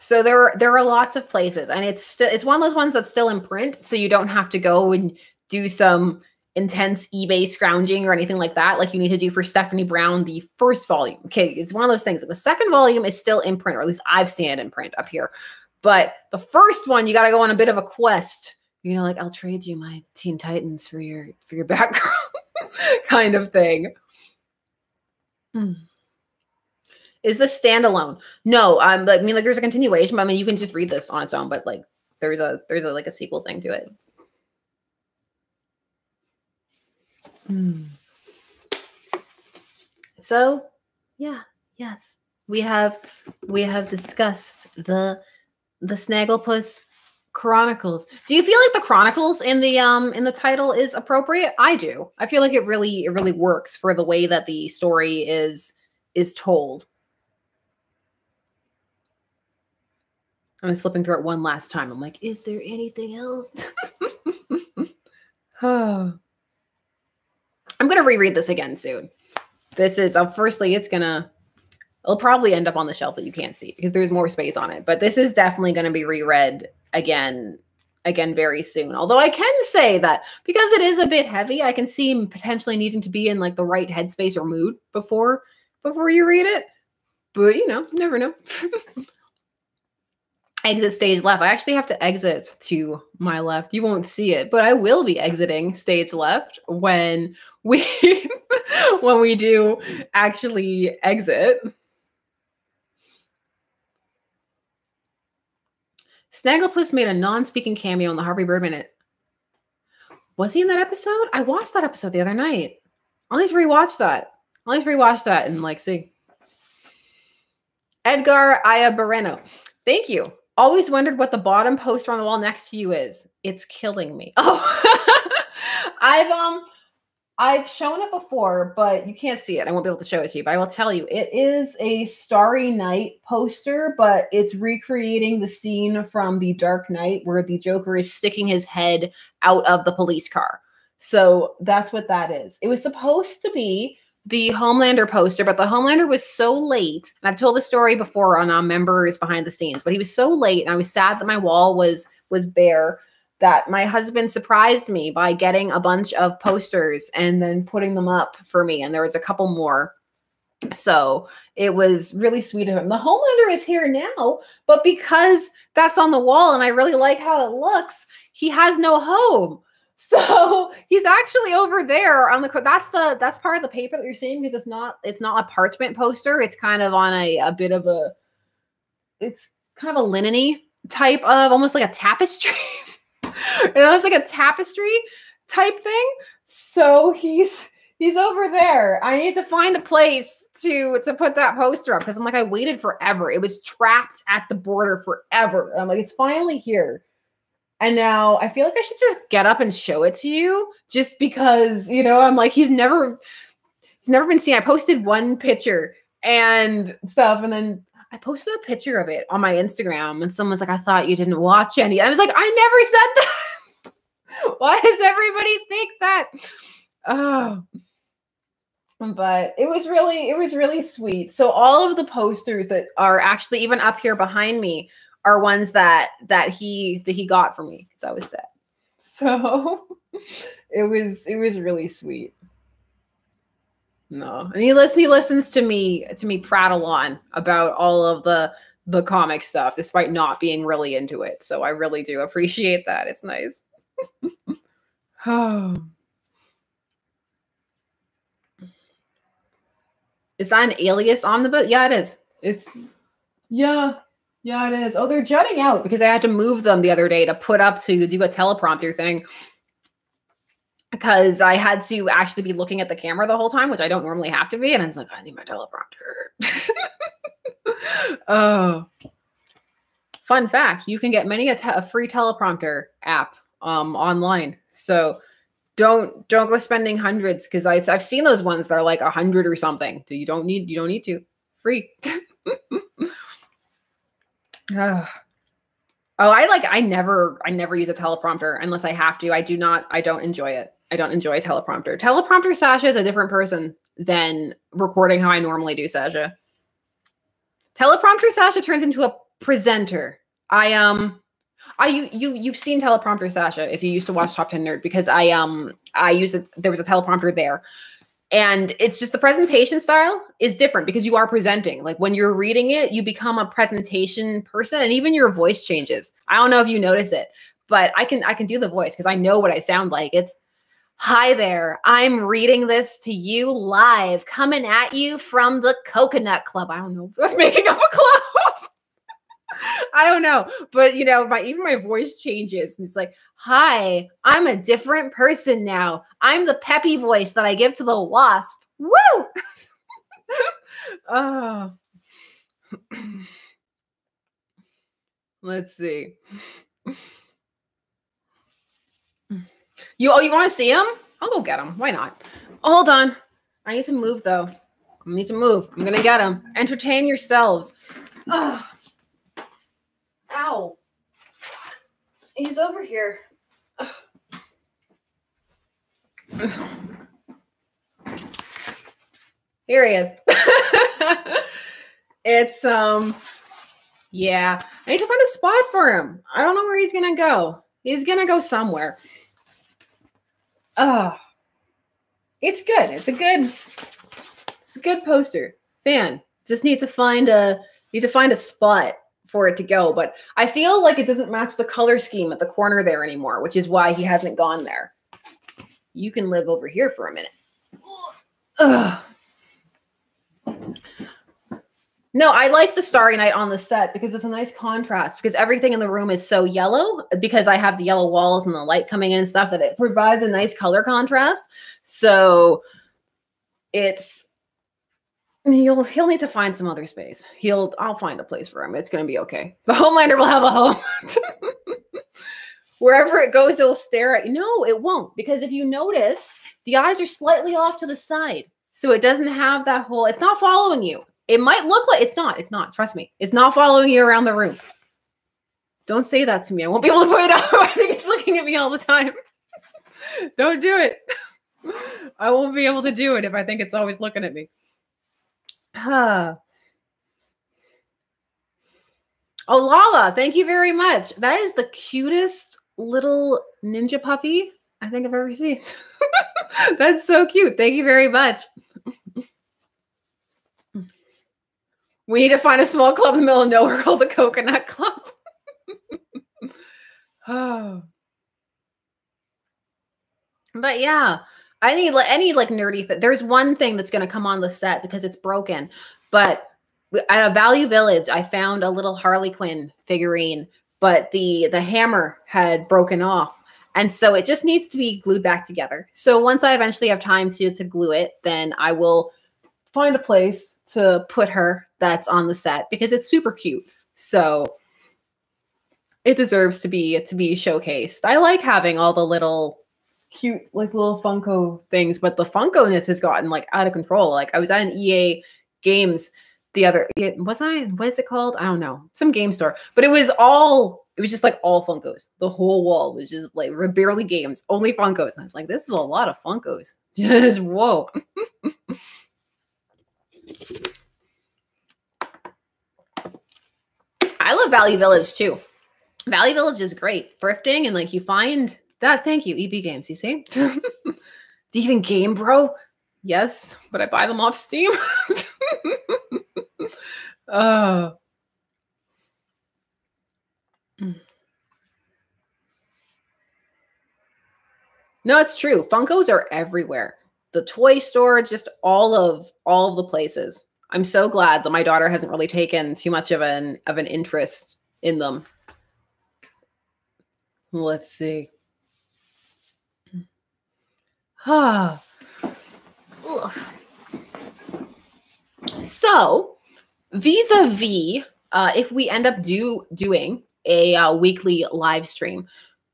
So there are there are lots of places, and it's still it's one of those ones that's still in print, so you don't have to go and do some intense eBay scrounging or anything like that, like you need to do for Stephanie Brown, the first volume. Okay, it's one of those things. The second volume is still in print, or at least I've seen it in print up here. But the first one, you got to go on a bit of a quest. You know, like I'll trade you my Teen Titans for your for your background, kind of thing. Hmm. Is this standalone? No, I'm I mean like there's a continuation, but I mean you can just read this on its own, but like there's a there's a like a sequel thing to it. Hmm. So, yeah, yes. We have we have discussed the the Snagglepuss Chronicles. Do you feel like the Chronicles in the um in the title is appropriate? I do. I feel like it really it really works for the way that the story is is told. I'm slipping through it one last time. I'm like, is there anything else? oh. I'm gonna reread this again soon. This is uh, firstly, it's gonna it'll probably end up on the shelf that you can't see because there's more space on it. But this is definitely gonna be reread again again very soon. Although I can say that because it is a bit heavy, I can see potentially needing to be in like the right headspace or mood before before you read it. But you know, never know. exit stage left. I actually have to exit to my left. You won't see it, but I will be exiting stage left when we when we do actually exit. Snagglepuss made a non-speaking cameo in the Harvey Birdman. Was he in that episode? I watched that episode the other night. I'll need to rewatch that. I'll need to rewatch that and like see. Edgar Ayabareno. Thank you. Always wondered what the bottom poster on the wall next to you is. It's killing me. Oh, I've um, I've shown it before, but you can't see it. I won't be able to show it to you, but I will tell you it is a Starry Night poster, but it's recreating the scene from The Dark Knight where the Joker is sticking his head out of the police car. So that's what that is. It was supposed to be the Homelander poster, but the Homelander was so late. And I've told the story before on our members behind the scenes, but he was so late, and I was sad that my wall was was bare. That my husband surprised me by getting a bunch of posters and then putting them up for me, and there was a couple more. So it was really sweet of him. The Homelander is here now, but because that's on the wall and I really like how it looks, he has no home. So he's actually over there on the that's the that's part of the paper that you're seeing because it's not it's not a parchment poster. It's kind of on a, a bit of a it's kind of a lineny type of almost like a tapestry. you know, it's like a tapestry type thing. So he's he's over there. I need to find a place to to put that poster up because I'm like I waited forever. It was trapped at the border forever. And I'm like it's finally here. And now I feel like I should just get up and show it to you just because, you know, I'm like he's never he's never been seen. I posted one picture and stuff and then I posted a picture of it on my Instagram and someone's like I thought you didn't watch any. I was like I never said that. Why does everybody think that? Oh, but it was really it was really sweet so all of the posters that are actually even up here behind me are ones that that he that he got for me because i was sad. So it was it was really sweet. No. And he listens he listens to me to me prattle on about all of the the comic stuff despite not being really into it. So i really do appreciate that. It's nice. Oh Is that an alias on the book? Yeah, it is. It's yeah, yeah, it is. Oh, they're jutting out because I had to move them the other day to put up to do a teleprompter thing. Because I had to actually be looking at the camera the whole time, which I don't normally have to be. And I was like, I need my teleprompter. oh. Fun fact you can get many a, a free teleprompter app um, online. So don't don't go spending hundreds because I've seen those ones that are like a hundred or something. So you don't need you don't need to free. oh, I like I never I never use a teleprompter unless I have to. I do not I don't enjoy it. I don't enjoy a teleprompter. Teleprompter Sasha is a different person than recording how I normally do Sasha. Teleprompter Sasha turns into a presenter. I um I you you you've seen teleprompter Sasha if you used to watch Top 10 Nerd because I um I use it there was a teleprompter there. And it's just the presentation style is different because you are presenting. Like when you're reading it, you become a presentation person and even your voice changes. I don't know if you notice it, but I can I can do the voice because I know what I sound like. It's Hi there. I'm reading this to you live, coming at you from the Coconut Club. I don't know. I'm making up a club. I don't know, but you know, my even my voice changes. And it's like, "Hi, I'm a different person now. I'm the peppy voice that I give to the wasp." Woo! oh. Let's see. You oh, you want to see him? I'll go get him. Why not? Hold on. I need to move though. I need to move. I'm gonna get him. Entertain yourselves. Ugh. Ow. He's over here. Here he is. it's um yeah. I need to find a spot for him. I don't know where he's gonna go. He's gonna go somewhere. Oh. It's good. It's a good it's a good poster. Fan. Just need to find a need to find a spot for it to go. But I feel like it doesn't match the color scheme at the corner there anymore, which is why he hasn't gone there. You can live over here for a minute. Ugh. No, I like the Starry Night on the set because it's a nice contrast because everything in the room is so yellow because I have the yellow walls and the light coming in and stuff that it provides a nice color contrast. So it's he'll he'll need to find some other space. He'll I'll find a place for him. It's gonna be okay. The Homelander will have a home. Wherever it goes, it'll stare at you. No, it won't, because if you notice, the eyes are slightly off to the side. So it doesn't have that whole, it's not following you. It might look like it's not, it's not. Trust me. It's not following you around the room. Don't say that to me. I won't be able to put it out. I think it's looking at me all the time. Don't do it. I won't be able to do it if I think it's always looking at me. Huh. Oh, Lala, thank you very much. That is the cutest little ninja puppy I think I've ever seen. That's so cute. Thank you very much. we need to find a small club in the middle of nowhere called the Coconut Club. oh. But yeah, I need like any like nerdy. There's one thing that's going to come on the set because it's broken. But at a Value Village, I found a little Harley Quinn figurine, but the the hammer had broken off, And so it just needs to be glued back together. So once I eventually have time to, to glue it, then I will find a place to put her that's on the set because it's super cute. So it deserves to be to be showcased. I like having all the little cute like little Funko things, but the Funko-ness has gotten like out of control. Like I was at an EA Games the other was I what's it called? I don't know. Some game store. But it was all it was just like all Funkos. The whole wall was just like barely games, only Funkos. And I was like, this is a lot of Funkos. Just whoa. I love Value Village too. Value Village is great. Thrifting and like you find that. Thank you, EB Games. You see? Do you even game, bro? Yes, but I buy them off Steam. oh. No, it's true. Funkos are everywhere. The toy store, just all of all of the places. I'm so glad that my daughter hasn't really taken too much of an of an interest in them. Let's see. So, vis-a-vis, uh, if we end up do doing a uh, weekly live stream,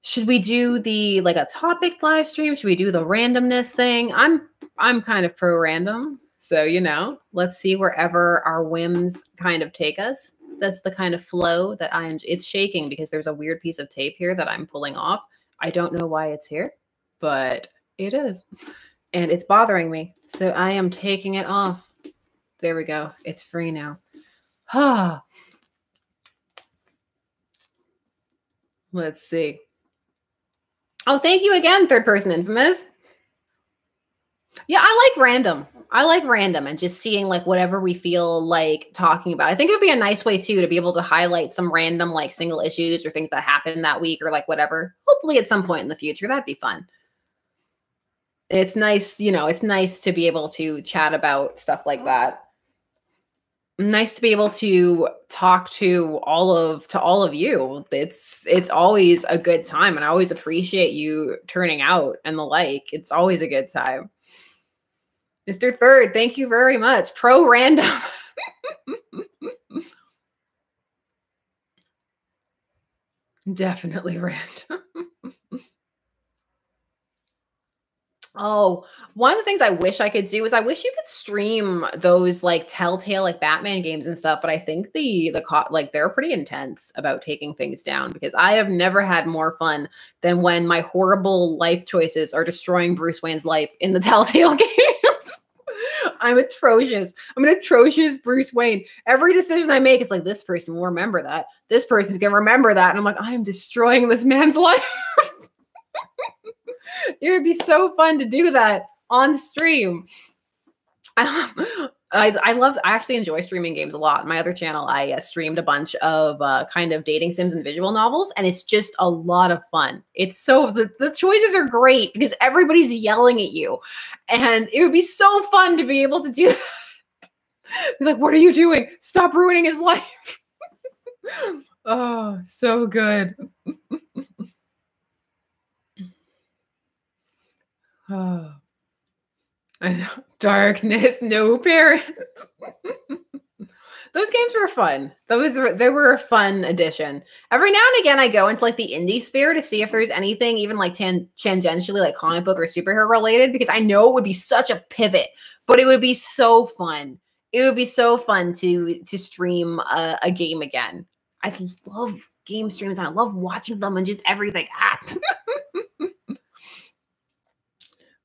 should we do the like a topic live stream? Should we do the randomness thing? I'm I'm kind of pro random. So, you know, let's see wherever our whims kind of take us. That's the kind of flow that I am. It's shaking because there's a weird piece of tape here that I'm pulling off. I don't know why it's here, but it is. And it's bothering me. So I am taking it off. There we go. It's free now. Ah. Let's see. Oh, thank you again, third person infamous. Yeah, I like random. I like random and just seeing like whatever we feel like talking about. I think it would be a nice way too to be able to highlight some random like single issues or things that happened that week or like whatever. Hopefully at some point in the future. That'd be fun. It's nice, you know, it's nice to be able to chat about stuff like oh. that. Nice to be able to talk to all of to all of you. It's it's always a good time and I always appreciate you turning out and the like. It's always a good time. Mr. Third, thank you very much. Pro random. Definitely random. Oh, one of the things I wish I could do is I wish you could stream those like Telltale like Batman games and stuff, but I think the the co- like they're pretty intense about taking things down because I have never had more fun than when my horrible life choices are destroying Bruce Wayne's life in the Telltale games. I'm atrocious. I'm an atrocious Bruce Wayne. Every decision I make, it's like this person will remember that. This person's gonna remember that, and I'm like, I am destroying this man's life it would be so fun to do that on stream. I, I love I actually enjoy streaming games a lot. My other channel, I uh, streamed a bunch of uh, kind of dating sims and visual novels, and it's just a lot of fun. It's so the, the choices are great because everybody's yelling at you, and it would be so fun to be able to do like, what are you doing? Stop ruining his life. oh, so good. Oh, Darkness, no parents. Those games were fun. Those were they were a fun addition. Every now and again, I go into like the indie sphere to see if there's anything even like tan- tangentially like comic book or superhero related because I know it would be such a pivot, but it would be so fun. It would be so fun to to stream a, a game again. I love game streams. I love watching them and just everything. Ah.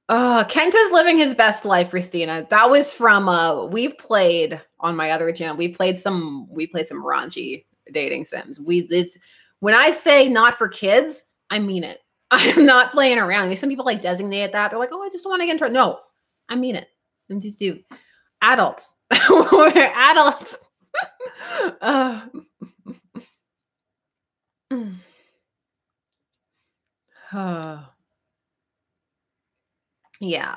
Uh, Kenta's living his best life, Christina. That was from uh we've played on my other channel. We played some we played some raunchy dating sims. We it's when I say not for kids, I mean it. I'm not playing around. Some people like designate that. They're like, oh, I just want to get into it. No, I mean it. I'm just do adults. We're adults. uh, uh. Yeah.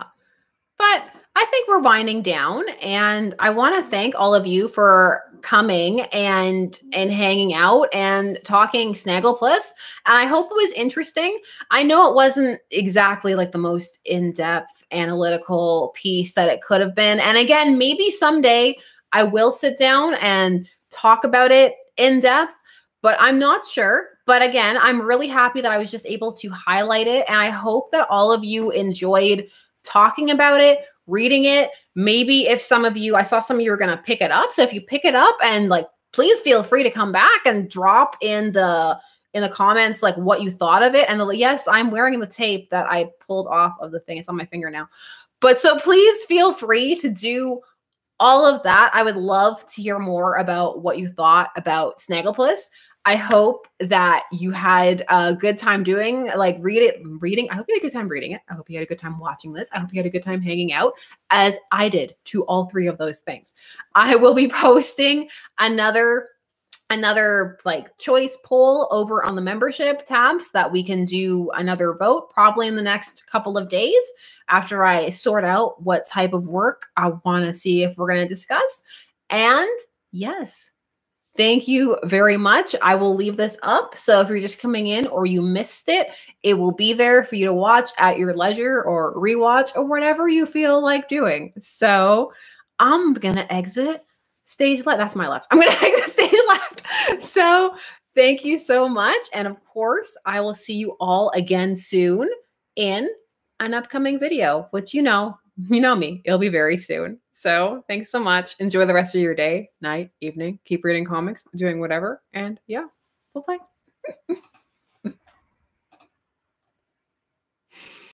But I think we're winding down, and I want to thank all of you for coming and and hanging out and talking Snagglepuss. And I hope it was interesting. I know it wasn't exactly like the most in-depth analytical piece that it could have been. And again, maybe someday I will sit down and talk about it in depth, but I'm not sure. But again, I'm really happy that I was just able to highlight it. And I hope that all of you enjoyed talking about it, reading it. Maybe if some of you, I saw some of you were going to pick it up. So if you pick it up and like, please feel free to come back and drop in the in the comments like what you thought of it. And the, yes, I'm wearing the tape that I pulled off of the thing. It's on my finger now. But so please feel free to do all of that. I would love to hear more about what you thought about Snagglepuss. I hope that you had a good time doing like read it reading. I hope you had a good time reading it. I hope you had a good time watching this. I hope you had a good time hanging out as I did to all three of those things. I will be posting another another like choice poll over on the membership tab so that we can do another vote probably in the next couple of days after I sort out what type of work I want to see if we're going to discuss. And yes, Thank you very much. I will leave this up. So if you're just coming in or you missed it, it will be there for you to watch at your leisure or rewatch or whatever you feel like doing. So I'm going to exit stage left. That's my left. I'm going to exit stage left. So thank you so much. And of course, I will see you all again soon in an upcoming video, which you know, you know me, it'll be very soon. So thanks so much. Enjoy the rest of your day, night, evening. Keep reading comics, doing whatever. And yeah, bye bye.